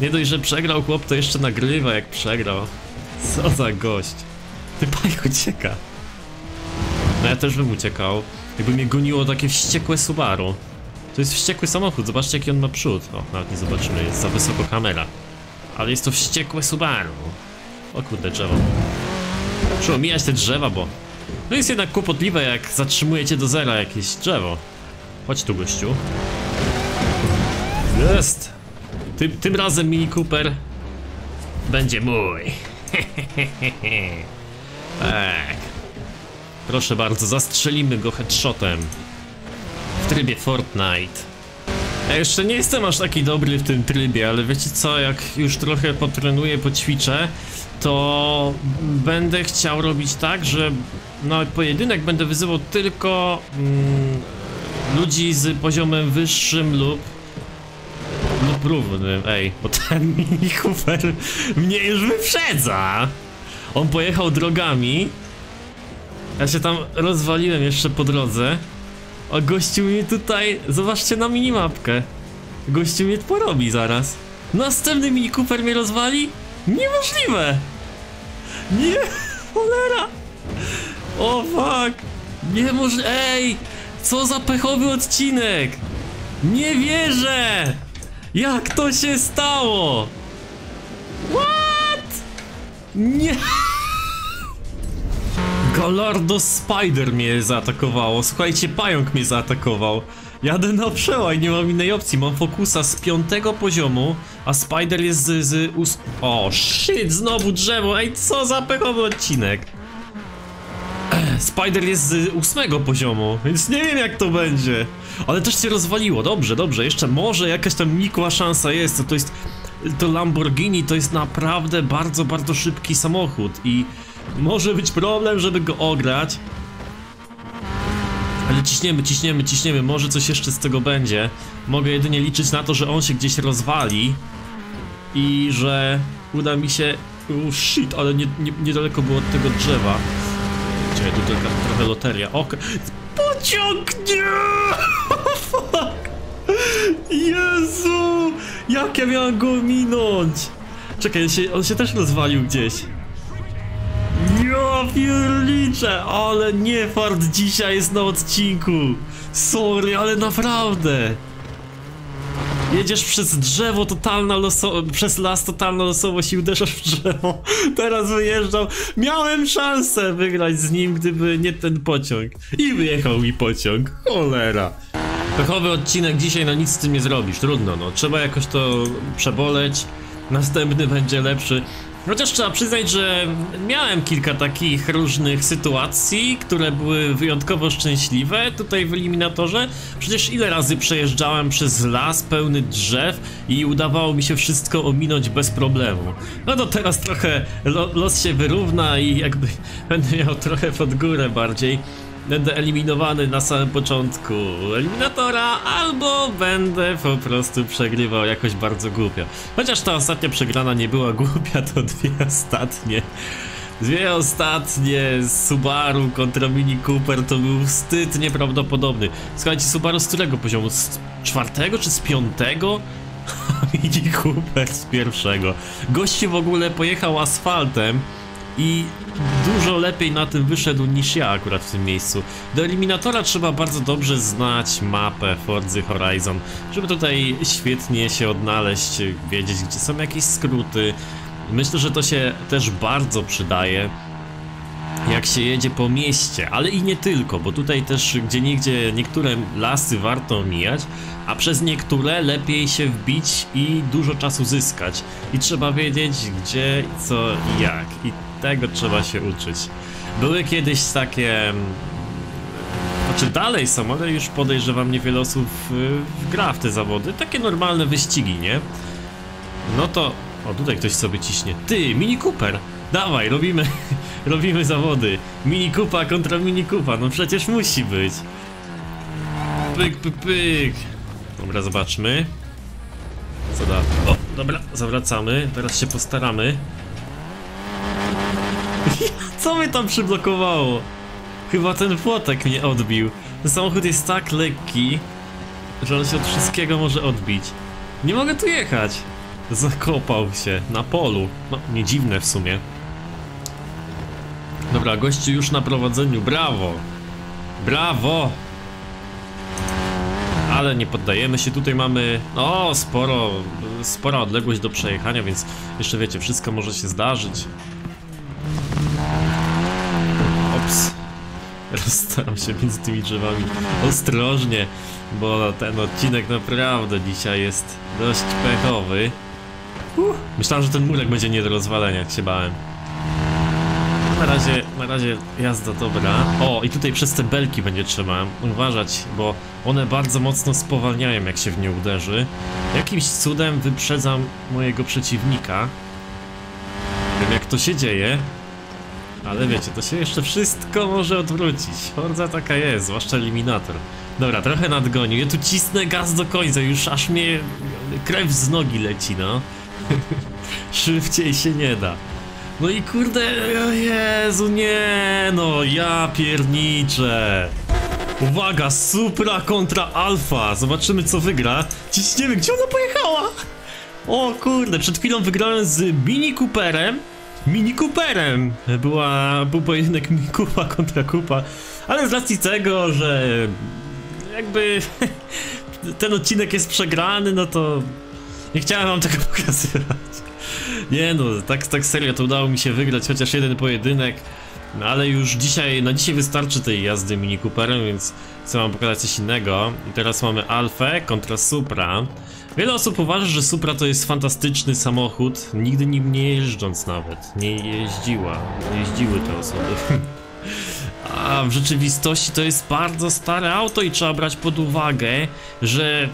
Nie dość, że przegrał chłop, to jeszcze nagrywa jak przegrał. Co za gość. Ty pajk ucieka. No ja też bym uciekał. Jakby mnie goniło takie wściekłe Subaru. To jest wściekły samochód, zobaczcie jaki on ma przód. O, nawet nie zobaczymy, jest za wysoko kamera. Ale jest to wściekłe Subaru. O kurde, drzewo. Muszę omijać te drzewa, bo... No jest jednak kłopotliwe, jak zatrzymujecie do zera jakieś drzewo. Chodź tu, gościu. Jest! Tym, tym razem Mini Cooper będzie mój. tak. Proszę bardzo, zastrzelimy go headshotem. W trybie Fortnite. Ja jeszcze nie jestem aż taki dobry w tym trybie, ale wiecie co, jak już trochę potrenuję, poćwiczę, to będę chciał robić tak, że na pojedynek będę wyzywał tylko mm, ludzi z poziomem wyższym lub lub równym. Ej, bo ten mini Cooper mnie już wyprzedza. On pojechał drogami. Ja się tam rozwaliłem jeszcze po drodze. A gościu mnie tutaj, zobaczcie na minimapkę. Gościu mnie porobi zaraz. Następny mini Cooper mnie rozwali? Niemożliwe! Nie, cholera! O fuck! Niemożliwe, ej! Co za pechowy odcinek! Nie wierzę! Jak to się stało? What? Nie! Galardo Spider mnie zaatakowało. Słuchajcie, pająk mnie zaatakował. Jadę na przełaj, nie mam innej opcji. Mam fokusa z piątego poziomu, a Spider jest z, z ós... O, shit, znowu drzewo. Ej, co za pechowy odcinek. Spider jest z ósmego poziomu, więc nie wiem jak to będzie. Ale też się rozwaliło, dobrze, dobrze. Jeszcze może jakaś tam nikła szansa jest. To jest... To Lamborghini to jest naprawdę bardzo, bardzo szybki samochód i może być problem, żeby go ograć. Ale ciśniemy, ciśniemy, ciśniemy, może coś jeszcze z tego będzie. Mogę jedynie liczyć na to, że on się gdzieś rozwali i że uda mi się... Oh shit, ale nie, nie, niedaleko było od tego drzewa. Czekaj, tu tylko trochę loteria. Ok. Pociąg! Nie! Jezu! Jak ja miałem go minąć? Czekaj, on się, on się też rozwalił gdzieś. Jo, pierniczę, ale nie fart dzisiaj jest na odcinku. Sorry, ale naprawdę. Jedziesz przez drzewo, totalna loso... przez las, totalna losowość i uderzasz w drzewo. Teraz wyjeżdżał. Miałem szansę wygrać z nim, gdyby nie ten pociąg. I wyjechał mi pociąg. Cholera. Pechowy odcinek dzisiaj, no nic z tym nie zrobisz. Trudno, no. Trzeba jakoś to przeboleć. Następny będzie lepszy. Chociaż trzeba przyznać, że miałem kilka takich różnych sytuacji, które były wyjątkowo szczęśliwe tutaj w eliminatorze. Przecież ile razy przejeżdżałem przez las pełny drzew i udawało mi się wszystko ominąć bez problemu. No to teraz trochę lo los się wyrówna i jakby będę miał trochę pod górę bardziej będę eliminowany na samym początku eliminatora, albo będę po prostu przegrywał jakoś bardzo głupio. Chociaż ta ostatnia przegrana nie była głupia, to dwie ostatnie. Dwie ostatnie Subaru kontra Mini Cooper to był wstyd nieprawdopodobny. Słuchajcie, Subaru z którego poziomu? Z czwartego czy z piątego? Mini Cooper z pierwszego. Goście w ogóle pojechał asfaltem i dużo lepiej na tym wyszedł niż ja akurat w tym miejscu. Do eliminatora trzeba bardzo dobrze znać mapę Forza Horizon, żeby tutaj świetnie się odnaleźć, wiedzieć gdzie są jakieś skróty. Myślę, że to się też bardzo przydaje jak się jedzie po mieście, ale i nie tylko, bo tutaj też gdzie nigdzie niektóre lasy warto omijać, a przez niektóre lepiej się wbić i dużo czasu zyskać. I trzeba wiedzieć gdzie, co i jak. I tego trzeba się uczyć. Były kiedyś takie... mm, Znaczy dalej są, ale już podejrzewam niewiele osób gra w te zawody. Takie normalne wyścigi, nie? No to... O, tutaj ktoś sobie ciśnie. Ty, Mini Cooper! Dawaj, robimy... robimy zawody. Mini Kupa kontra Mini Kupa, no przecież musi być. Pyk, pyk, pyk. Dobra, zobaczmy. Co da? O, dobra, zawracamy. Teraz się postaramy. Co mnie tam przyblokowało? Chyba ten płotek mnie odbił. Ten samochód jest tak lekki, że on się od wszystkiego może odbić. Nie mogę tu jechać. Zakopał się na polu. No, nie dziwne w sumie. Dobra, gościu już na prowadzeniu. Brawo! Brawo! Ale nie poddajemy się. Tutaj mamy, no, sporo, spora odległość do przejechania, więc jeszcze wiecie, wszystko może się zdarzyć. Ops. Rozstaram się między tymi drzewami ostrożnie, bo ten odcinek naprawdę dzisiaj jest dość pechowy. Uh, myślałem, że ten murek będzie nie do rozwalenia, jak się bałem. Na razie, na razie jazda dobra. O, i tutaj przez te belki będzie trzeba uważać, bo one bardzo mocno spowalniają, jak się w nie uderzy. Jakimś cudem wyprzedzam mojego przeciwnika. Wiem, jak to się dzieje, ale wiecie, to się jeszcze wszystko może odwrócić. Forza taka jest, zwłaszcza eliminator. Dobra, trochę nadgonił. Ja tu cisnę gaz do końca, już aż mnie krew z nogi leci, no. Szybciej się nie da. No i kurde, o Jezu, nie, no ja pierniczę. Uwaga, Supra kontra Alfa. Zobaczymy co wygra. Ciśniemy, gdzie ona pojechała? O kurde, przed chwilą wygrałem z Mini Cooperem. Mini Cooperem! Była, był pojedynek Mini Kupa kontra Kupa, ale z racji tego, że jakby ten odcinek jest przegrany, no to nie chciałem wam tego pokazywać. Nie no, tak, tak serio to udało mi się wygrać chociaż jeden pojedynek, no ale już dzisiaj, na dzisiaj wystarczy tej jazdy Mini Cooperem, więc chcę wam pokazać coś innego. I teraz mamy Alfę kontra Supra. Wiele osób uważa, że Supra to jest fantastyczny samochód, nigdy nim nie jeżdżąc nawet. Nie jeździła, nie jeździły te osoby. A w rzeczywistości to jest bardzo stare auto i trzeba brać pod uwagę, że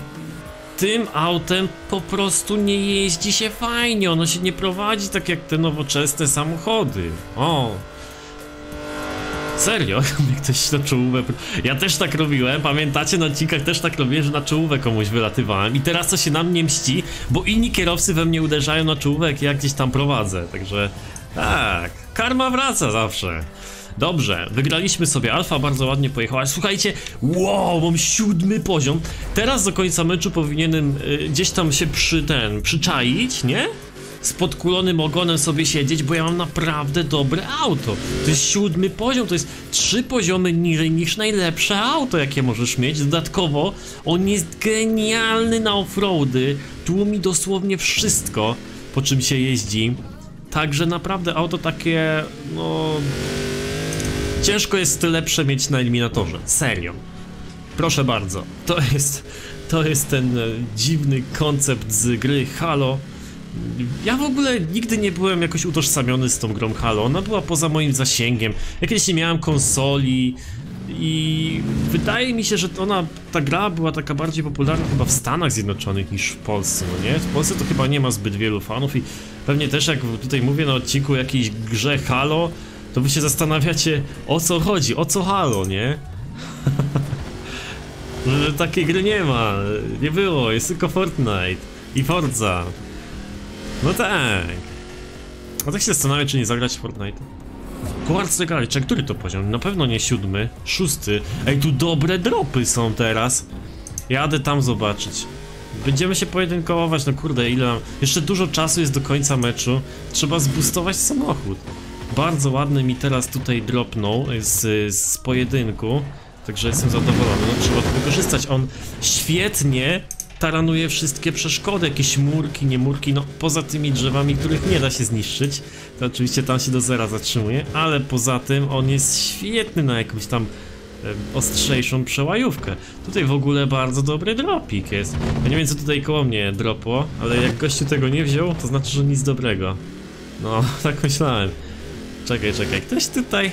tym autem po prostu nie jeździ się fajnie, ono się nie prowadzi tak jak te nowoczesne samochody. O! Serio? Jak ktoś na czołówę... Ja też tak robiłem, pamiętacie? Na odcinkach też tak robiłem, że na czołówę komuś wylatywałem i teraz to się na mnie mści, bo inni kierowcy we mnie uderzają na czołówę, jak ja gdzieś tam prowadzę, także... Tak, karma wraca zawsze. Dobrze, wygraliśmy sobie. Alfa bardzo ładnie pojechała. Słuchajcie, wow, mam siódmy poziom. Teraz do końca meczu powinienem y, gdzieś tam się przy ten, przyczaić, nie? Z podkulonym ogonem sobie siedzieć, bo ja mam naprawdę dobre auto. To jest siódmy poziom, to jest trzy poziomy niżej niż najlepsze auto, jakie możesz mieć. Dodatkowo on jest genialny na offroady, tłumi dosłownie wszystko, po czym się jeździ. Także naprawdę auto takie, no... Ciężko jest lepsze mieć na eliminatorze, serio. Proszę bardzo, to jest, to jest ten e, dziwny koncept z gry Halo. Ja w ogóle nigdy nie byłem jakoś utożsamiony z tą grą Halo, ona była poza moim zasięgiem. Ja kiedyś nie miałem konsoli i wydaje mi się, że ona, ta gra była taka bardziej popularna chyba w Stanach Zjednoczonych niż w Polsce, no nie? W Polsce to chyba nie ma zbyt wielu fanów i pewnie też jak tutaj mówię na odcinku o jakiejś grze Halo, to wy się zastanawiacie o co chodzi, o co Halo, nie? Takiej gry nie ma, nie było, jest tylko Fortnite i Forza. No tak. A tak się zastanawiam, czy nie zagrać w Fortnite. Quartz Regalicze, który to poziom? Na pewno nie siódmy, szósty. Ej, tu dobre dropy są teraz. Jadę tam zobaczyć. Będziemy się pojedynkować, no kurde, ile mam... Jeszcze dużo czasu jest do końca meczu. Trzeba zbustować samochód. Bardzo ładny mi teraz tutaj dropnął z, z pojedynku. Także jestem zadowolony, no trzeba to wykorzystać. On świetnie taranuje wszystkie przeszkody, jakieś murki, nie murki, no poza tymi drzewami, których nie da się zniszczyć. To oczywiście tam się do zera zatrzymuje, ale poza tym on jest świetny na jakąś tam ostrzejszą przełajówkę. Tutaj w ogóle bardzo dobry dropik jest. Ja nie wiem co tutaj koło mnie dropło, ale jak gościu tego nie wziął, to znaczy, że nic dobrego. No, tak myślałem. Czekaj, czekaj, ktoś tutaj...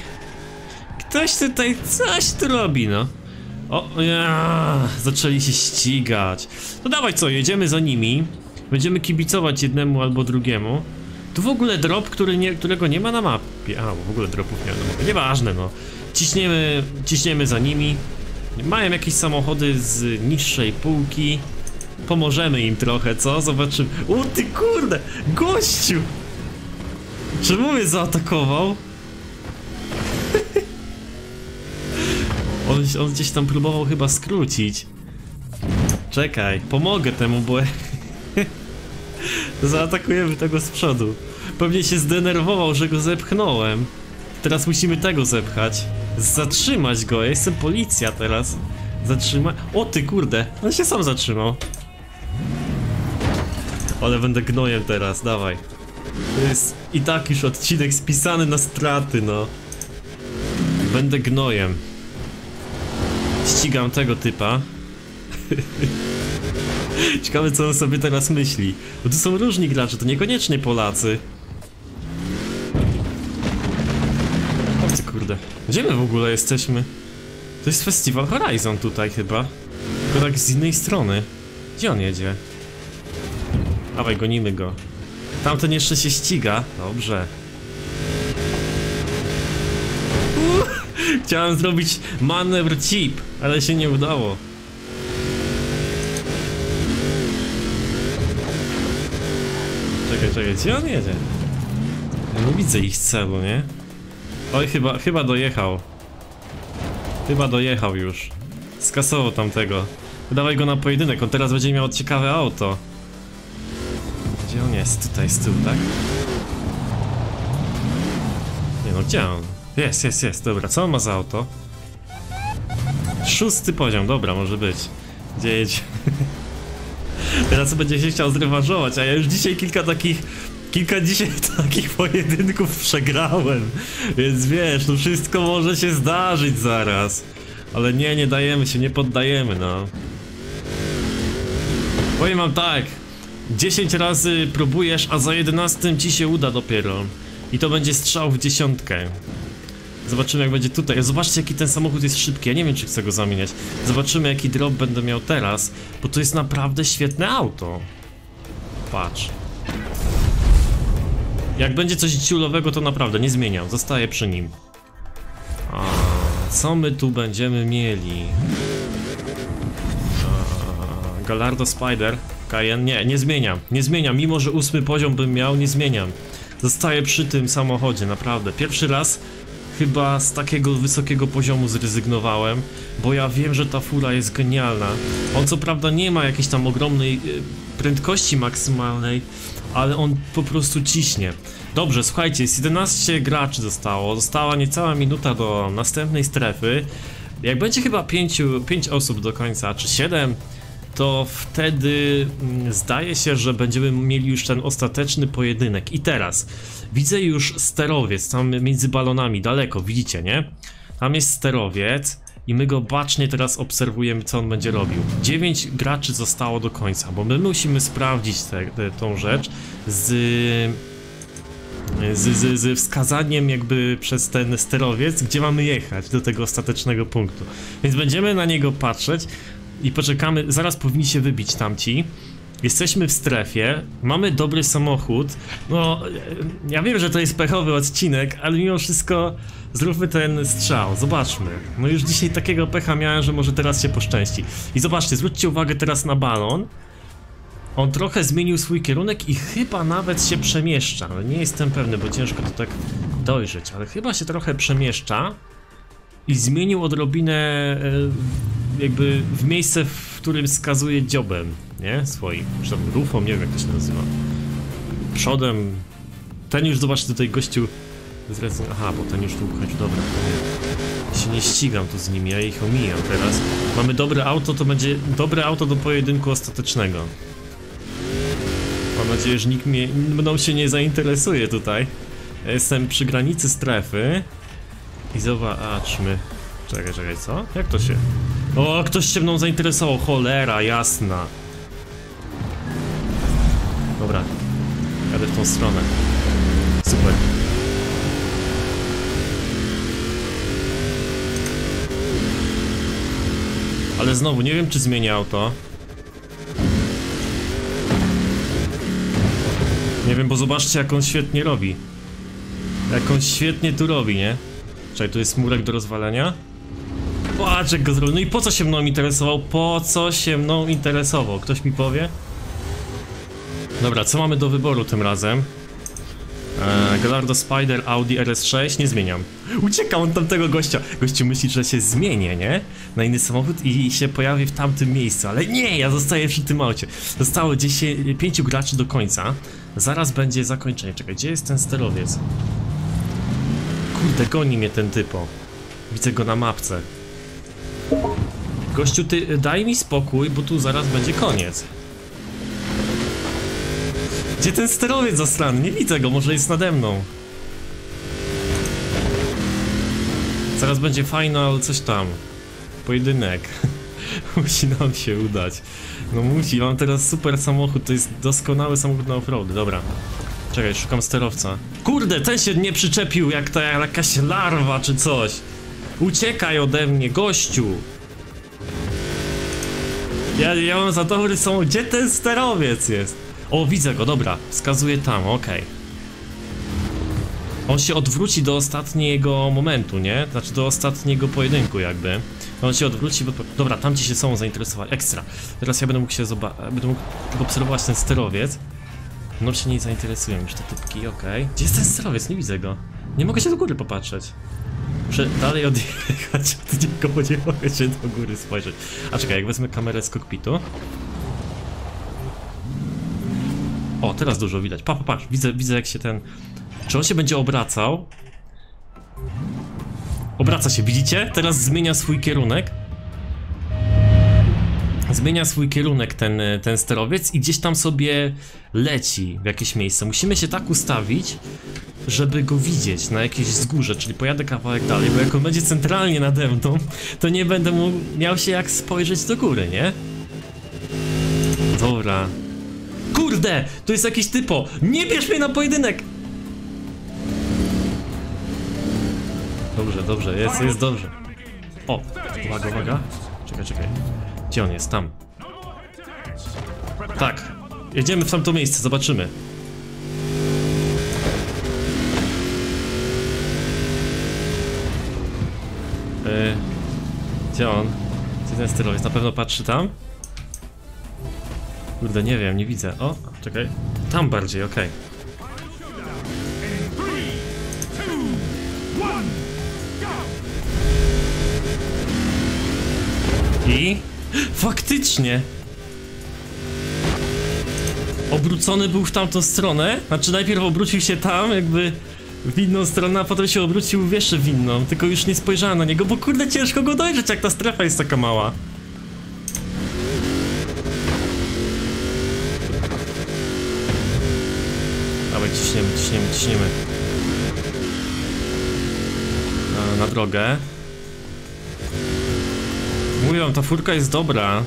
Ktoś tutaj coś tu robi, no. O, ja, zaczęli się ścigać. No dawaj co, jedziemy za nimi. Będziemy kibicować jednemu albo drugiemu. Tu w ogóle drop, który nie, którego nie ma na mapie. A, bo w ogóle dropów nie ma na mapie. Nieważne, no. Ciśniemy, ciśniemy za nimi. Mają jakieś samochody z niższej półki. Pomożemy im trochę, co? Zobaczymy. O ty kurde! Gościu! Czemu mnie zaatakował? On, on gdzieś tam próbował chyba skrócić. Czekaj, pomogę temu, bo... Zaatakujemy tego z przodu. Pewnie się zdenerwował, że go zepchnąłem. Teraz musimy tego zepchać. Zatrzymać go, ja jestem policja teraz. Zatrzymać... O ty kurde, on się sam zatrzymał. Ale będę gnojem teraz, dawaj. To jest i tak już odcinek spisany na straty, no. Będę gnojem. Ścigam tego typa. Ciekawe co on sobie teraz myśli. Bo tu są różni gracze, to niekoniecznie Polacy. O ty kurde. Gdzie my w ogóle jesteśmy? To jest festiwal Horizon tutaj chyba. Tylko tak z innej strony. Gdzie on jedzie? Dawaj, gonimy go. Tamten jeszcze się ściga. Dobrze. Chciałem zrobić manewr chip, ale się nie udało. Czekaj, czekaj, gdzie on jedzie? Ja nie widzę ich celu, nie? Oj, chyba, chyba dojechał. Chyba dojechał już. Skasował tamtego. Dawaj go na pojedynek, on teraz będzie miał ciekawe auto. Gdzie on jest? Tutaj z tyłu, tak? Nie no, gdzie on? Jest, jest, jest, dobra, co on ma za auto? Szósty poziom, dobra, może być. Gdzie jedzie? Teraz będzie się chciał zrewanżować, a ja już dzisiaj kilka takich... Kilka dzisiaj takich pojedynków przegrałem. Więc wiesz, no wszystko może się zdarzyć zaraz. Ale nie, nie dajemy się, nie poddajemy, no. Powiem wam tak. 10 razy próbujesz, a za 11 ci się uda dopiero. I to będzie strzał w dziesiątkę. Zobaczymy jak będzie tutaj. Zobaczcie jaki ten samochód jest szybki. Ja nie wiem czy chcę go zamieniać. Zobaczymy jaki drop będę miał teraz. Bo to jest naprawdę świetne auto. Patrz. Jak będzie coś ciulowego to naprawdę nie zmieniam. Zostaję przy nim. A, co my tu będziemy mieli? A, Galardo Spider. Cayenne. Nie, nie zmieniam. Nie zmieniam. Mimo, że ósmy poziom bym miał, nie zmieniam. Zostaję przy tym samochodzie, naprawdę. Pierwszy raz chyba z takiego wysokiego poziomu zrezygnowałem, bo ja wiem, że ta fura jest genialna. On co prawda nie ma jakiejś tam ogromnej e, prędkości maksymalnej, ale on po prostu ciśnie. Dobrze, słuchajcie, jest 11 graczy zostało, została niecała minuta do następnej strefy. Jak będzie chyba 5, 5 osób do końca, czy 7, to wtedy mm, zdaje się, że będziemy mieli już ten ostateczny pojedynek. I teraz widzę już sterowiec tam między balonami, daleko, widzicie, nie? Tam jest sterowiec i my go bacznie teraz obserwujemy, co on będzie robił. 9 graczy zostało do końca, bo my musimy sprawdzić tę tą rzecz z, z, z, z wskazaniem jakby przez ten sterowiec, gdzie mamy jechać do tego ostatecznego punktu. Więc będziemy na niego patrzeć i poczekamy, zaraz powinni się wybić tamci. Jesteśmy w strefie, mamy dobry samochód. No, ja wiem, że to jest pechowy odcinek, ale mimo wszystko zróbmy ten strzał, zobaczmy. No już dzisiaj takiego pecha miałem, że może teraz się poszczęści. I zobaczcie, zwróćcie uwagę teraz na balon. On trochę zmienił swój kierunek i chyba nawet się przemieszcza. Ale nie jestem pewny, bo ciężko to tak dojrzeć, ale chyba się trochę przemieszcza i zmienił odrobinę e, jakby w miejsce, w którym skazuje dziobem, nie? Swoim, czy rufą, nie wiem jak to się nazywa. Przodem. Ten już zobaczcie tutaj gościu zrezygn... Aha, bo ten już tu chodzi, dobra. Się nie ścigam tu z nimi, ja ich omijam teraz. Mamy dobre auto, to będzie dobre auto do pojedynku ostatecznego. Mam nadzieję, że nikt mnie, mną się nie zainteresuje tutaj. Jestem przy granicy strefy. I zobaczmy. Czekaj, czekaj, co? Jak to się... O, ktoś się mną zainteresował, cholera, jasna. Dobra, jadę w tą stronę. Super. Ale znowu, nie wiem czy zmienia auto. Nie wiem, bo zobaczcie jak on świetnie robi. Jak on świetnie tu robi, nie? Czekaj, tu jest murek do rozwalenia. Patrz jak go zrobił. No i po co się mną interesował? Po co się mną interesował? Ktoś mi powie? Dobra, co mamy do wyboru tym razem? Eee, Gallardo Spider Audi RS6 nie zmieniam. Uciekam od tamtego gościa. Gościu myśli, że się zmienię, nie? Na inny samochód i się pojawi w tamtym miejscu, ale nie, ja zostaję przy tym aucie. Zostało 10, 5 graczy do końca. Zaraz będzie zakończenie. Czekaj, gdzie jest ten sterowiec? Kurde, goni mnie ten typo. Widzę go na mapce. Gościu, ty daj mi spokój, bo tu zaraz będzie koniec. Gdzie ten sterowiec zasrany? Nie widzę go, może jest nade mną. Zaraz będzie final coś tam. Pojedynek. musi nam się udać. No musi, mam teraz super samochód, to jest doskonały samochód na offroad. Dobra. Czekaj, szukam sterowca. Kurde, ten się nie przyczepił jak ta jakaś larwa czy coś. Uciekaj ode mnie, gościu. Ja, ja mam za dobry samochód. Gdzie ten sterowiec jest? O, widzę go, dobra. Wskazuje tam, okej. Okay. On się odwróci do ostatniego momentu, nie? Znaczy do ostatniego pojedynku jakby. On się odwróci, bo... Dobra, tamci się są zainteresowali. Ekstra. Teraz ja będę mógł się. Będę mógł obserwować ten sterowiec. No się nie zainteresują już te typki, okej. Okay. Gdzie jest ten sterowiec? Nie widzę go. Nie mogę się do góry popatrzeć. Muszę dalej odjechać od niego, bo nie mogę się do góry spojrzeć. A czekaj, jak wezmę kamerę z kokpitu. O, teraz dużo widać. Pa, pa, patrz, widzę, widzę jak się ten... Czy on się będzie obracał? Obraca się, widzicie? Teraz zmienia swój kierunek. Zmienia swój kierunek ten, ten sterowiec i gdzieś tam sobie leci w jakieś miejsce. Musimy się tak ustawić, żeby go widzieć na jakieś wzgórze, czyli pojadę kawałek dalej, bo jak on będzie centralnie nade mną, to nie będę mu miał się jak spojrzeć do góry, nie? Dobra, Kurde, to jest jakiś typo. Nie bierz mnie na pojedynek. Dobrze, dobrze, jest, jest dobrze. O, uwaga, uwaga. Czekaj, czekaj. Gdzie on jest? Tam. Tak. Jedziemy w tamto miejsce, zobaczymy. E, gdzie on? Gdzie ten stylowiec? Na pewno patrzy tam? Kurde, nie wiem, nie widzę. O, czekaj. Tam bardziej, okej. Okay. I faktycznie obrócony był w tamtą stronę. Znaczy najpierw obrócił się tam, jakby w inną stronę, a potem się obrócił jeszcze w inną. Tylko już nie spojrzałem na niego, bo kurde ciężko go dojrzeć, jak ta strefa jest taka mała. Dawaj, ciśniemy, ciśniemy, ciśniemy. Na, na drogę. Mówię wam, ta furka jest dobra.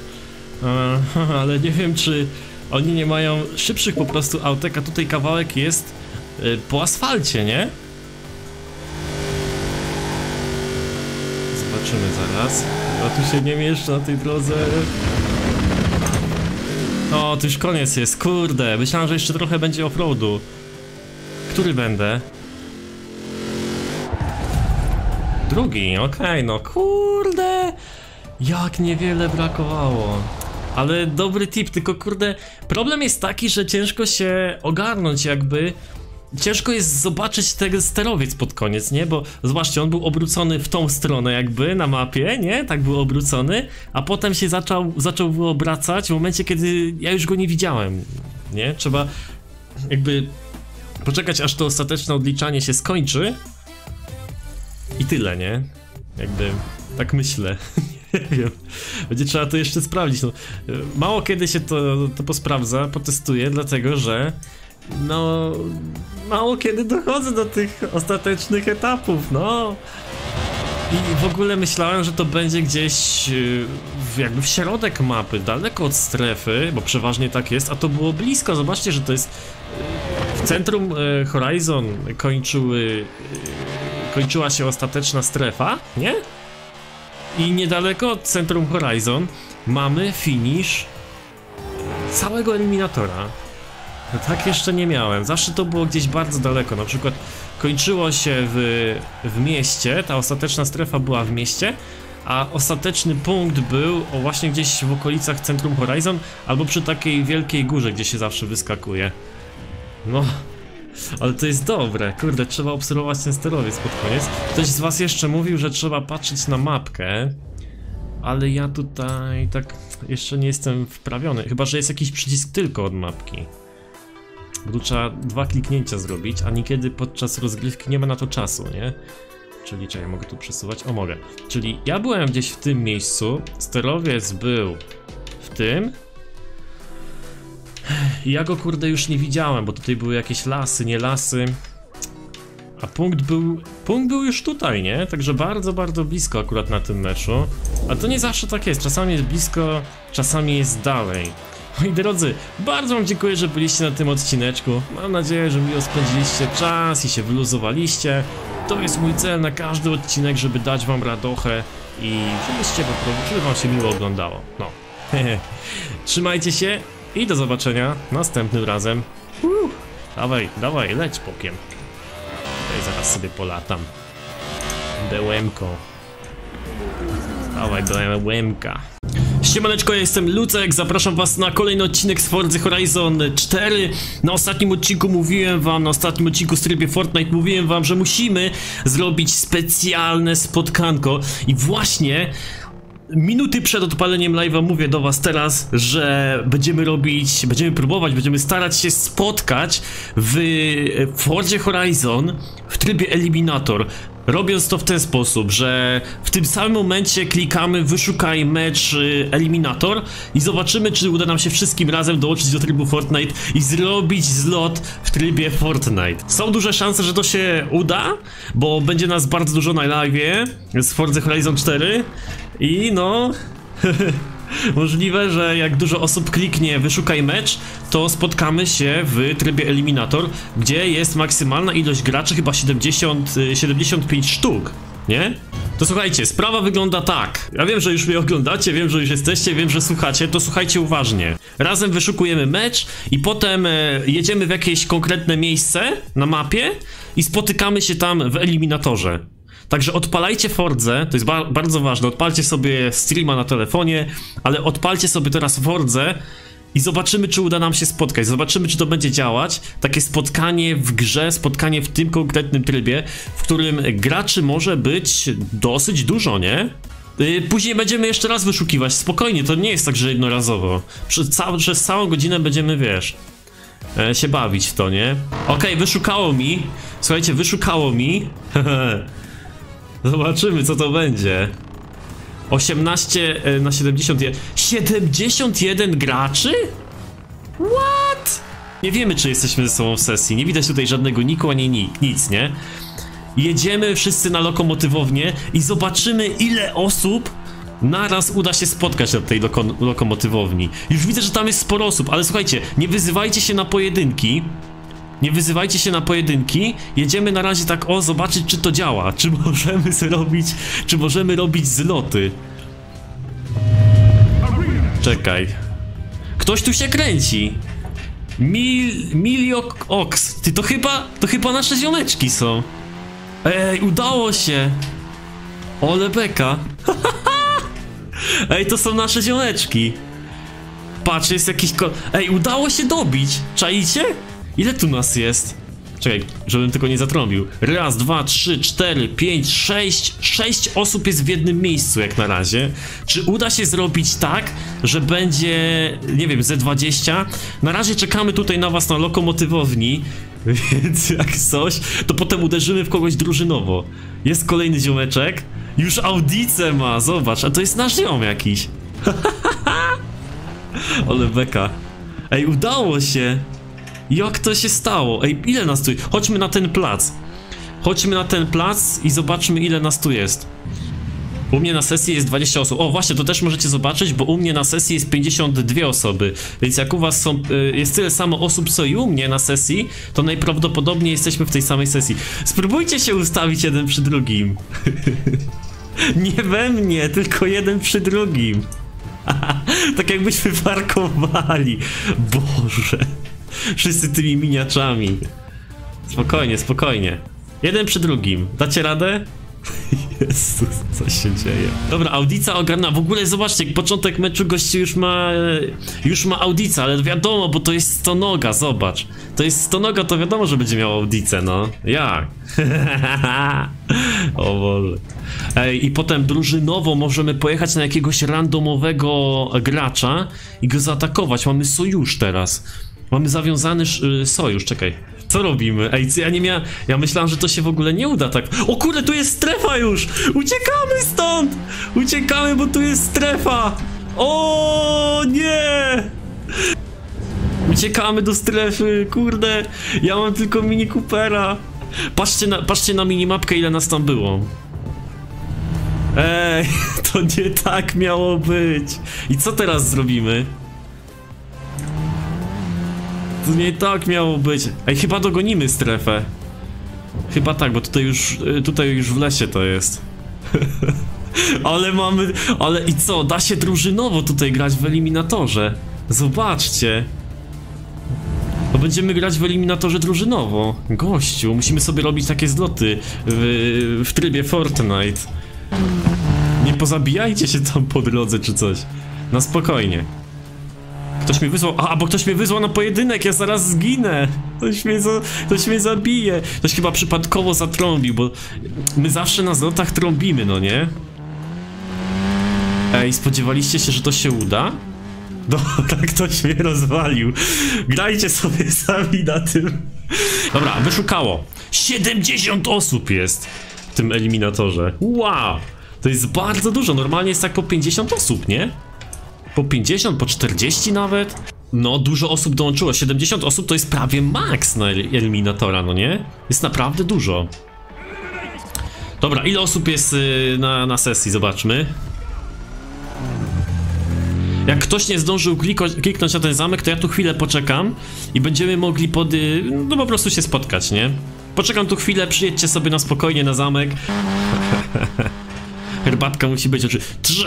E, ale nie wiem, czy oni nie mają szybszych po prostu autek, a tutaj kawałek jest y, po asfalcie, nie? Zobaczymy zaraz. Ja tu się nie mieszczę na tej drodze. O, to już koniec jest, kurde. Myślałem, że jeszcze trochę będzie offroadu. Który będę? Drugi, okej, no kurde. Jak niewiele brakowało. Ale dobry tip, tylko kurde, problem jest taki, że ciężko się ogarnąć jakby. Ciężko jest zobaczyć ten sterowiec pod koniec, nie? Bo zobaczcie, on był obrócony w tą stronę jakby na mapie, nie? Tak był obrócony, a potem się zaczął, zaczął obracać w momencie, kiedy ja już go nie widziałem, nie? Trzeba jakby poczekać, aż to ostateczne odliczanie się skończy i tyle, nie? Jakby tak myślę. nie wiem. Będzie trzeba to jeszcze sprawdzić. No, mało kiedy się to, to posprawdza, potestuje, dlatego że no mało kiedy dochodzę do tych ostatecznych etapów, no. I w ogóle myślałem, że to będzie gdzieś yy, w, jakby w środek mapy, daleko od strefy, bo przeważnie tak jest, a to było blisko. Zobaczcie, że to jest yy, w centrum Horizon kończyły, kończyła się ostateczna strefa, nie? I niedaleko od centrum Horizon mamy finish całego eliminatora. No tak jeszcze nie miałem. Zawsze to było gdzieś bardzo daleko. Na przykład kończyło się w, w mieście, ta ostateczna strefa była w mieście, a ostateczny punkt był o właśnie gdzieś w okolicach centrum Horizon albo przy takiej wielkiej górze, gdzie się zawsze wyskakuje. No, ale to jest dobre, kurde, trzeba obserwować ten sterowiec pod koniec. Ktoś z was jeszcze mówił, że trzeba patrzeć na mapkę. Ale ja tutaj tak jeszcze nie jestem wprawiony, chyba że jest jakiś przycisk tylko od mapki. Bo tu trzeba dwa kliknięcia zrobić, a niekiedy podczas rozgrywki nie ma na to czasu, nie? Czyli czy ja mogę tu przesuwać? O, mogę. Czyli ja byłem gdzieś w tym miejscu, sterowiec był w tym, ja go kurde już nie widziałem, bo tutaj były jakieś lasy, nie lasy. A punkt był, punkt był już tutaj, nie? Także bardzo, bardzo blisko akurat na tym meczu. A to nie zawsze tak jest, czasami jest blisko, czasami jest dalej. Moi drodzy, bardzo wam dziękuję, że byliście na tym odcineczku. Mam nadzieję, że miło spędziliście czas i się wyluzowaliście. To jest mój cel na każdy odcinek, żeby dać wam radochę i żebyście po prostu, żeby wam się miło oglądało. No. Trzymajcie się i do zobaczenia następnym razem. Uh, dawaj, dawaj, leć pokiem. Tutaj zaraz sobie polatam. Bełemko. Dawaj, bełemka. Siemaneczko, ja jestem Lucek, zapraszam was na kolejny odcinek z Forza Horizon 4 Na ostatnim odcinku mówiłem wam, na ostatnim odcinku z trybie Fortnite mówiłem wam, że musimy zrobić specjalne spotkanko I właśnie minuty przed odpaleniem live'a mówię do was teraz, że będziemy robić, będziemy próbować, będziemy starać się spotkać w Fordzie Horizon w trybie Eliminator. Robiąc to w ten sposób, że w tym samym momencie klikamy wyszukaj mecz y, Eliminator i zobaczymy, czy uda nam się wszystkim razem dołączyć do trybu Fortnite i zrobić zlot w trybie Fortnite. Są duże szanse, że to się uda, bo będzie nas bardzo dużo na live z Forza Horizon 4 i no... Możliwe, że jak dużo osób kliknie wyszukaj mecz, to spotkamy się w trybie eliminator, gdzie jest maksymalna ilość graczy, chyba 70, 75 sztuk, nie? To słuchajcie, sprawa wygląda tak. Ja wiem, że już mnie oglądacie, wiem, że już jesteście, wiem, że słuchacie, to słuchajcie uważnie. Razem wyszukujemy mecz i potem e, jedziemy w jakieś konkretne miejsce na mapie i spotykamy się tam w eliminatorze. Także odpalajcie Fordze, to jest ba bardzo ważne, odpalcie sobie streama na telefonie, ale odpalcie sobie teraz Fordze i zobaczymy, czy uda nam się spotkać, zobaczymy, czy to będzie działać. Takie spotkanie w grze, spotkanie w tym konkretnym trybie, w którym graczy może być dosyć dużo, nie? Y, Później będziemy jeszcze raz wyszukiwać, spokojnie, to nie jest tak, że jednorazowo. Przez, cał, przez całą godzinę będziemy, wiesz, e, się bawić w to, nie? Okej, wyszukało mi. Słuchajcie, wyszukało mi. Zobaczymy, co to będzie. 18 e, na 71. 71 graczy? What? Nie wiemy, czy jesteśmy ze sobą w sesji. Nie widać tutaj żadnego niku ani ni nic, nie? Jedziemy wszyscy na lokomotywownię i zobaczymy, ile osób naraz uda się spotkać na tej loko lokomotywowni. Już widzę, że tam jest sporo osób, ale słuchajcie, nie wyzywajcie się na pojedynki. Nie wyzywajcie się na pojedynki. Jedziemy na razie tak o zobaczyć czy to działa. Czy możemy zrobić, czy możemy robić zloty. Czekaj. Ktoś tu się kręci. Mil, Miliok Ox. Ty to chyba, to chyba nasze ziomeczki są. Ej, udało się. Ole beka. Ej, to są nasze ziomeczki. Patrz, jest jakiś. Ej, udało się dobić. Czaicie? Ile tu nas jest? Czekaj, żebym tylko nie zatrąbił. Raz, dwa, trzy, cztery, pięć, sześć. Sześć osób jest w jednym miejscu jak na razie. Czy uda się zrobić tak, że będzie, nie wiem, ze 20? Na razie czekamy tutaj na was na lokomotywowni, więc jak coś, to potem uderzymy w kogoś drużynowo. Jest kolejny ziomeczek. Już audicę ma, zobacz, a to jest nasz ziom jakiś. Ale beka. Ej, udało się! Jak to się stało? Ej, ile nas tu... Chodźmy na ten plac. Chodźmy na ten plac i zobaczmy ile nas tu jest. U mnie na sesji jest 20 osób. O, właśnie, to też możecie zobaczyć, bo u mnie na sesji jest 52 osoby. Więc jak u was są, y, jest tyle samo osób, co i u mnie na sesji, to najprawdopodobniej jesteśmy w tej samej sesji. Spróbujcie się ustawić jeden przy drugim. Nie we mnie, tylko jeden przy drugim. tak jakbyśmy parkowali. Boże. Wszyscy tymi miniaczami. Spokojnie, spokojnie. Jeden przy drugim. Dacie radę? Jezus, co się dzieje? Dobra, audica ogarna. W ogóle zobaczcie, początek meczu gościu już ma już ma audicę, ale wiadomo, bo to jest stonoga, zobacz. To jest stonoga, to wiadomo, że będzie miał audicę, no. Jak? o Boże. Ej, i potem drużynowo możemy pojechać na jakiegoś randomowego gracza i go zaatakować. Mamy sojusz teraz. Mamy zawiązany y, sojusz, czekaj. Co robimy? Ej, ja nie miałem. Ja myślałem, że to się w ogóle nie uda tak. O kurde, tu jest strefa już! Uciekamy stąd! Uciekamy, bo tu jest strefa! O nie! Uciekamy do strefy, kurde! Ja mam tylko mini Coopera. Patrzcie na, patrzcie na minimapkę, ile nas tam było. Ej, to nie tak miało być. I co teraz zrobimy? To nie tak miało być. Ej, chyba dogonimy strefę. Chyba tak, bo tutaj już, y, tutaj już w lesie to jest. ale mamy, ale i co, da się drużynowo tutaj grać w eliminatorze. Zobaczcie. Bo będziemy grać w eliminatorze drużynowo. Gościu, musimy sobie robić takie zloty w, w trybie Fortnite. Nie pozabijajcie się tam po drodze czy coś. Na spokojnie. Ktoś mnie wysłał, a, bo ktoś mnie wysłał na pojedynek, ja zaraz zginę. Ktoś mnie, za, ktoś mnie zabije. Ktoś chyba przypadkowo zatrąbił, bo my zawsze na zlotach trąbimy, no nie? Ej, spodziewaliście się, że to się uda? Dobra, ktoś mnie rozwalił. Grajcie sobie sami na tym. Dobra, wyszukało. 70 osób jest w tym eliminatorze. Wow! To jest bardzo dużo. Normalnie jest tak po 50 osób, nie? Po 50, po 40 nawet? No, dużo osób dołączyło. 70 osób to jest prawie maks na el- eliminatora, no nie? Jest naprawdę dużo. Dobra, ile osób jest y, na, na sesji? Zobaczmy. Jak ktoś nie zdążył kliknąć na ten zamek, to ja tu chwilę poczekam i będziemy mogli pod... y, no po prostu się spotkać, nie? Poczekam tu chwilę, przyjedźcie sobie na spokojnie na zamek. Herbatka musi być, znaczy... Trze...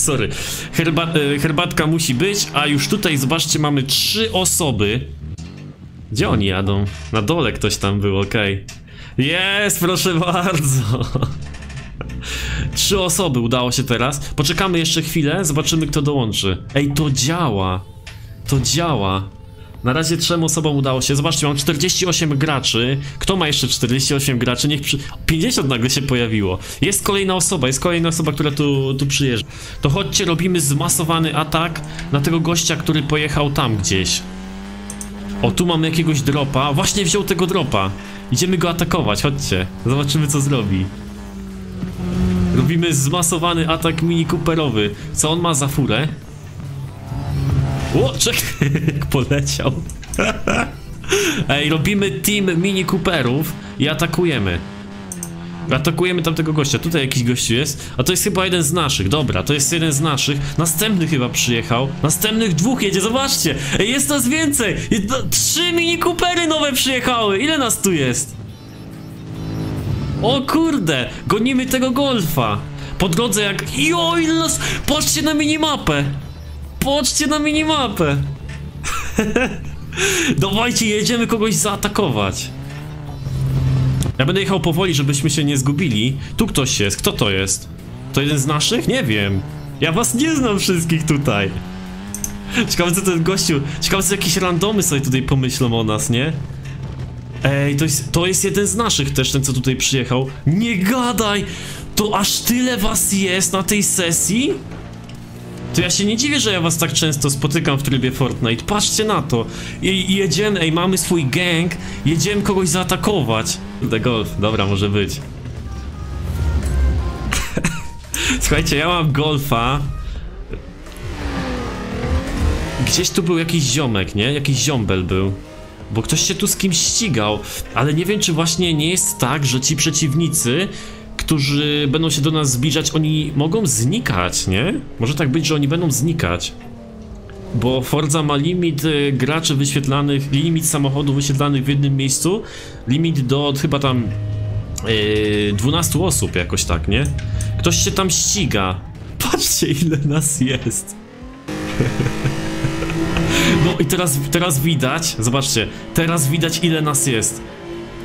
Sorry. Herba... y, herbatka musi być, a już tutaj, zobaczcie, mamy trzy osoby. Gdzie oni jadą? Na dole ktoś tam był, okej. Jest, proszę bardzo. Trzy osoby udało się teraz. Poczekamy jeszcze chwilę, zobaczymy kto dołączy. Ej, to działa. To działa. Na razie trzem osobom udało się. Zobaczcie, mam 48 graczy. Kto ma jeszcze 48 graczy? Niech przy... 50 nagle się pojawiło. Jest kolejna osoba, jest kolejna osoba, która tu, tu przyjeżdża. To chodźcie, robimy zmasowany atak na tego gościa, który pojechał tam gdzieś. O, tu mamy jakiegoś dropa. Właśnie wziął tego dropa. Idziemy go atakować, chodźcie. Zobaczymy, co zrobi. Robimy zmasowany atak mini Cooperowy. Co on ma za furę? O, czekaj, jak poleciał. Ej, robimy team mini Cooperów i atakujemy. Atakujemy tamtego gościa. Tutaj jakiś gościu jest. A to jest chyba jeden z naszych. Dobra, to jest jeden z naszych. Następny chyba przyjechał. Następnych dwóch jedzie. Zobaczcie. Ej, jest nas więcej. Jest, no, trzy mini Coopery nowe przyjechały. Ile nas tu jest? O kurde. Gonimy tego golfa. Po drodze jak... Jo, ile nas... Patrzcie na minimapę. Patrzcie na minimapę. Dawajcie, jedziemy kogoś zaatakować. Ja będę jechał powoli, żebyśmy się nie zgubili. Tu ktoś jest. Kto to jest? To jeden z naszych? Nie wiem. Ja was nie znam wszystkich tutaj. Ciekawe co ten gościu... Ciekawe co jakieś randomy sobie tutaj pomyślą o nas, nie? Ej, to jest, to jest jeden z naszych też, ten co tutaj przyjechał. Nie gadaj! To aż tyle was jest na tej sesji? To ja się nie dziwię, że ja was tak często spotykam w trybie Fortnite. Patrzcie na to. I, jedziemy, ej, mamy swój gang. Jedziemy kogoś zaatakować. The golf, dobra, może być. Słuchajcie, ja mam golfa. Gdzieś tu był jakiś ziomek, nie? Jakiś ziombel był. Bo ktoś się tu z kimś ścigał, ale nie wiem, czy właśnie nie jest tak, że ci przeciwnicy którzy będą się do nas zbliżać, oni mogą znikać, nie? Może tak być, że oni będą znikać. Bo Forza ma limit y, graczy wyświetlanych, limit samochodów wyświetlanych w jednym miejscu, limit do chyba tam yy, 12 osób jakoś tak, nie? Ktoś się tam ściga. Patrzcie ile nas jest. No i teraz, teraz widać, zobaczcie, teraz widać ile nas jest.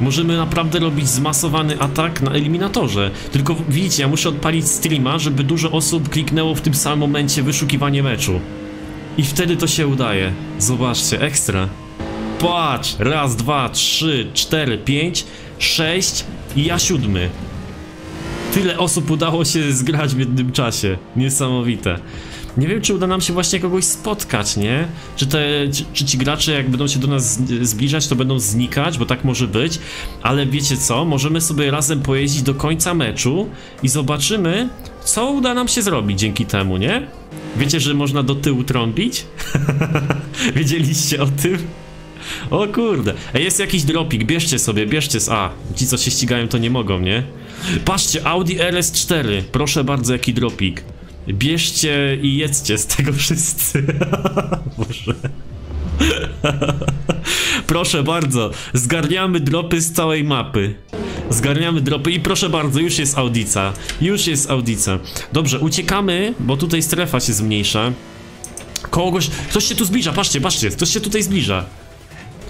Możemy naprawdę robić zmasowany atak na eliminatorze. Tylko widzicie, ja muszę odpalić streama, żeby dużo osób kliknęło w tym samym momencie wyszukiwanie meczu. I wtedy to się udaje. Zobaczcie, ekstra. Patrz! Raz, dwa, trzy, cztery, pięć, sześć i ja siódmy. Tyle osób udało się zgrać w jednym czasie. Niesamowite. Nie wiem, czy uda nam się właśnie kogoś spotkać, nie? Czy, te, czy, czy, ci gracze, jak będą się do nas zbliżać, to będą znikać, bo tak może być. Ale wiecie co? Możemy sobie razem pojeździć do końca meczu i zobaczymy, co uda nam się zrobić dzięki temu, nie? Wiecie, że można do tyłu trąbić? Wiedzieliście o tym? O kurde. Ej, jest jakiś dropik, bierzcie sobie, bierzcie z... A, ci co się ścigają to nie mogą, nie? Patrzcie, Audi RS4, proszę bardzo, jaki dropik. Bierzcie i jedzcie z tego wszyscy. Boże. proszę bardzo, zgarniamy dropy z całej mapy. Zgarniamy dropy i proszę bardzo, już jest audica. Już jest audica. Dobrze, uciekamy, bo tutaj strefa się zmniejsza. Kogoś... Ktoś się tu zbliża, patrzcie, patrzcie, ktoś się tutaj zbliża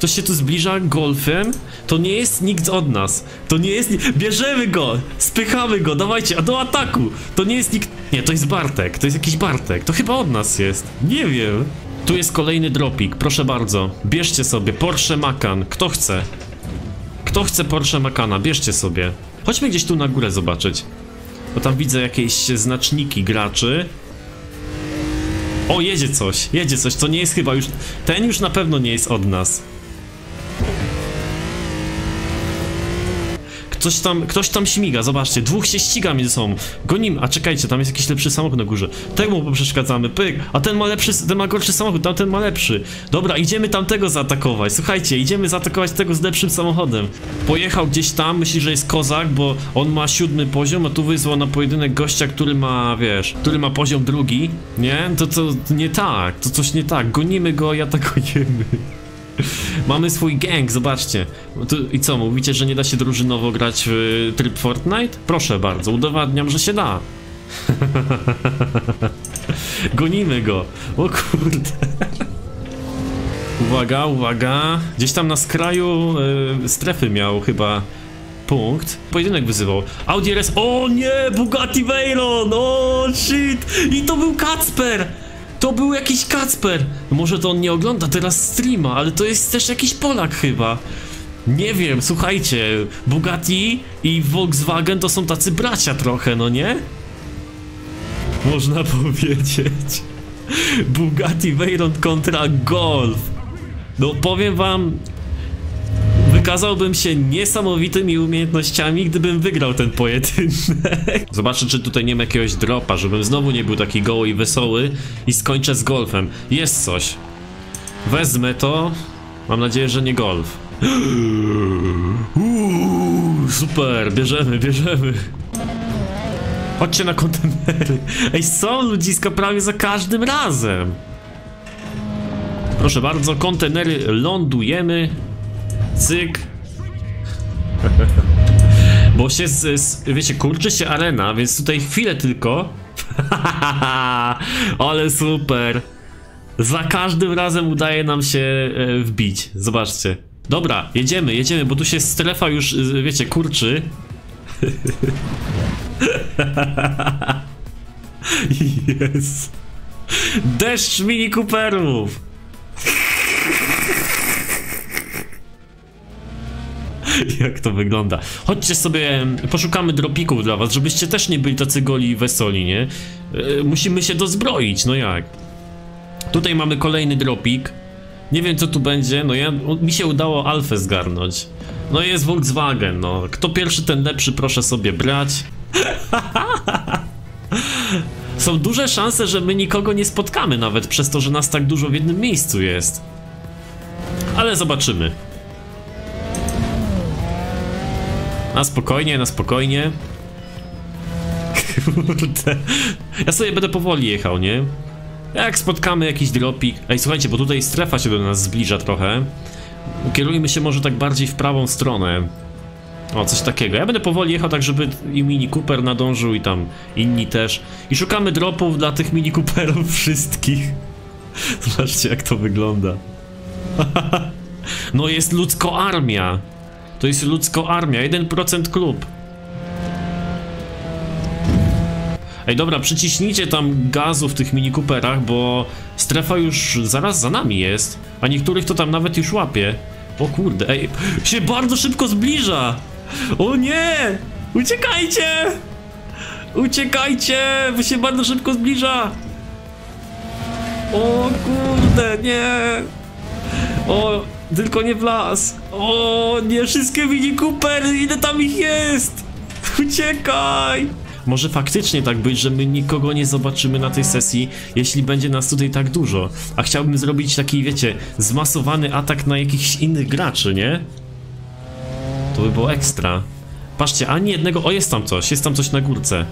ktoś się tu zbliża golfem, to nie jest nikt od nas. To nie jest... Bierzemy go! Spychamy go, dawajcie, a do ataku! To nie jest nikt... Nie, to jest Bartek, to jest jakiś Bartek. To chyba od nas jest. Nie wiem. Tu jest kolejny dropik, proszę bardzo. Bierzcie sobie Porsche Macan. Kto chce? Kto chce Porsche Macana? Bierzcie sobie. Chodźmy gdzieś tu na górę zobaczyć. Bo tam widzę jakieś znaczniki graczy. O, jedzie coś, jedzie coś, to nie jest chyba już... Ten już na pewno nie jest od nas. Coś tam, ktoś tam śmiga, zobaczcie, dwóch się ściga między sobą. Gonim, a czekajcie, tam jest jakiś lepszy samochód na górze. Temu poprzeszkadzamy, pyk, a ten ma lepszy, ten ma gorszy samochód, tamten ma lepszy. Dobra, idziemy tamtego zaatakować. Słuchajcie, idziemy zaatakować tego z lepszym samochodem. Pojechał gdzieś tam, myśli, że jest kozak, bo on ma siódmy poziom, a tu wyzwał na pojedynek gościa, który ma, wiesz, który ma poziom drugi, nie? To, to nie tak, to coś nie tak. Gonimy go i atakujemy. Mamy swój gang, zobaczcie. I co, mówicie, że nie da się drużynowo grać w tryb Fortnite? Proszę bardzo, udowadniam, że się da. Gonimy go. O kurde. Uwaga, uwaga. Gdzieś tam na skraju y, strefy miał chyba punkt. Pojedynek wyzywał. Audi RS. O nie! Bugatti Veyron! O shit! I to był Kacper! To był jakiś Kacper! Może to on nie ogląda teraz streama, ale to jest też jakiś Polak chyba. Nie wiem, słuchajcie, Bugatti i Volkswagen to są tacy bracia trochę, no nie? Można powiedzieć. Bugatti Veyron kontra Golf. No powiem wam, wykazałbym się niesamowitymi umiejętnościami, gdybym wygrał ten pojedynek. Zobaczę, czy tutaj nie ma jakiegoś dropa, żebym znowu nie był taki goły i wesoły i skończę z golfem. Jest coś. Wezmę to. Mam nadzieję, że nie golf. Super, bierzemy, bierzemy. Chodźcie na kontenery. Ej, są ludziska prawie za każdym razem. Proszę bardzo, kontenery lądujemy. Cyk. Bo się, z, z, wiecie, kurczy się arena, więc tutaj chwilę tylko. Ale super. Za każdym razem udaje nam się e, wbić. Zobaczcie. Dobra, jedziemy, jedziemy, bo tu się strefa już, e, wiecie, kurczy. Jest. Deszcz mini Cooperów. Jak to wygląda? Chodźcie sobie, poszukamy dropików dla was, żebyście też nie byli tacy goli i wesoli, nie? E, musimy się dozbroić, no jak? Tutaj mamy kolejny dropik. Nie wiem co tu będzie, no ja, mi się udało Alfę zgarnąć. No jest Volkswagen, no. Kto pierwszy, ten lepszy, proszę sobie brać. Są duże szanse, że my nikogo nie spotkamy nawet przez to, że nas tak dużo w jednym miejscu jest. Ale zobaczymy. Na spokojnie, na spokojnie. Kurde. Ja sobie będę powoli jechał, nie? Jak spotkamy jakiś dropik... Ej, słuchajcie, bo tutaj strefa się do nas zbliża trochę. Kierujmy się może tak bardziej w prawą stronę. O, coś takiego. Ja będę powoli jechał tak, żeby i Mini Cooper nadążył i tam inni też. I szukamy dropów dla tych Mini Cooperów wszystkich. Zobaczcie jak to wygląda. no jest ludzko armia. To jest ludzko armia, 1% klub. Ej, dobra, przyciśnijcie tam gazu w tych Mini Cooperach, bo strefa już zaraz za nami jest, a niektórych to tam nawet już łapie. O kurde, ej, się bardzo szybko zbliża! O nie! Uciekajcie! Uciekajcie, bo się bardzo szybko zbliża! O kurde, nie! O, tylko nie w las! O, nie, wszystkie Mini Coopery, ile tam ich jest! Uciekaj! Może faktycznie tak być, że my nikogo nie zobaczymy na tej sesji, jeśli będzie nas tutaj tak dużo. A chciałbym zrobić taki, wiecie, zmasowany atak na jakichś innych graczy, nie? To by było ekstra. Patrzcie, ani jednego... O, jest tam coś, jest tam coś na górce.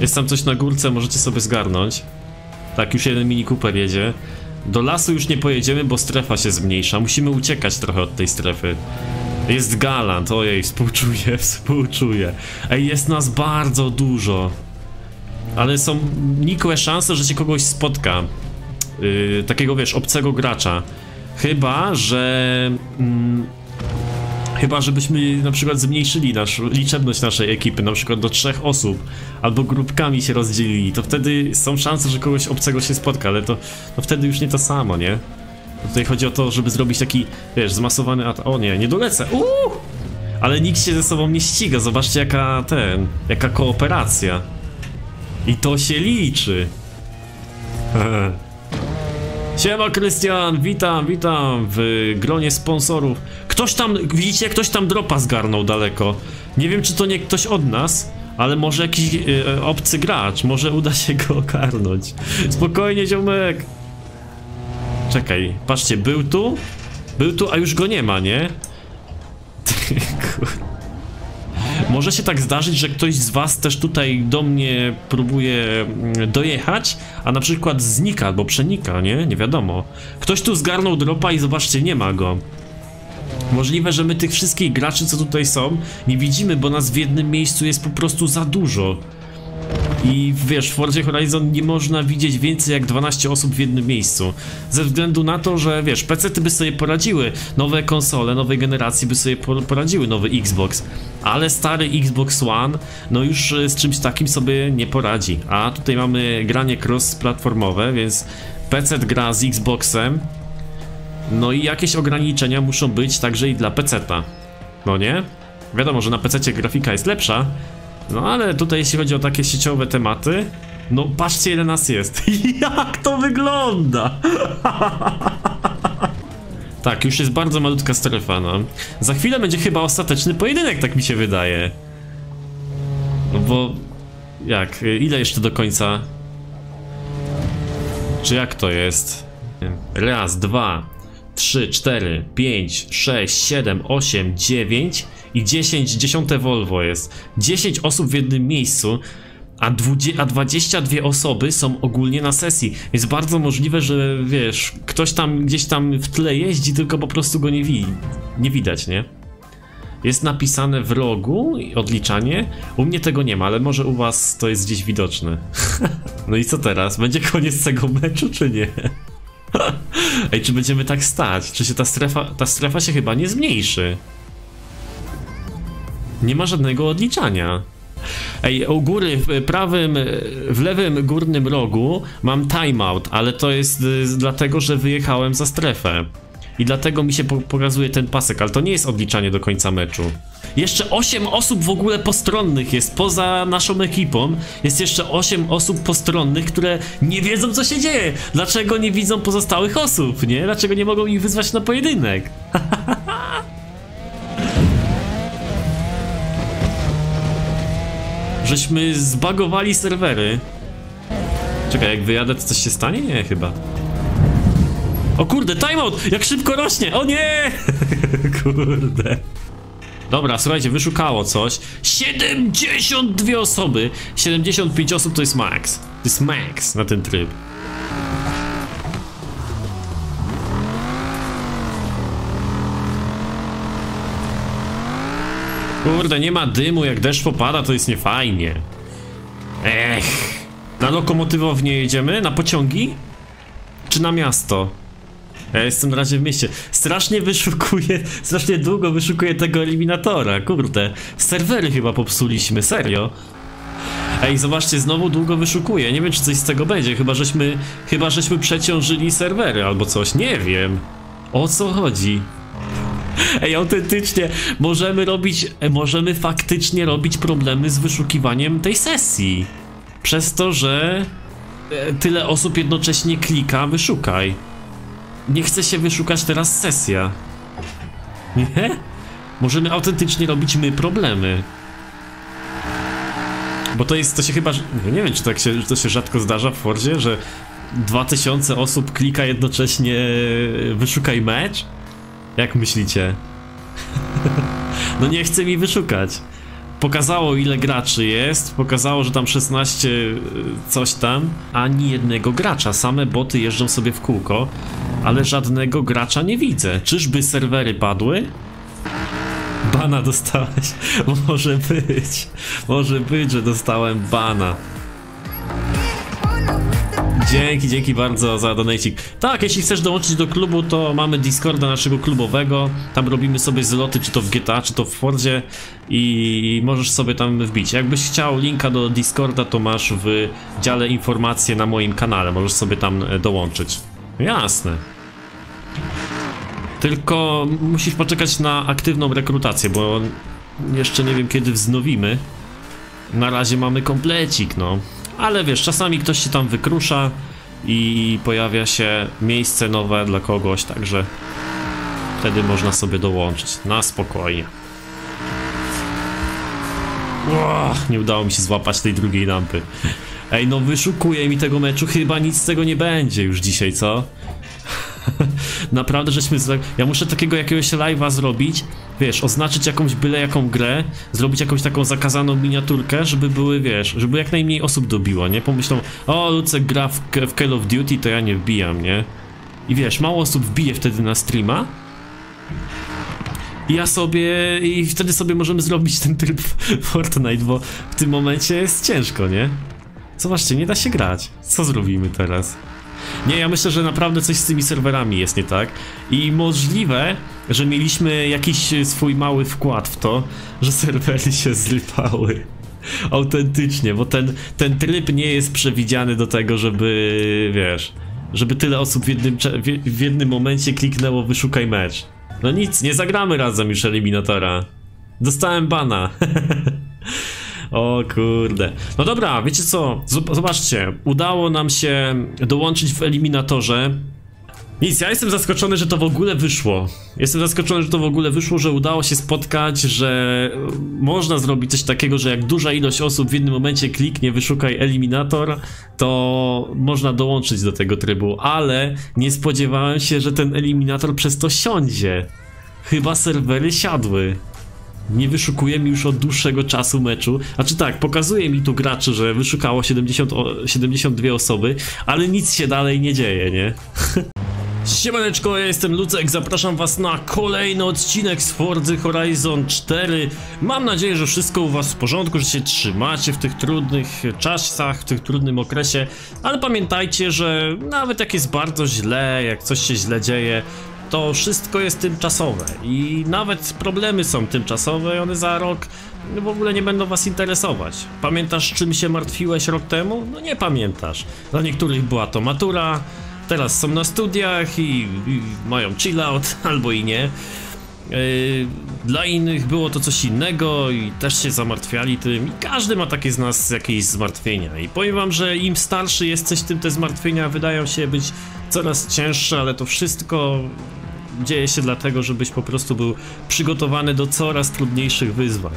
Jest tam coś na górce, możecie sobie zgarnąć. Tak, już jeden Mini Cooper jedzie. Do lasu już nie pojedziemy, bo strefa się zmniejsza. Musimy uciekać trochę od tej strefy. Jest Galant, ojej, współczuję, współczuję. Ej, jest nas bardzo dużo. Ale są nikłe szanse, że się kogoś spotka. Yy, takiego, wiesz, obcego gracza. Chyba, że... Mm, chyba, żebyśmy na przykład zmniejszyli nasz, liczebność naszej ekipy, na przykład do trzech osób, albo grupkami się rozdzielili, to wtedy są szanse, że kogoś obcego się spotka, ale to no wtedy już nie to samo, nie? Tutaj chodzi o to, żeby zrobić taki, wiesz, zmasowany at... O nie, nie dolecę. Uuu! Ale nikt się ze sobą nie ściga. Zobaczcie jaka ten, jaka kooperacja. I to się liczy. Siema Krystian, witam, witam w gronie sponsorów. Ktoś tam, widzicie, ktoś tam dropa zgarnął daleko. Nie wiem, czy to nie ktoś od nas, ale może jakiś y, obcy gracz, może uda się go ogarnąć. Spokojnie, ziomek. Czekaj, patrzcie, był tu? Był tu, a już go nie ma, nie? Może się tak zdarzyć, że ktoś z was też tutaj do mnie próbuje mm, dojechać, a na przykład znika albo przenika, nie? Nie wiadomo. Ktoś tu zgarnął dropa i zobaczcie, nie ma go. Możliwe, że my tych wszystkich graczy, co tutaj są, nie widzimy, bo nas w jednym miejscu jest po prostu za dużo. I wiesz, w Forzie Horizon nie można widzieć więcej jak 12 osób w jednym miejscu. Ze względu na to, że wiesz, PC by sobie poradziły, nowe konsole, nowej generacji by sobie poradziły, nowy Xbox. Ale stary Xbox One, no już e, z czymś takim sobie nie poradzi. A tutaj mamy granie cross-platformowe, więc PC gra z Xboxem. No i jakieś ograniczenia muszą być także i dla PC-ta. No nie? Wiadomo, że na PC grafika jest lepsza, no ale tutaj jeśli chodzi o takie sieciowe tematy, no patrzcie ile nas jest. Jak to wygląda? tak, już jest bardzo malutka strefa, no. Za chwilę będzie chyba ostateczny pojedynek, tak mi się wydaje. No bo... Jak? Ile jeszcze do końca? Czy jak to jest? Raz, dwa, trzy, cztery, pięć, sześć, siedem, osiem, dziewięć i 10, 10 Volvo jest. 10 osób w jednym miejscu, a, 20, a 22 osoby są ogólnie na sesji. Jest bardzo możliwe, że wiesz, ktoś tam gdzieś tam w tle jeździ, tylko po prostu go nie, wi nie widać, nie? Jest napisane w rogu odliczanie. U mnie tego nie ma, ale może u was to jest gdzieś widoczne. no i co teraz? Będzie koniec tego meczu, czy nie? Ej, czy będziemy tak stać? Czy się ta strefa, ta strefa się chyba nie zmniejszy? Nie ma żadnego odliczania. Ej, u góry, w prawym, w lewym górnym rogu mam timeout, ale to jest y, dlatego, że wyjechałem za strefę. I dlatego mi się po pokazuje ten pasek, ale to nie jest odliczanie do końca meczu. Jeszcze 8 osób w ogóle postronnych jest, poza naszą ekipą. Jest jeszcze 8 osób postronnych, które nie wiedzą co się dzieje. Dlaczego nie widzą pozostałych osób, nie? Dlaczego nie mogą ich wyzwać na pojedynek? Żeśmy zbagowali serwery. Czekaj, jak wyjadę, to coś się stanie? Nie, chyba. O kurde, timeout! Jak szybko rośnie! O nie! kurde. Dobra, słuchajcie, wyszukało coś. 72 osoby! 75 osób to jest max. To jest max na ten tryb. Kurde, nie ma dymu, jak deszcz popada, to jest niefajnie. Ech. Na lokomotywownię jedziemy? Na pociągi? Czy na miasto? Ja jestem na razie w mieście. Strasznie wyszukuję, strasznie długo wyszukuję tego eliminatora, kurde. Serwery chyba popsuliśmy, serio. Ej, zobaczcie, znowu długo wyszukuję. Nie wiem, czy coś z tego będzie, chyba żeśmy, chyba żeśmy przeciążyli serwery albo coś, nie wiem. O co chodzi? Ej, autentycznie, możemy robić, możemy faktycznie robić problemy z wyszukiwaniem tej sesji. Przez to, że e, tyle osób jednocześnie klika wyszukaj. Nie chce się wyszukać teraz sesja. Nie? Możemy autentycznie robić my problemy. Bo to jest, to się chyba, nie wiem czy tak się, to się rzadko zdarza w Fordzie, że 2000 osób klika jednocześnie e, wyszukaj mecz? Jak myślicie? no nie chce mi wyszukać. Pokazało ile graczy jest, pokazało, że tam 16 y, coś tam, ani jednego gracza, same boty jeżdżą sobie w kółko, ale żadnego gracza nie widzę. Czyżby serwery padły? Bana dostałeś? Może być, może być, że dostałem bana. Dzięki, dzięki bardzo za donacik. Tak, jeśli chcesz dołączyć do klubu, to mamy Discorda naszego klubowego. Tam robimy sobie zloty, czy to w GTA, czy to w Fordzie i możesz sobie tam wbić. Jakbyś chciał linka do Discorda, to masz w dziale informacje na moim kanale. Możesz sobie tam e, dołączyć. Jasne. Tylko musisz poczekać na aktywną rekrutację, bo jeszcze nie wiem kiedy wznowimy. Na razie mamy komplecik, no. Ale wiesz, czasami ktoś się tam wykrusza i pojawia się miejsce nowe dla kogoś, także wtedy można sobie dołączyć. Na spokojnie. Uch, nie udało mi się złapać tej drugiej lampy. Ej, no wyszukuję mi tego meczu, chyba nic z tego nie będzie już dzisiaj, co? Naprawdę żeśmy... Ja muszę takiego jakiegoś live'a zrobić, wiesz, oznaczyć jakąś byle jaką grę, zrobić jakąś taką zakazaną miniaturkę, żeby były, wiesz, żeby jak najmniej osób dobiło, nie? Pomyślą, o, Lucek gra w, w Call of Duty, to ja nie wbijam, nie? I wiesz, mało osób wbije wtedy na streama, ja sobie, i wtedy sobie możemy zrobić ten tryb Fortnite, bo w tym momencie jest ciężko, nie? Zobaczcie, nie da się grać. Co zrobimy teraz? Nie, ja myślę, że naprawdę coś z tymi serwerami jest nie tak. I możliwe, że mieliśmy jakiś swój mały wkład w to, że serwery się zrypały. Autentycznie, bo ten, ten tryb nie jest przewidziany do tego, żeby, wiesz, żeby tyle osób w jednym, w jednym momencie kliknęło wyszukaj mecz. No nic, nie zagramy razem już eliminatora. Dostałem bana. O kurde. No dobra, wiecie co? Zobaczcie, udało nam się dołączyć w eliminatorze. Nic, ja jestem zaskoczony, że to w ogóle wyszło. Jestem zaskoczony, że to w ogóle wyszło, że udało się spotkać, że można zrobić coś takiego, że jak duża ilość osób w jednym momencie kliknie wyszukaj eliminator, to można dołączyć do tego trybu, ale nie spodziewałem się, że ten eliminator przez to siądzie. Chyba serwery siadły nie wyszukuje mi już od dłuższego czasu meczu. Znaczy tak, pokazuje mi tu graczy, że wyszukało 70, 72 osoby, ale nic się dalej nie dzieje, nie? Siemaneczko, ja jestem Lucek, zapraszam was na kolejny odcinek z Forza Horizon 4 Mam nadzieję, że wszystko u was w porządku, że się trzymacie w tych trudnych czasach, w tym trudnym okresie Ale pamiętajcie, że nawet jak jest bardzo źle, jak coś się źle dzieje to wszystko jest tymczasowe i nawet problemy są tymczasowe i one za rok w ogóle nie będą was interesować. Pamiętasz czym się martwiłeś rok temu? No nie pamiętasz. Dla niektórych była to matura, teraz są na studiach i, i mają chill out, albo i nie. Yy, dla innych było to coś innego i też się zamartwiali tym i każdy ma takie z nas jakieś zmartwienia i powiem wam, że im starszy jesteś tym te zmartwienia wydają się być coraz cięższe, ale to wszystko dzieje się dlatego, żebyś po prostu był przygotowany do coraz trudniejszych wyzwań.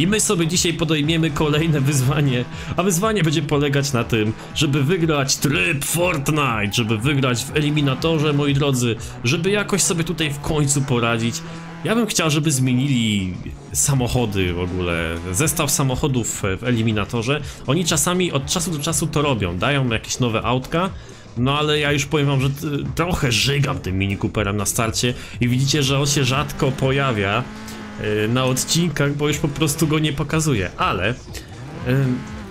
I my sobie dzisiaj podejmiemy kolejne wyzwanie, a wyzwanie będzie polegać na tym, żeby wygrać tryb Fortnite, żeby wygrać w eliminatorze, moi drodzy, żeby jakoś sobie tutaj w końcu poradzić. Ja bym chciał, żeby zmienili samochody w ogóle, zestaw samochodów w eliminatorze. Oni czasami od czasu do czasu to robią, dają jakieś nowe autka, no ale ja już powiem wam, że trochę żygam tym Mini Cooperem na starcie i widzicie, że on się rzadko pojawia na odcinkach, bo już po prostu go nie pokazuje, ale yy,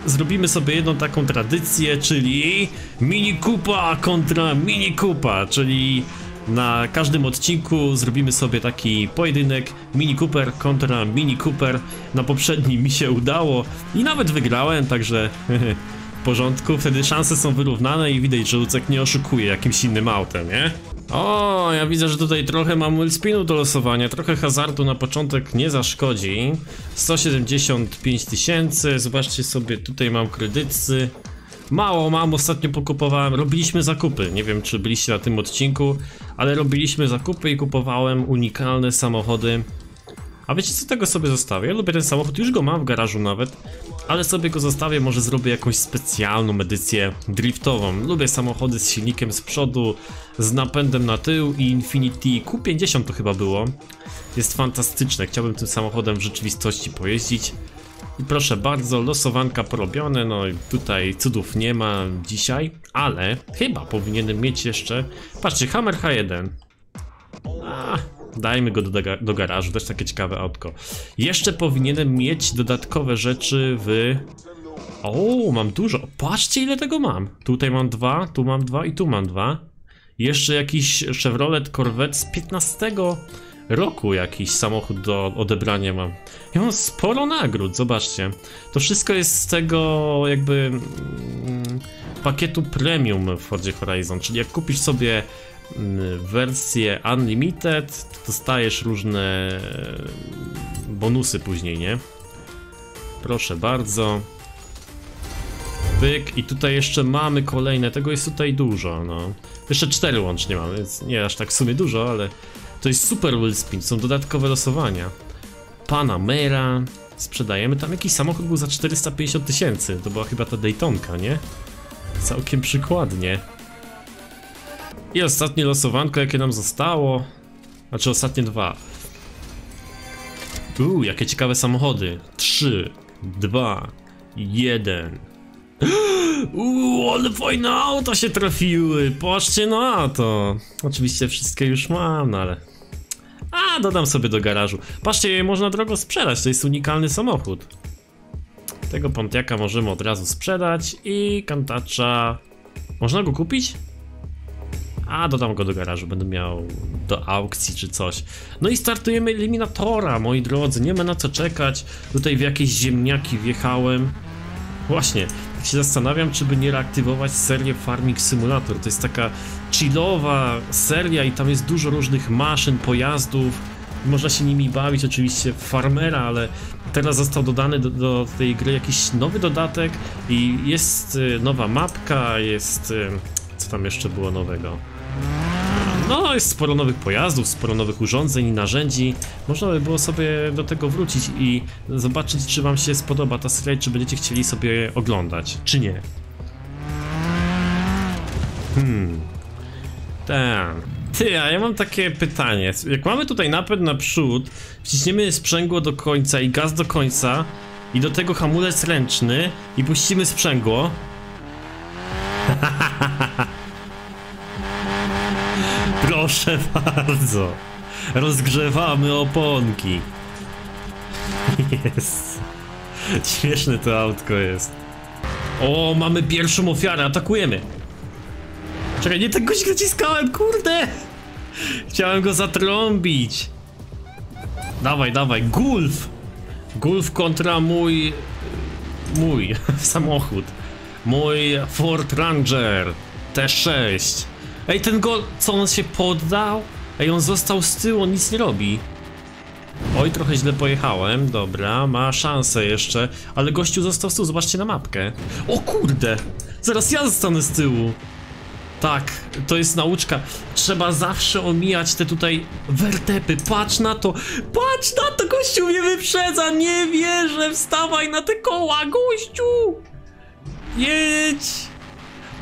zrobimy sobie jedną taką tradycję, czyli Mini Coopa kontra Mini Coopa, czyli na każdym odcinku zrobimy sobie taki pojedynek Mini Cooper kontra Mini Cooper. Na poprzednim mi się udało i nawet wygrałem, także w porządku, wtedy szanse są wyrównane i widać, że Lucek nie oszukuje jakimś innym autem, nie? O, ja widzę, że tutaj trochę mam wellspinu do losowania, trochę hazardu na początek nie zaszkodzi. 175 tysięcy, zobaczcie sobie, tutaj mam kredycy. Mało mam, ostatnio pokupowałem, robiliśmy zakupy, nie wiem czy byliście na tym odcinku, ale robiliśmy zakupy i kupowałem unikalne samochody a wiecie co, tego sobie zostawię? Ja lubię ten samochód, już go mam w garażu nawet, ale sobie go zostawię, może zrobię jakąś specjalną edycję driftową. Lubię samochody z silnikiem z przodu, z napędem na tył i Infinity Q50 to chyba było. Jest fantastyczne, chciałbym tym samochodem w rzeczywistości pojeździć. I proszę bardzo, losowanka porobione, no i tutaj cudów nie ma dzisiaj, ale chyba powinienem mieć jeszcze... Patrzcie, Hammer H1. A, Dajmy go do, do garażu, też takie ciekawe autko. Jeszcze powinienem mieć dodatkowe rzeczy w... O, mam dużo. Patrzcie ile tego mam. Tutaj mam dwa, tu mam dwa i tu mam dwa. Jeszcze jakiś Chevrolet Corvette z 15 roku jakiś samochód do odebrania mam. Ja mam sporo nagród, zobaczcie. To wszystko jest z tego jakby mm, pakietu premium w Fordzie Horizon, czyli jak kupisz sobie wersję Unlimited, dostajesz różne bonusy później, nie? Proszę bardzo. Byk i tutaj jeszcze mamy kolejne, tego jest tutaj dużo, no. Jeszcze cztery łącznie mamy, więc nie aż tak w sumie dużo, ale to jest super Willspin, są dodatkowe losowania. Panamera, sprzedajemy, tam jakiś samochód był za 450 tysięcy, to była chyba ta Daytonka, nie? Całkiem przykładnie. I ostatnie losowanko, jakie nam zostało. Znaczy ostatnie dwa. Uuu, jakie ciekawe samochody. Trzy, dwa, jeden. Uuu, ale fajne auta się trafiły. Patrzcie na to. Oczywiście wszystkie już mam, no ale... A, dodam sobie do garażu. Patrzcie, można drogo sprzedać, to jest unikalny samochód. Tego Pontiaka możemy od razu sprzedać i Kantacza... Można go kupić? A, dodam go do garażu, będę miał do aukcji czy coś. No i startujemy eliminatora, moi drodzy, nie ma na co czekać. Tutaj w jakieś ziemniaki wjechałem. Właśnie, się zastanawiam, czy by nie reaktywować serię Farming Simulator. To jest taka chillowa seria i tam jest dużo różnych maszyn, pojazdów. Można się nimi bawić, oczywiście farmera, ale teraz został dodany do, do tej gry jakiś nowy dodatek i jest y, nowa mapka, jest... Y, co tam jeszcze było nowego? No, jest sporo nowych pojazdów, sporo nowych urządzeń i narzędzi. Można by było sobie do tego wrócić i zobaczyć, czy wam się spodoba ta seria, czy będziecie chcieli sobie oglądać, czy nie. Hmm. Tak. Ty, a ja mam takie pytanie. Jak mamy tutaj napęd naprzód, wciśniemy sprzęgło do końca i gaz do końca i do tego hamulec ręczny i puścimy sprzęgło. Proszę bardzo. Rozgrzewamy oponki. Jest. Śmieszne to autko jest. O, mamy pierwszą ofiarę, atakujemy. Czekaj, nie tego się naciskałem, kurde! Chciałem go zatrąbić. Dawaj, dawaj, Gulf! Gulf kontra mój... mój samochód. Mój Ford Ranger T6. Ej, ten gol, co on się poddał? Ej, on został z tyłu, on nic nie robi. Oj, trochę źle pojechałem, dobra, ma szansę jeszcze, ale gościu został z tyłu, zobaczcie na mapkę. O kurde, zaraz ja zostanę z tyłu. Tak, to jest nauczka. Trzeba zawsze omijać te tutaj wertepy. Patrz na to, patrz na to, gościu mnie wyprzedza, nie wierzę, wstawaj na te koła, gościu. Jedź.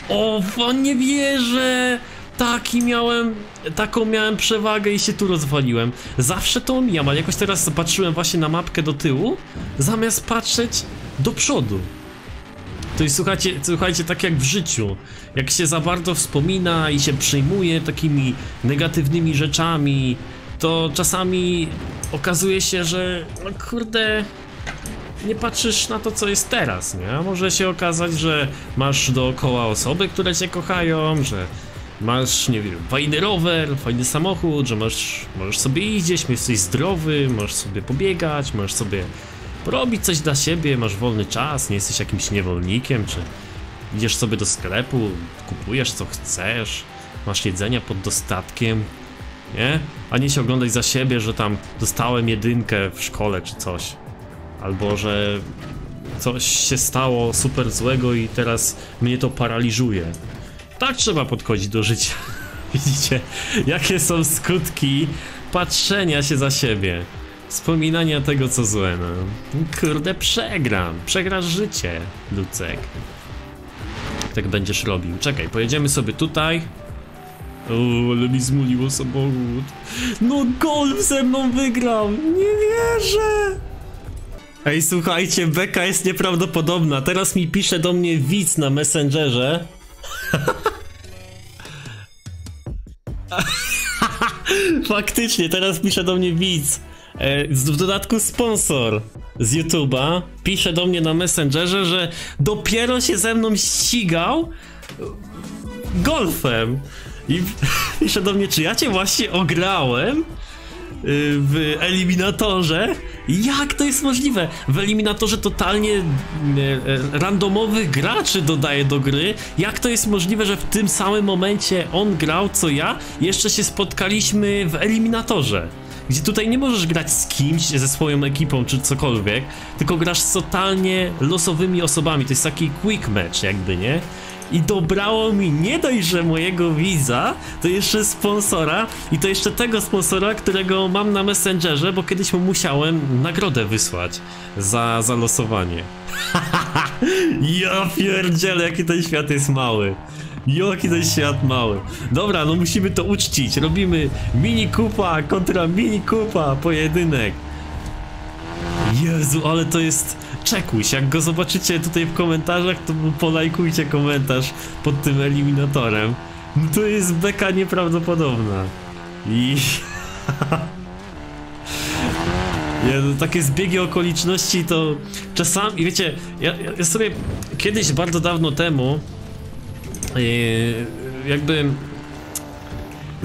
O, nie wierzę. Taki miałem, taką miałem przewagę i się tu rozwaliłem. Zawsze to omijam, ale jakoś teraz patrzyłem właśnie na mapkę do tyłu, zamiast patrzeć do przodu. To jest, słuchajcie, słuchajcie, tak jak w życiu. Jak się za bardzo wspomina i się przejmuje takimi negatywnymi rzeczami, to czasami okazuje się, że no kurde, nie patrzysz na to, co jest teraz, nie? A może się okazać, że masz dookoła osoby, które cię kochają, że masz, nie wiem, fajny rower, fajny samochód, że masz, możesz sobie iść gdzieś, jesteś zdrowy, możesz sobie pobiegać, możesz sobie porobić coś dla siebie, masz wolny czas, nie jesteś jakimś niewolnikiem, czy idziesz sobie do sklepu, kupujesz co chcesz, masz jedzenia pod dostatkiem, nie? A nie się oglądać za siebie, że tam dostałem jedynkę w szkole czy coś. Albo że coś się stało super złego i teraz mnie to paraliżuje. Tak trzeba podchodzić do życia. Widzicie, jakie są skutki patrzenia się za siebie. Wspominania tego, co złe, no. Kurde, przegram. Przegrasz życie, Lucek. Tak będziesz robił. Czekaj, pojedziemy sobie tutaj. O, ale mi zmuliło samochód. No, golf ze mną wygrał. Nie wierzę. Ej, słuchajcie, beka jest nieprawdopodobna. Teraz mi pisze do mnie widz na Messengerze. Faktycznie, teraz pisze do mnie widz. E, w dodatku sponsor z YouTube'a pisze do mnie na Messengerze, że dopiero się ze mną ścigał golfem. I pisze do mnie, czy ja cię właśnie ograłem? W eliminatorze. Jak to jest możliwe? W eliminatorze totalnie e, e, randomowych graczy dodaje do gry. Jak to jest możliwe, że w tym samym momencie on grał co ja? Jeszcze się spotkaliśmy w eliminatorze. Gdzie tutaj nie możesz grać z kimś, ze swoją ekipą czy cokolwiek, tylko grasz z totalnie losowymi osobami. To jest taki quick match, jakby, nie? I dobrało mi nie dość, że mojego widza, to jeszcze sponsora i to jeszcze tego sponsora, którego mam na Messengerze, bo kiedyś mu musiałem nagrodę wysłać za, za losowanie. ja pierdzielę, jaki ten świat jest mały. Jaki ten świat mały. Dobra, no musimy to uczcić. Robimy mini kupa kontra mini kupa, pojedynek. Jezu, ale to jest Czekuś, jak go zobaczycie tutaj w komentarzach, to polajkujcie komentarz pod tym eliminatorem. No to jest beka nieprawdopodobna. I... Ja, no, takie zbiegi okoliczności to czasami, wiecie, ja, ja sobie kiedyś bardzo dawno temu yy, jakby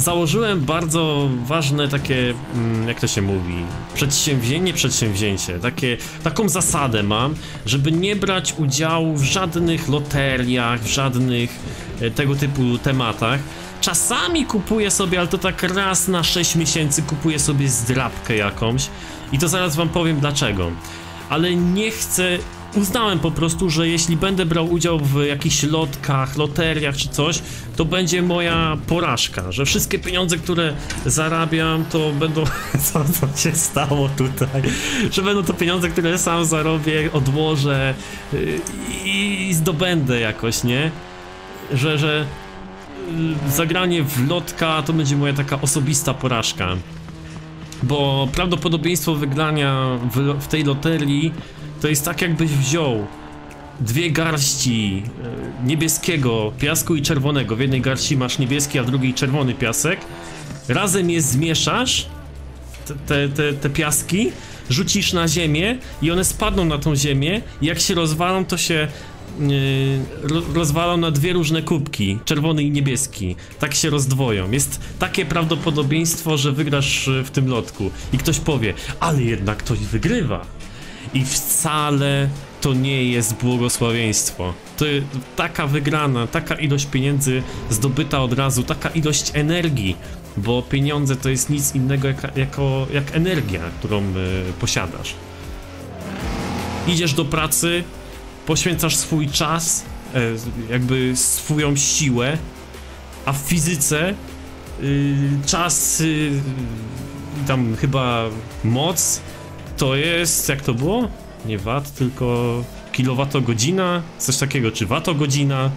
założyłem bardzo ważne takie, mm, jak to się mówi, przedsięwzięcie, nie przedsięwzięcie, takie, taką zasadę mam, żeby nie brać udziału w żadnych loteriach, w żadnych e, tego typu tematach. Czasami kupuję sobie, ale to tak raz na 6 miesięcy kupuję sobie zdrabkę jakąś i to zaraz wam powiem dlaczego. Ale nie chcę uznałem po prostu, że jeśli będę brał udział w jakichś lotkach, loteriach czy coś, to będzie moja porażka, że wszystkie pieniądze, które zarabiam, to będą... Co, co się stało tutaj? Że będą to pieniądze, które sam zarobię, odłożę yy, i zdobędę jakoś, nie? Że, że yy, zagranie w lotka to będzie moja taka osobista porażka. Bo prawdopodobieństwo wygrania w, w tej loterii to jest tak jakbyś wziął dwie garści e, niebieskiego piasku i czerwonego. W jednej garści masz niebieski, a w drugiej czerwony piasek. Razem je zmieszasz, te, te, te piaski, rzucisz na ziemię i one spadną na tą ziemię jak się rozwalą, to się rozwalą na dwie różne kubki, czerwony i niebieski. Tak się rozdwoją. Jest takie prawdopodobieństwo, że wygrasz w tym lotku. I ktoś powie, ale jednak ktoś wygrywa. I wcale to nie jest błogosławieństwo. To taka wygrana, taka ilość pieniędzy zdobyta od razu, taka ilość energii, bo pieniądze to jest nic innego jak, jako, jak energia, którą y, posiadasz. Idziesz do pracy, poświęcasz swój czas, y, jakby swoją siłę, a w fizyce y, czas, y, tam chyba moc to jest, jak to było? Nie wat, tylko kilowatogodzina, coś takiego, czy watogodzina,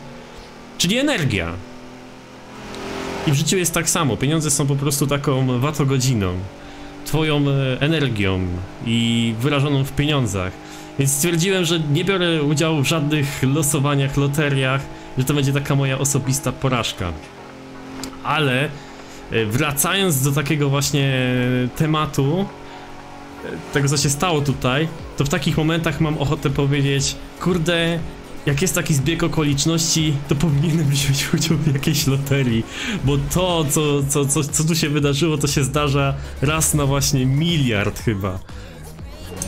czyli energia. I w życiu jest tak samo, pieniądze są po prostu taką watogodziną, twoją e, energią i wyrażoną w pieniądzach. Więc stwierdziłem, że nie biorę udziału w żadnych losowaniach, loteriach, że to będzie taka moja osobista porażka. Ale e, wracając do takiego właśnie tematu, tego co się stało tutaj, to w takich momentach mam ochotę powiedzieć, kurde, jak jest taki zbieg okoliczności, to powinienem wziąć udział w jakiejś loterii, bo to, co, co, co, co tu się wydarzyło, to się zdarza raz na właśnie miliard chyba.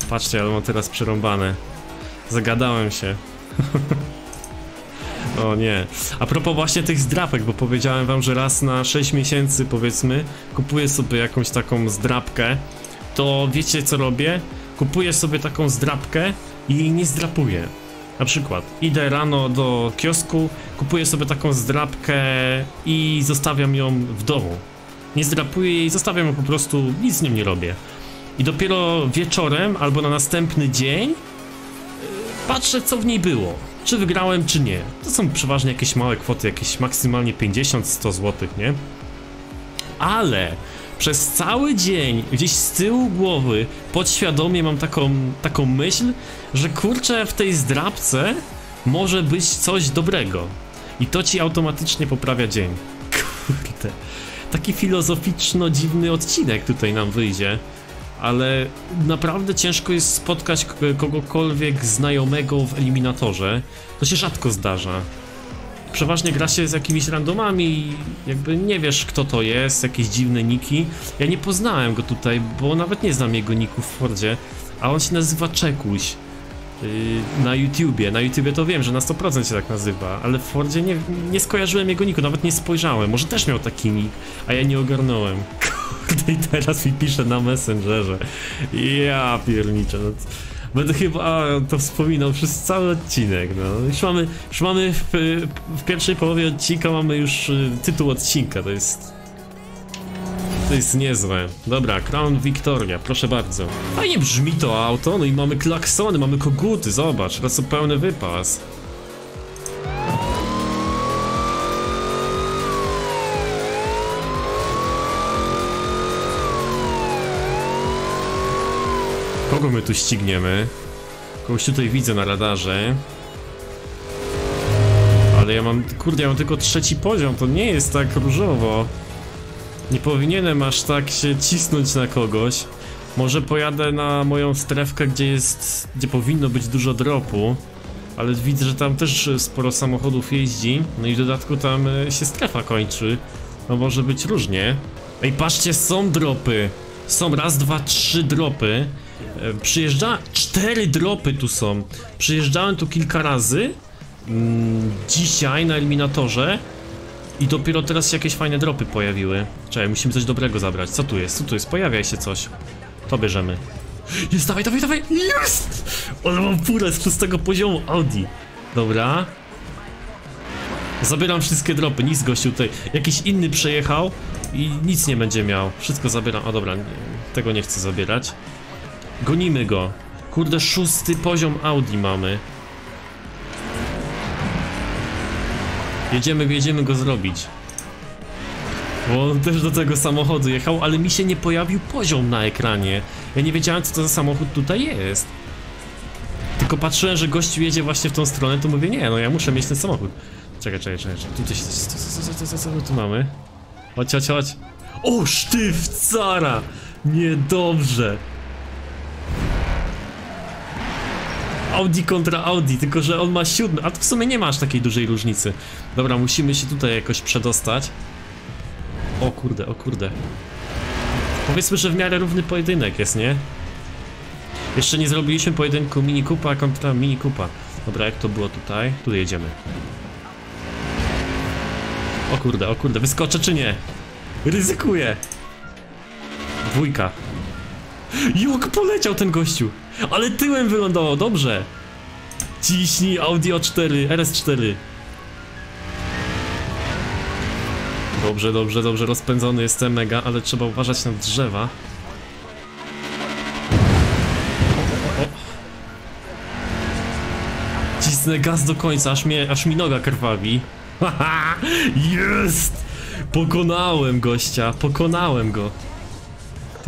Patrzcie, ale mam teraz przerąbane. Zagadałem się. o nie. A propos właśnie tych zdrapek, bo powiedziałem wam, że raz na 6 miesięcy powiedzmy kupuję sobie jakąś taką zdrapkę to wiecie co robię? Kupuję sobie taką zdrapkę i nie zdrapuję. Na przykład idę rano do kiosku, kupuję sobie taką zdrapkę i zostawiam ją w domu. Nie zdrapuję jej, zostawiam ją po prostu, nic z nią nie robię. I dopiero wieczorem albo na następny dzień yy, patrzę co w niej było. Czy wygrałem, czy nie. To są przeważnie jakieś małe kwoty, jakieś maksymalnie 50-100 zł, nie? Ale przez cały dzień gdzieś z tyłu głowy podświadomie mam taką, taką myśl, że kurczę w tej zdrabce może być coś dobrego. I to ci automatycznie poprawia dzień. Kurde. Taki filozoficzno-dziwny odcinek tutaj nam wyjdzie. Ale naprawdę ciężko jest spotkać kogokolwiek znajomego w eliminatorze. To się rzadko zdarza przeważnie gra się z jakimiś randomami jakby nie wiesz kto to jest, jakieś dziwne niki. Ja nie poznałem go tutaj, bo nawet nie znam jego niku w Fordzie, a on się nazywa Czekuś. Yy, na YouTubie. Na YouTubie to wiem, że na 100% się tak nazywa, ale w Fordzie nie, nie skojarzyłem jego niku, nawet nie spojrzałem. Może też miał taki nick, a ja nie ogarnąłem. I teraz mi pisze na Messengerze. Ja pierniczę. No Będę chyba to wspominał przez cały odcinek, no. Już mamy, już mamy w, w pierwszej połowie odcinka mamy już y, tytuł odcinka, to jest... To jest niezłe. Dobra, Crown Victoria, proszę bardzo. Fajnie brzmi to auto, no i mamy klaksony, mamy koguty, zobacz, teraz pełny wypas. Kogo my tu ścigniemy? Kogoś tutaj widzę na radarze. Ale ja mam, kurde, ja mam tylko trzeci poziom, to nie jest tak różowo. Nie powinienem aż tak się cisnąć na kogoś. Może pojadę na moją strefkę, gdzie jest, gdzie powinno być dużo dropu. Ale widzę, że tam też sporo samochodów jeździ. No i w dodatku tam e, się strefa kończy. No może być różnie. Ej, patrzcie, są dropy. Są raz, dwa, trzy dropy. E, Przyjeżdża... Cztery dropy tu są. Przyjeżdżałem tu kilka razy. Mm, dzisiaj na eliminatorze. I dopiero teraz się jakieś fajne dropy pojawiły. Czekaj, musimy coś dobrego zabrać. Co tu jest? Co tu jest? Pojawiaj się coś. To bierzemy. Jest, dawaj, dawaj, dawaj! Jest! Ale mam furę z szóstego poziomu Audi. Dobra. Zabieram wszystkie dropy, nic gościu tutaj. Jakiś inny przejechał i nic nie będzie miał. Wszystko zabieram. O dobra, nie, tego nie chcę zabierać. Gonimy go. Kurde, szósty poziom Audi mamy. Jedziemy, jedziemy go zrobić. Bo on też do tego samochodu jechał, ale mi się nie pojawił poziom na ekranie. Ja nie wiedziałem, co to za samochód tutaj jest. Tylko patrzyłem, że gościu jedzie właśnie w tą stronę, to mówię, nie, no ja muszę mieć ten samochód. Czekaj, czekaj, czekaj, czekaj. tutaj się coś, co, co, co, tu mamy? Chodź, chodź, chodź. O, sztyw, cara! Niedobrze. Audi kontra Audi, tylko że on ma siódmy, a to w sumie nie ma aż takiej dużej różnicy. Dobra, musimy się tutaj jakoś przedostać. O kurde, o kurde. Powiedzmy, że w miarę równy pojedynek jest, nie? Jeszcze nie zrobiliśmy pojedynku Mini Kupa kontra Mini Kupa. Dobra, jak to było tutaj? Tu jedziemy. O kurde, o kurde, wyskoczę czy nie? Ryzykuję. Dwójka. Jak poleciał ten gościu! Ale tyłem wylądował, dobrze! Ciśnij Audi O4, RS4. Dobrze, dobrze, dobrze, rozpędzony jestem mega, ale trzeba uważać na drzewa. O. Cisnę gaz do końca, aż, mnie, aż mi noga krwawi. Haha, jest! Pokonałem gościa, pokonałem go.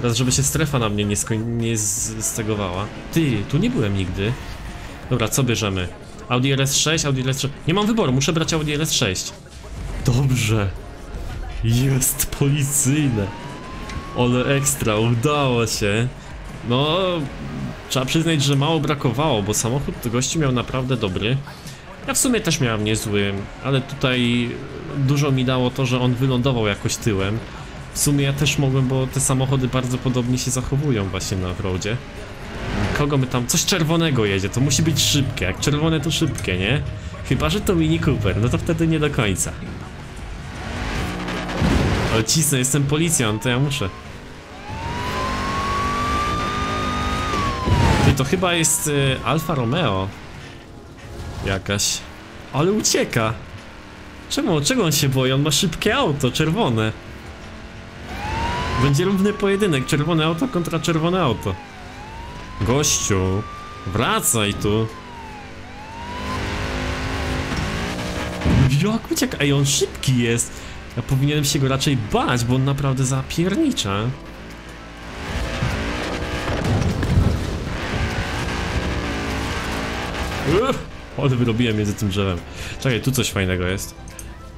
Teraz, żeby się strefa na mnie nie, nie stegowała. Ty, tu nie byłem nigdy. Dobra, co bierzemy? Audi RS6, Audi RS6. Nie mam wyboru, muszę brać Audi RS6. Dobrze. Jest policyjne. Ale ekstra, udało się. No, trzeba przyznać, że mało brakowało, bo samochód gości miał naprawdę dobry. Ja w sumie też miałem niezły, ale tutaj dużo mi dało to, że on wylądował jakoś tyłem. W sumie ja też mogłem, bo te samochody bardzo podobnie się zachowują właśnie na roadzie. Kogo my tam... Coś czerwonego jedzie, to musi być szybkie. Jak czerwone to szybkie, nie? Chyba, że to Mini Cooper, no to wtedy nie do końca. Ale cisnę, jestem policją, to ja muszę. Ty, to chyba jest y, Alfa Romeo. Jakaś. Ale ucieka. Czemu? Czego on się boi? On ma szybkie auto, czerwone. Będzie równy pojedynek, czerwone auto kontra czerwone auto. Gościu, wracaj tu. Jak ucieka? Ej, on szybki jest. Ja powinienem się go raczej bać, bo on naprawdę zapiernicza. Ale wyrobiłem między tym drzewem. Czekaj, tu coś fajnego jest.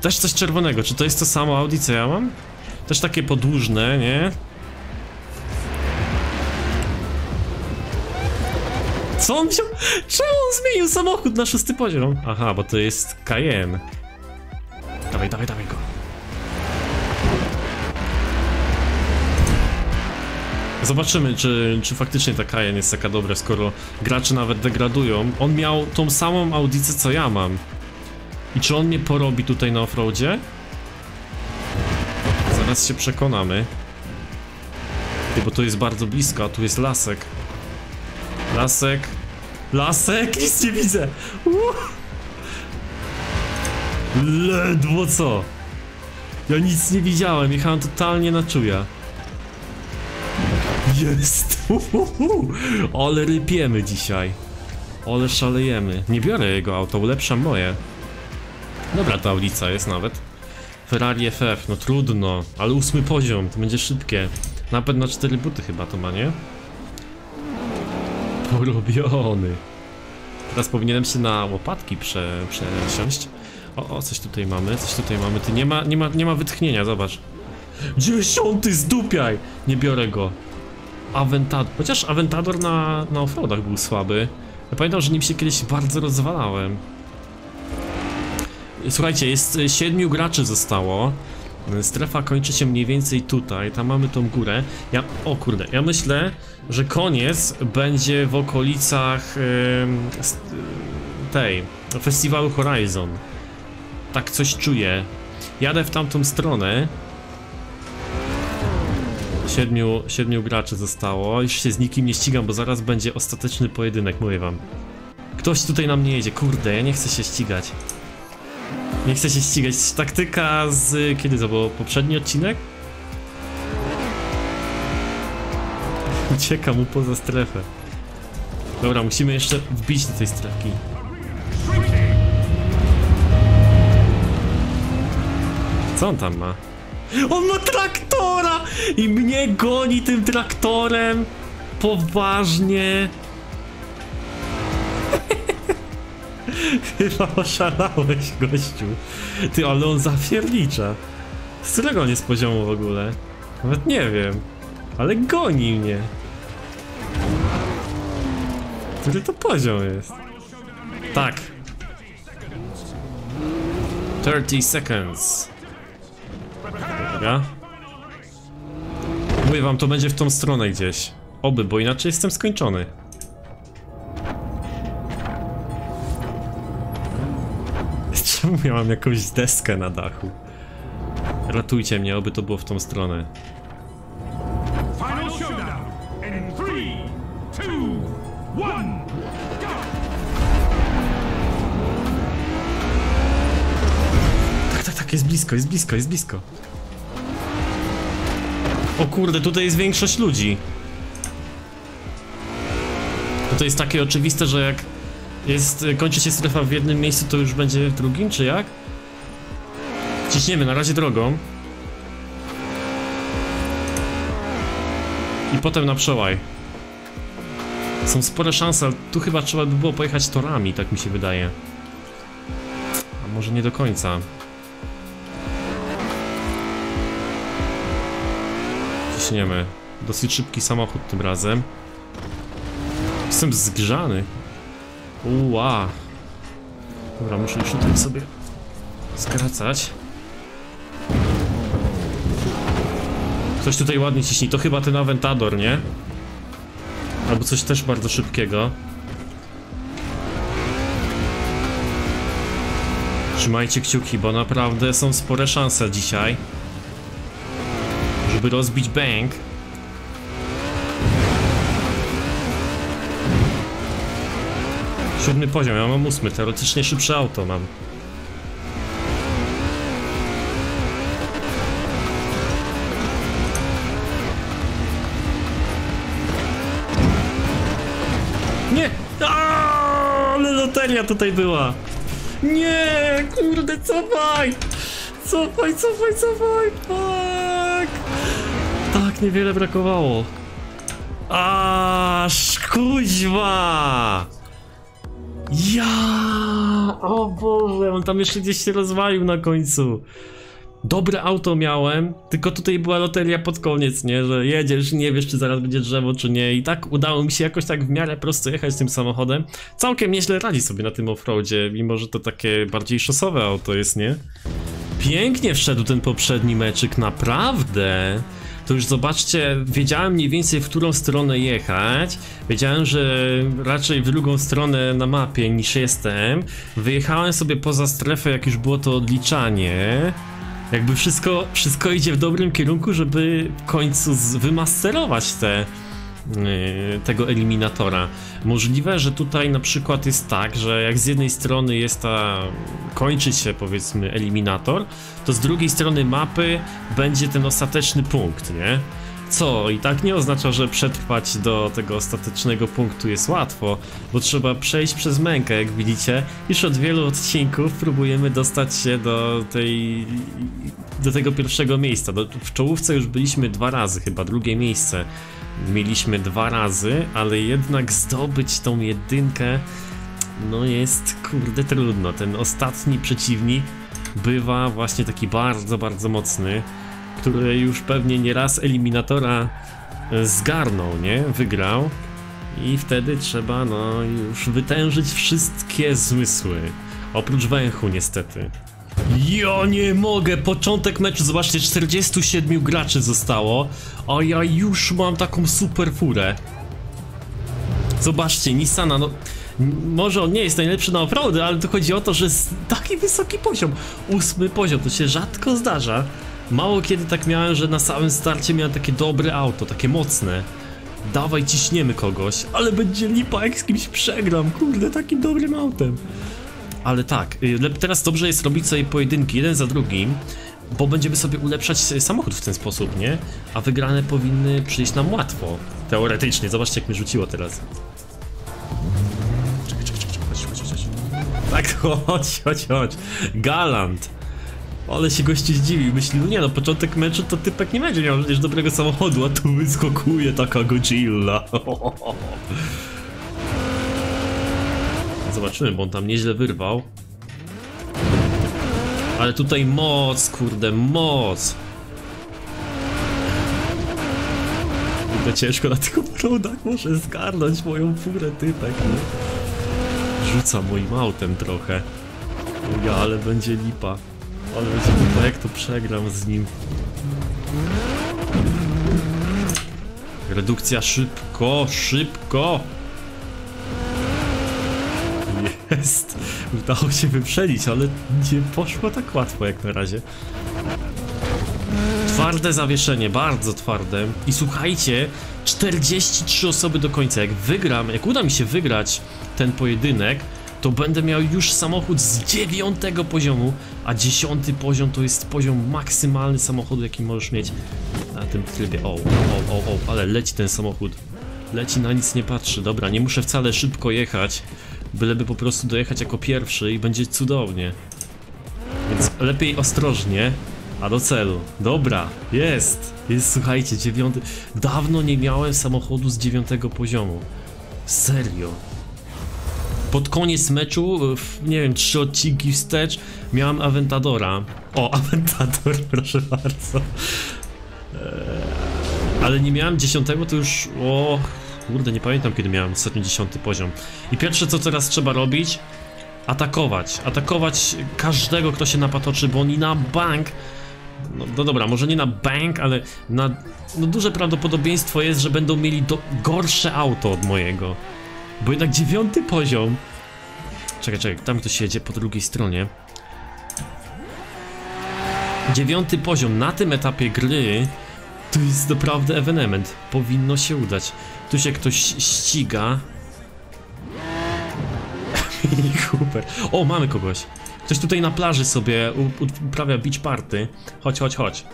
Też coś czerwonego. Czy to jest to samo Audi, co ja mam? Też takie podłużne, nie? Co on wziął? Czemu on zmienił samochód na szósty poziom? Aha, bo to jest Cayenne. Dawaj, dawaj, dawaj go. Zobaczymy, czy, czy faktycznie ta Cayenne jest taka dobra, skoro gracze nawet degradują. On miał tą samą audicę, co ja mam. I czy on mnie porobi tutaj na offroadzie? Zaraz się przekonamy. Bo to jest bardzo blisko, a tu jest lasek. Lasek. Lasek? Nic nie widzę. Uh. Ledwo co. Ja nic nie widziałem, jechałem totalnie na czuja. Jest! Uhuhu. Ale rypiemy dzisiaj. Ale szalejemy. Nie biorę jego auto, ulepszam moje. Dobra ta ulica jest nawet. Ferrari FF, no trudno, ale ósmy poziom, to będzie szybkie. Napęd na cztery buty chyba to ma, nie? Porobiony. Teraz powinienem się na łopatki prze, przesiąść. O, o, coś tutaj mamy, coś tutaj mamy. Ty nie ma, nie ma, nie ma wytchnienia, zobacz. Dziesiąty zdupiaj! Nie biorę go. Aventador. Chociaż Aventador na, na offroadach był słaby. Ja pamiętam, że nim się kiedyś bardzo rozwalałem. Słuchajcie, jest y, siedmiu graczy zostało. Strefa kończy się mniej więcej tutaj, tam mamy tą górę. Ja, o kurde, ja myślę, że koniec będzie w okolicach yy, tej, festiwalu Horizon. Tak coś czuję. Jadę w tamtą stronę. Siedmiu, siedmiu graczy zostało. Już się z nikim nie ścigam, bo zaraz będzie ostateczny pojedynek, mówię wam. Ktoś tutaj na mnie jedzie, kurde, ja nie chcę się ścigać. Nie chcę się ścigać. Taktyka z... kiedy to było? Poprzedni odcinek? Ucieka mu poza strefę. Dobra, musimy jeszcze wbić do tej strefki. Co on tam ma? On ma traktora! I mnie goni tym traktorem! Poważnie! Chyba oszalałeś, gościu. Ty, ale on zapiernicza. Z którego on jest poziomu w ogóle? Nawet nie wiem. Ale goni mnie. Który to poziom jest? Tak. 30 seconds. Dobra. Mówię wam, to będzie w tą stronę gdzieś. Oby, bo inaczej jestem skończony. ja mam jakąś deskę na dachu? Ratujcie mnie, oby to było w tą stronę. Tak, tak, tak, jest blisko, jest blisko, jest blisko. O kurde, tutaj jest większość ludzi. No to jest takie oczywiste, że jak jest, kończy się strefa w jednym miejscu, to już będzie w drugim, czy jak? Ciśniemy, na razie drogą. I potem na przełaj. Są spore szanse, ale tu chyba trzeba by było pojechać torami, tak mi się wydaje. A może nie do końca. Ciśniemy. Dosyć szybki samochód tym razem. Jestem zgrzany. Uła. Dobra, muszę już tutaj sobie skracać. Coś tutaj ładnie ciśni. To chyba ten Aventador, nie? Albo coś też bardzo szybkiego. Trzymajcie kciuki, bo naprawdę są spore szanse dzisiaj. Żeby rozbić bank. Siódmy poziom, ja mam ósmy, teoretycznie szybsze auto mam. Nie! Ale loteria tutaj była! Nie! Kurde, cofaj! Cofaj, cofaj, cofaj! Fuck! Tak, niewiele brakowało. Aż kuźwa! Ja! O Boże, on tam jeszcze gdzieś się rozwalił na końcu. Dobre auto miałem, tylko tutaj była loteria pod koniec, nie? Że jedziesz, nie wiesz czy zaraz będzie drzewo, czy nie. I tak udało mi się jakoś tak w miarę prosto jechać tym samochodem. Całkiem nieźle radzi sobie na tym offroadzie, mimo że to takie bardziej szosowe auto jest, nie? Pięknie wszedł ten poprzedni meczyk, naprawdę. To już zobaczcie, wiedziałem mniej więcej w którą stronę jechać. Wiedziałem, że raczej w drugą stronę na mapie niż jestem. Wyjechałem sobie poza strefę, jak już było to odliczanie. Jakby wszystko, wszystko idzie w dobrym kierunku, żeby w końcu wymasterować te, tego eliminatora. Możliwe, że tutaj na przykład jest tak, że jak z jednej strony jest ta, kończy się powiedzmy eliminator, to z drugiej strony mapy będzie ten ostateczny punkt, nie? Co i tak nie oznacza, że przetrwać do tego ostatecznego punktu jest łatwo, bo trzeba przejść przez mękę, jak widzicie. Już od wielu odcinków próbujemy dostać się do tej. do tego pierwszego miejsca. W czołówce już byliśmy dwa razy, chyba drugie miejsce mieliśmy dwa razy, ale jednak zdobyć tą jedynkę no jest kurde trudno. Ten ostatni przeciwnik bywa właśnie taki bardzo, bardzo mocny, który już pewnie nie raz eliminatora e, zgarnął, nie? Wygrał. I wtedy trzeba, no, już wytężyć wszystkie zmysły. Oprócz węchu, niestety. Ja nie mogę! Początek meczu, zobaczcie, 47 graczy zostało, a ja już mam taką super furę. Zobaczcie, Nissana, no... Może on nie jest najlepszy na offroady, ale tu chodzi o to, że jest taki wysoki poziom. Ósmy poziom, to się rzadko zdarza. Mało kiedy tak miałem, że na samym starcie miałem takie dobre auto, takie mocne. Dawaj, ciśniemy kogoś, ale będzie lipa jak z kimś przegram, kurde, takim dobrym autem. Ale tak, y, teraz dobrze jest robić sobie pojedynki jeden za drugim, bo będziemy sobie ulepszać y, samochód w ten sposób, nie? A wygrane powinny przyjść nam łatwo. Teoretycznie, zobaczcie jak mnie rzuciło teraz. Czekaj, czekaj, czekaj, chodź, chodź, chodź. Tak, chodź, chodź, chodź. Galant. Ale się gości zdziwił, myślił, nie no, początek meczu to typek nie będzie miał przecież dobrego samochodu, a tu wyskakuje taka Godzilla. Zobaczymy, bo on tam nieźle wyrwał. Ale tutaj moc, kurde, moc. Kurde, ciężko na tych offroadach może zgarnąć moją furę typek, nie? Rzuca moim autem trochę. Ja, ale będzie lipa. Ale będzie lipa, jak to przegram z nim. Redukcja szybko, szybko! Jest! Udało się wyprzedzić, ale nie poszło tak łatwo jak na razie. Twarde zawieszenie, bardzo twarde. I słuchajcie, 43 osoby do końca. Jak wygram, jak uda mi się wygrać ten pojedynek, to będę miał już samochód z dziewiątego poziomu, a dziesiąty poziom to jest poziom maksymalny samochodu, jaki możesz mieć na tym trybie. O, o, o, o, ale leci ten samochód. Leci, na nic nie patrzy. Dobra, nie muszę wcale szybko jechać, byleby po prostu dojechać jako pierwszy i będzie cudownie. Więc lepiej ostrożnie, a do celu. Dobra, jest. Jest, słuchajcie, dziewiąty. Dawno nie miałem samochodu z dziewiątego poziomu. Serio. Pod koniec meczu, w, nie wiem, trzy odcinki wstecz, miałem Aventadora. O, Aventador, proszę bardzo. Eee, ale nie miałem dziesiątego, to już. O, kurde, nie pamiętam kiedy miałem ostatni dziesiąty poziom. I pierwsze co teraz trzeba robić, atakować. Atakować każdego, kto się napatoczy, bo oni na bank. No, no dobra, może nie na bank, ale na. No duże prawdopodobieństwo jest, że będą mieli do, gorsze auto od mojego. Bo jednak dziewiąty poziom. Czekaj, czekaj, tam ktoś jedzie po drugiej stronie. Dziewiąty poziom na tym etapie gry to jest naprawdę ewenement. Powinno się udać. Tu się ktoś ściga. Mini Cooper. O, mamy kogoś. Ktoś tutaj na plaży sobie uprawia beach party. Chodź, chodź, chodź.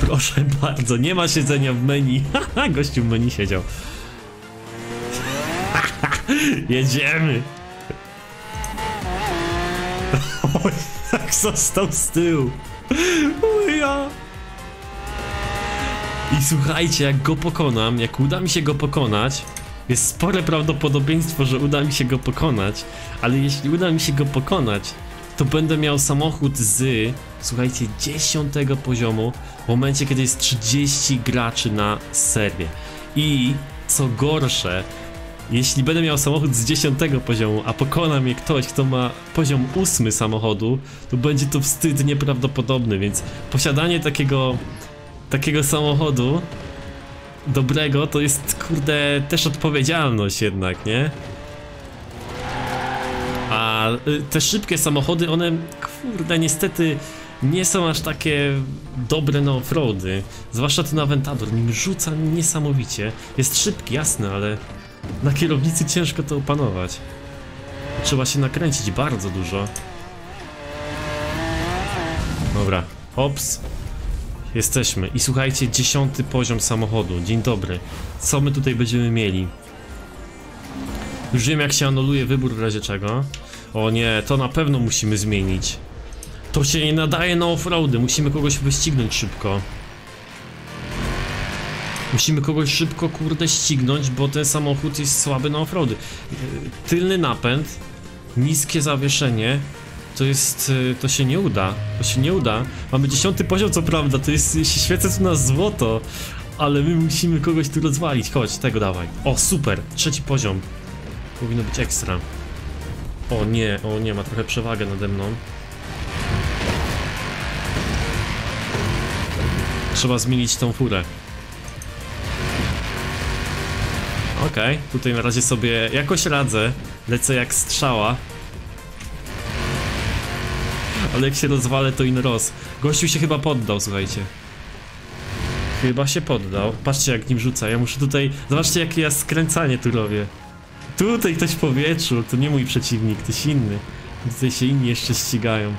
Proszę bardzo, nie ma siedzenia w menu. Gościu w menu siedział. Jedziemy! Oj, jak został z tyłu! O ja! I słuchajcie, jak go pokonam, jak uda mi się go pokonać, jest spore prawdopodobieństwo, że uda mi się go pokonać, ale jeśli uda mi się go pokonać, to będę miał samochód z, słuchajcie, 10 poziomu w momencie, kiedy jest 30 graczy na serię. I co gorsze, jeśli będę miał samochód z 10 poziomu, a pokona mnie ktoś, kto ma poziom 8 samochodu, to będzie to wstyd nieprawdopodobny, więc posiadanie takiego takiego samochodu dobrego to jest kurde też odpowiedzialność jednak, nie? A y, te szybkie samochody, one kurde niestety nie są aż takie dobre na offroady. Zwłaszcza ten Aventador, nim rzuca niesamowicie. Jest szybki, jasne, ale na kierownicy ciężko to opanować. Trzeba się nakręcić bardzo dużo. Dobra, ops. Jesteśmy. I słuchajcie, dziesiąty poziom samochodu. Dzień dobry. Co my tutaj będziemy mieli? Już wiem jak się anuluje wybór w razie czego. O nie, to na pewno musimy zmienić. To się nie nadaje na offroady. Musimy kogoś wyścignąć szybko. Musimy kogoś szybko, kurde, ścignąć, bo ten samochód jest słaby na offroady. Tylny napęd, niskie zawieszenie, to jest, y, to się nie uda, to się nie uda. Mamy dziesiąty poziom, co prawda, to jest, świecę tu na złoto, ale my musimy kogoś tu rozwalić. Chodź, tego dawaj. O, super, trzeci poziom. Powinno być ekstra. O nie, o nie, ma trochę przewagę nade mną. Trzeba zmienić tą furę. Okej, tutaj na razie sobie jakoś radzę. Lecę jak strzała. Ale jak się rozwalę, to in roz. Gościu się chyba poddał, słuchajcie. Chyba się poddał. Patrzcie jak nim rzuca. Ja muszę tutaj... Zobaczcie jakie ja skręcanie tu robię. Tutaj ktoś w powietrzu. To nie mój przeciwnik, ktoś inny. Tutaj się inni jeszcze ścigają.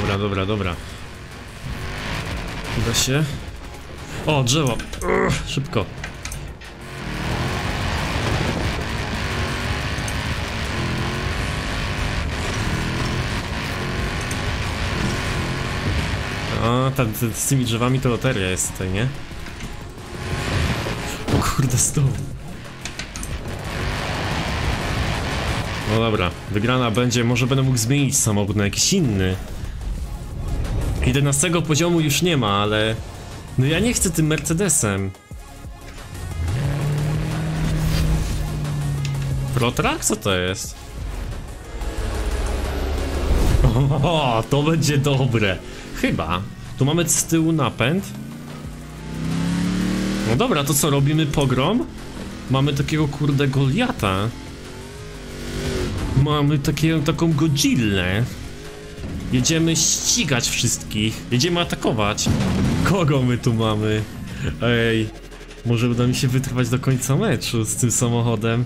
Dobra, dobra, dobra. Uda się. O, drzewo. Urgh, szybko. A, tam z, z tymi drzewami to loteria jest tutaj, nie? O kurde, stół. No dobra, wygrana będzie, może będę mógł zmienić samochód na jakiś inny. 11 poziomu już nie ma, ale... No ja nie chcę tym Mercedesem. Protrack? Co to jest? O, to będzie dobre. Chyba. Tu mamy z tyłu napęd. No dobra, to co, robimy pogrom? Mamy takiego kurde Goliata. Mamy takiego, taką Godzillę. Jedziemy ścigać wszystkich. Jedziemy atakować. Kogo my tu mamy? Ej, może uda mi się wytrwać do końca meczu z tym samochodem.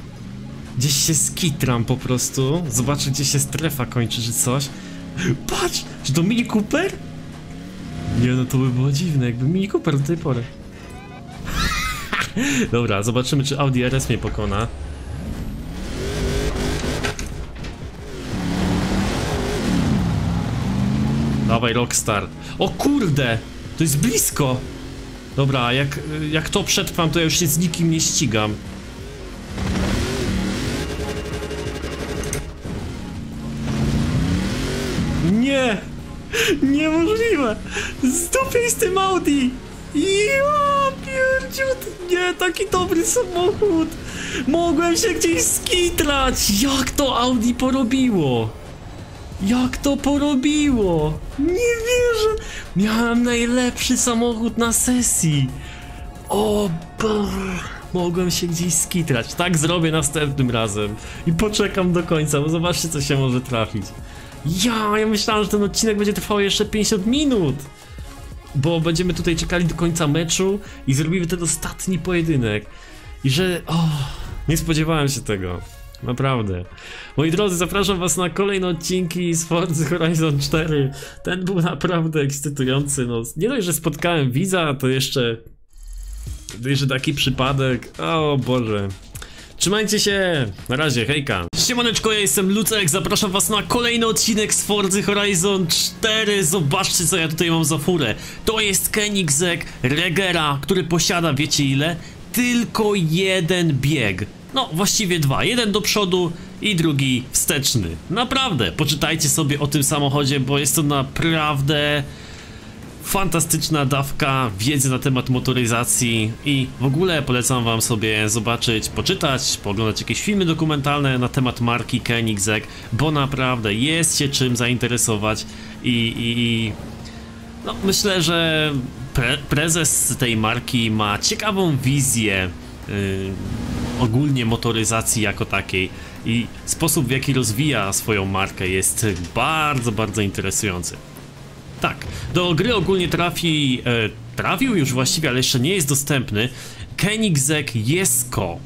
Gdzieś się skitram po prostu. Zobaczę, gdzie się strefa kończy, czy coś. Patrz! Czy to Mini Cooper? Nie no, to by było dziwne, jakby Mini Cooper do tej pory. Dobra, zobaczymy, czy Audi RS mnie pokona. Dawaj, Rockstar. O kurde! To jest blisko! Dobra, jak, jak to przetrwam, to ja już się z nikim nie ścigam. Nie! Niemożliwe! Zdupiej z tym Audi! Ja pierdziut! Nie, taki dobry samochód! Mogłem się gdzieś skitrać! Jak to Audi porobiło? Jak to porobiło? Nie wierzę! Miałem najlepszy samochód na sesji! O Boże! Mogłem się gdzieś skitrać. Tak zrobię następnym razem. I poczekam do końca, bo zobaczcie co się może trafić. Ja, ja myślałem, że ten odcinek będzie trwał jeszcze 50 minut. Bo będziemy tutaj czekali do końca meczu i zrobimy ten ostatni pojedynek. I że... O, nie spodziewałem się tego. Naprawdę. Moi drodzy, zapraszam was na kolejne odcinki z Forza Horizon 4. Ten był naprawdę ekscytujący. No, nie dość, że spotkałem widza, to jeszcze... To jeszcze taki przypadek. O Boże. Trzymajcie się, na razie, hejka. Siemaneczko, ja jestem Lucek, zapraszam was na kolejny odcinek z Forza Horizon 4. Zobaczcie co ja tutaj mam za furę. To jest Koenigsegg Regera, który posiada, wiecie ile? Tylko jeden bieg. No, właściwie dwa. Jeden do przodu i drugi wsteczny. Naprawdę, poczytajcie sobie o tym samochodzie, bo jest to naprawdę fantastyczna dawka wiedzy na temat motoryzacji i w ogóle polecam wam sobie zobaczyć, poczytać, pooglądać jakieś filmy dokumentalne na temat marki Koenigsegg, bo naprawdę jest się czym zainteresować i, i, i no, myślę, że pre prezes tej marki ma ciekawą wizję yy, ogólnie motoryzacji jako takiej i sposób w jaki rozwija swoją markę jest bardzo, bardzo interesujący. Tak, do gry ogólnie trafi, e, trafił już właściwie, ale jeszcze nie jest dostępny Koenigsegg Jesko.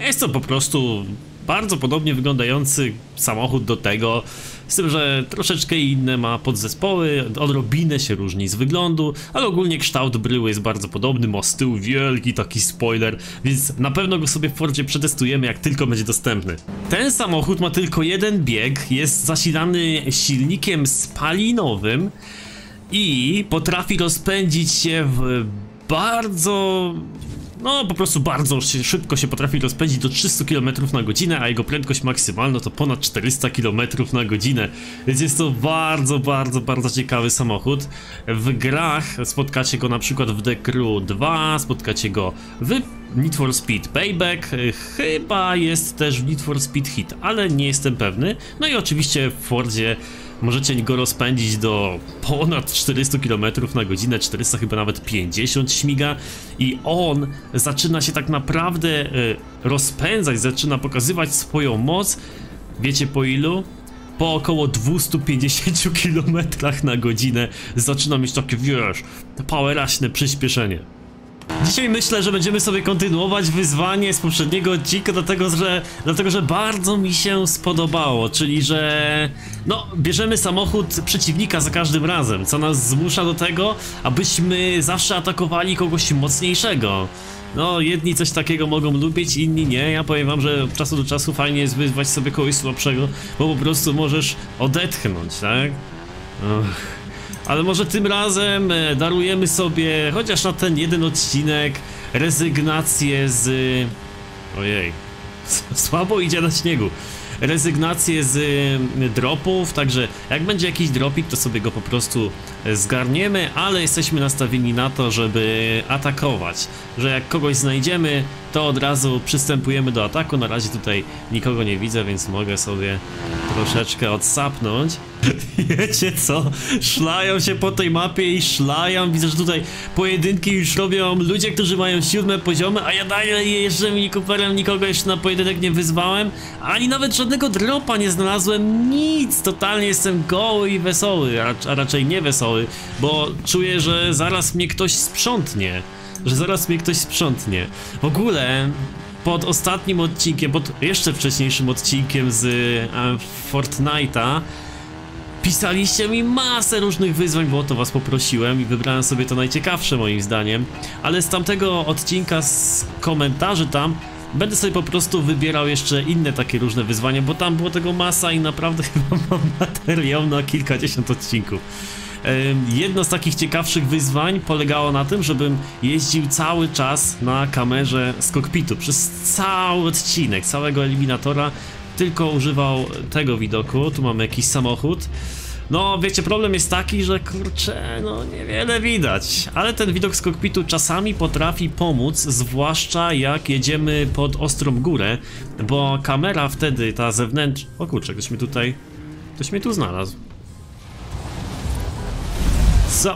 Jest to po prostu bardzo podobnie wyglądający samochód do tego, z tym, że troszeczkę inne ma podzespoły, odrobinę się różni z wyglądu, ale ogólnie kształt bryły jest bardzo podobny, ma z tyłu wielki taki spoiler, więc na pewno go sobie w Fordzie przetestujemy, jak tylko będzie dostępny. Ten samochód ma tylko jeden bieg, jest zasilany silnikiem spalinowym, i potrafi rozpędzić się w bardzo no po prostu bardzo szybko się potrafi rozpędzić do 300 km na godzinę, a jego prędkość maksymalna to ponad 400 km na godzinę. Więc jest to bardzo, bardzo, bardzo ciekawy samochód. W grach spotkacie go na przykład w The Crew 2, spotkacie go w Need for Speed Payback, chyba jest też w Need for Speed Hit, ale nie jestem pewny. No i oczywiście w Fordzie możecie go rozpędzić do ponad 400 km na godzinę, 400 chyba nawet 50 śmiga i on zaczyna się tak naprawdę y, rozpędzać, zaczyna pokazywać swoją moc. Wiecie po ilu? Po około 250 km na godzinę zaczyna mieć takie, wiesz, poweraśne przyspieszenie. Dzisiaj myślę, że będziemy sobie kontynuować wyzwanie z poprzedniego odcinka, dlatego że, dlatego że bardzo mi się spodobało, czyli że no, bierzemy samochód przeciwnika za każdym razem, co nas zmusza do tego, abyśmy zawsze atakowali kogoś mocniejszego. No, jedni coś takiego mogą lubić, inni nie. Ja powiem wam, że od czasu do czasu fajnie jest wyzwać sobie kogoś słabszego, bo po prostu możesz odetchnąć, tak? Uch. Ale może tym razem e, darujemy sobie, chociaż na ten jeden odcinek, rezygnację z... Ojej, słabo idzie na śniegu. Rezygnację z e, dropów, także jak będzie jakiś dropik, to sobie go po prostu zgarniemy, ale jesteśmy nastawieni na to, żeby atakować. Że jak kogoś znajdziemy, to od razu przystępujemy do ataku. Na razie tutaj nikogo nie widzę, więc mogę sobie troszeczkę odsapnąć. Wiecie co? Szlają się po tej mapie i szlają. Widzę, że tutaj pojedynki już robią ludzie, którzy mają siódme poziomy, a ja dalej jeżdżę mini Cooperem, nikogo jeszcze na pojedynek nie wyzwałem. Ani nawet żadnego dropa nie znalazłem, nic. Totalnie jestem goły i wesoły, a raczej nie wesoły, bo czuję, że zaraz mnie ktoś sprzątnie. Że zaraz mnie ktoś sprzątnie. W ogóle pod ostatnim odcinkiem, pod jeszcze wcześniejszym odcinkiem z e, Fortnite'a Pisaliście mi masę różnych wyzwań, bo o to was poprosiłem i wybrałem sobie to najciekawsze moim zdaniem. Ale z tamtego odcinka, z komentarzy tam, będę sobie po prostu wybierał jeszcze inne takie różne wyzwania, bo tam było tego masa i naprawdę chyba mam materiał na kilkadziesiąt odcinków. Jedno z takich ciekawszych wyzwań polegało na tym, żebym jeździł cały czas na kamerze z kokpitu przez cały odcinek, całego eliminatora tylko używał tego widoku. Tu mamy jakiś samochód. No, wiecie, problem jest taki, że kurczę, no niewiele widać, ale ten widok z kokpitu czasami potrafi pomóc, zwłaszcza jak jedziemy pod ostrą górę, bo kamera wtedy, ta zewnętrzna... O kurczę, ktoś mnie tutaj... ktoś mnie tu znalazł. So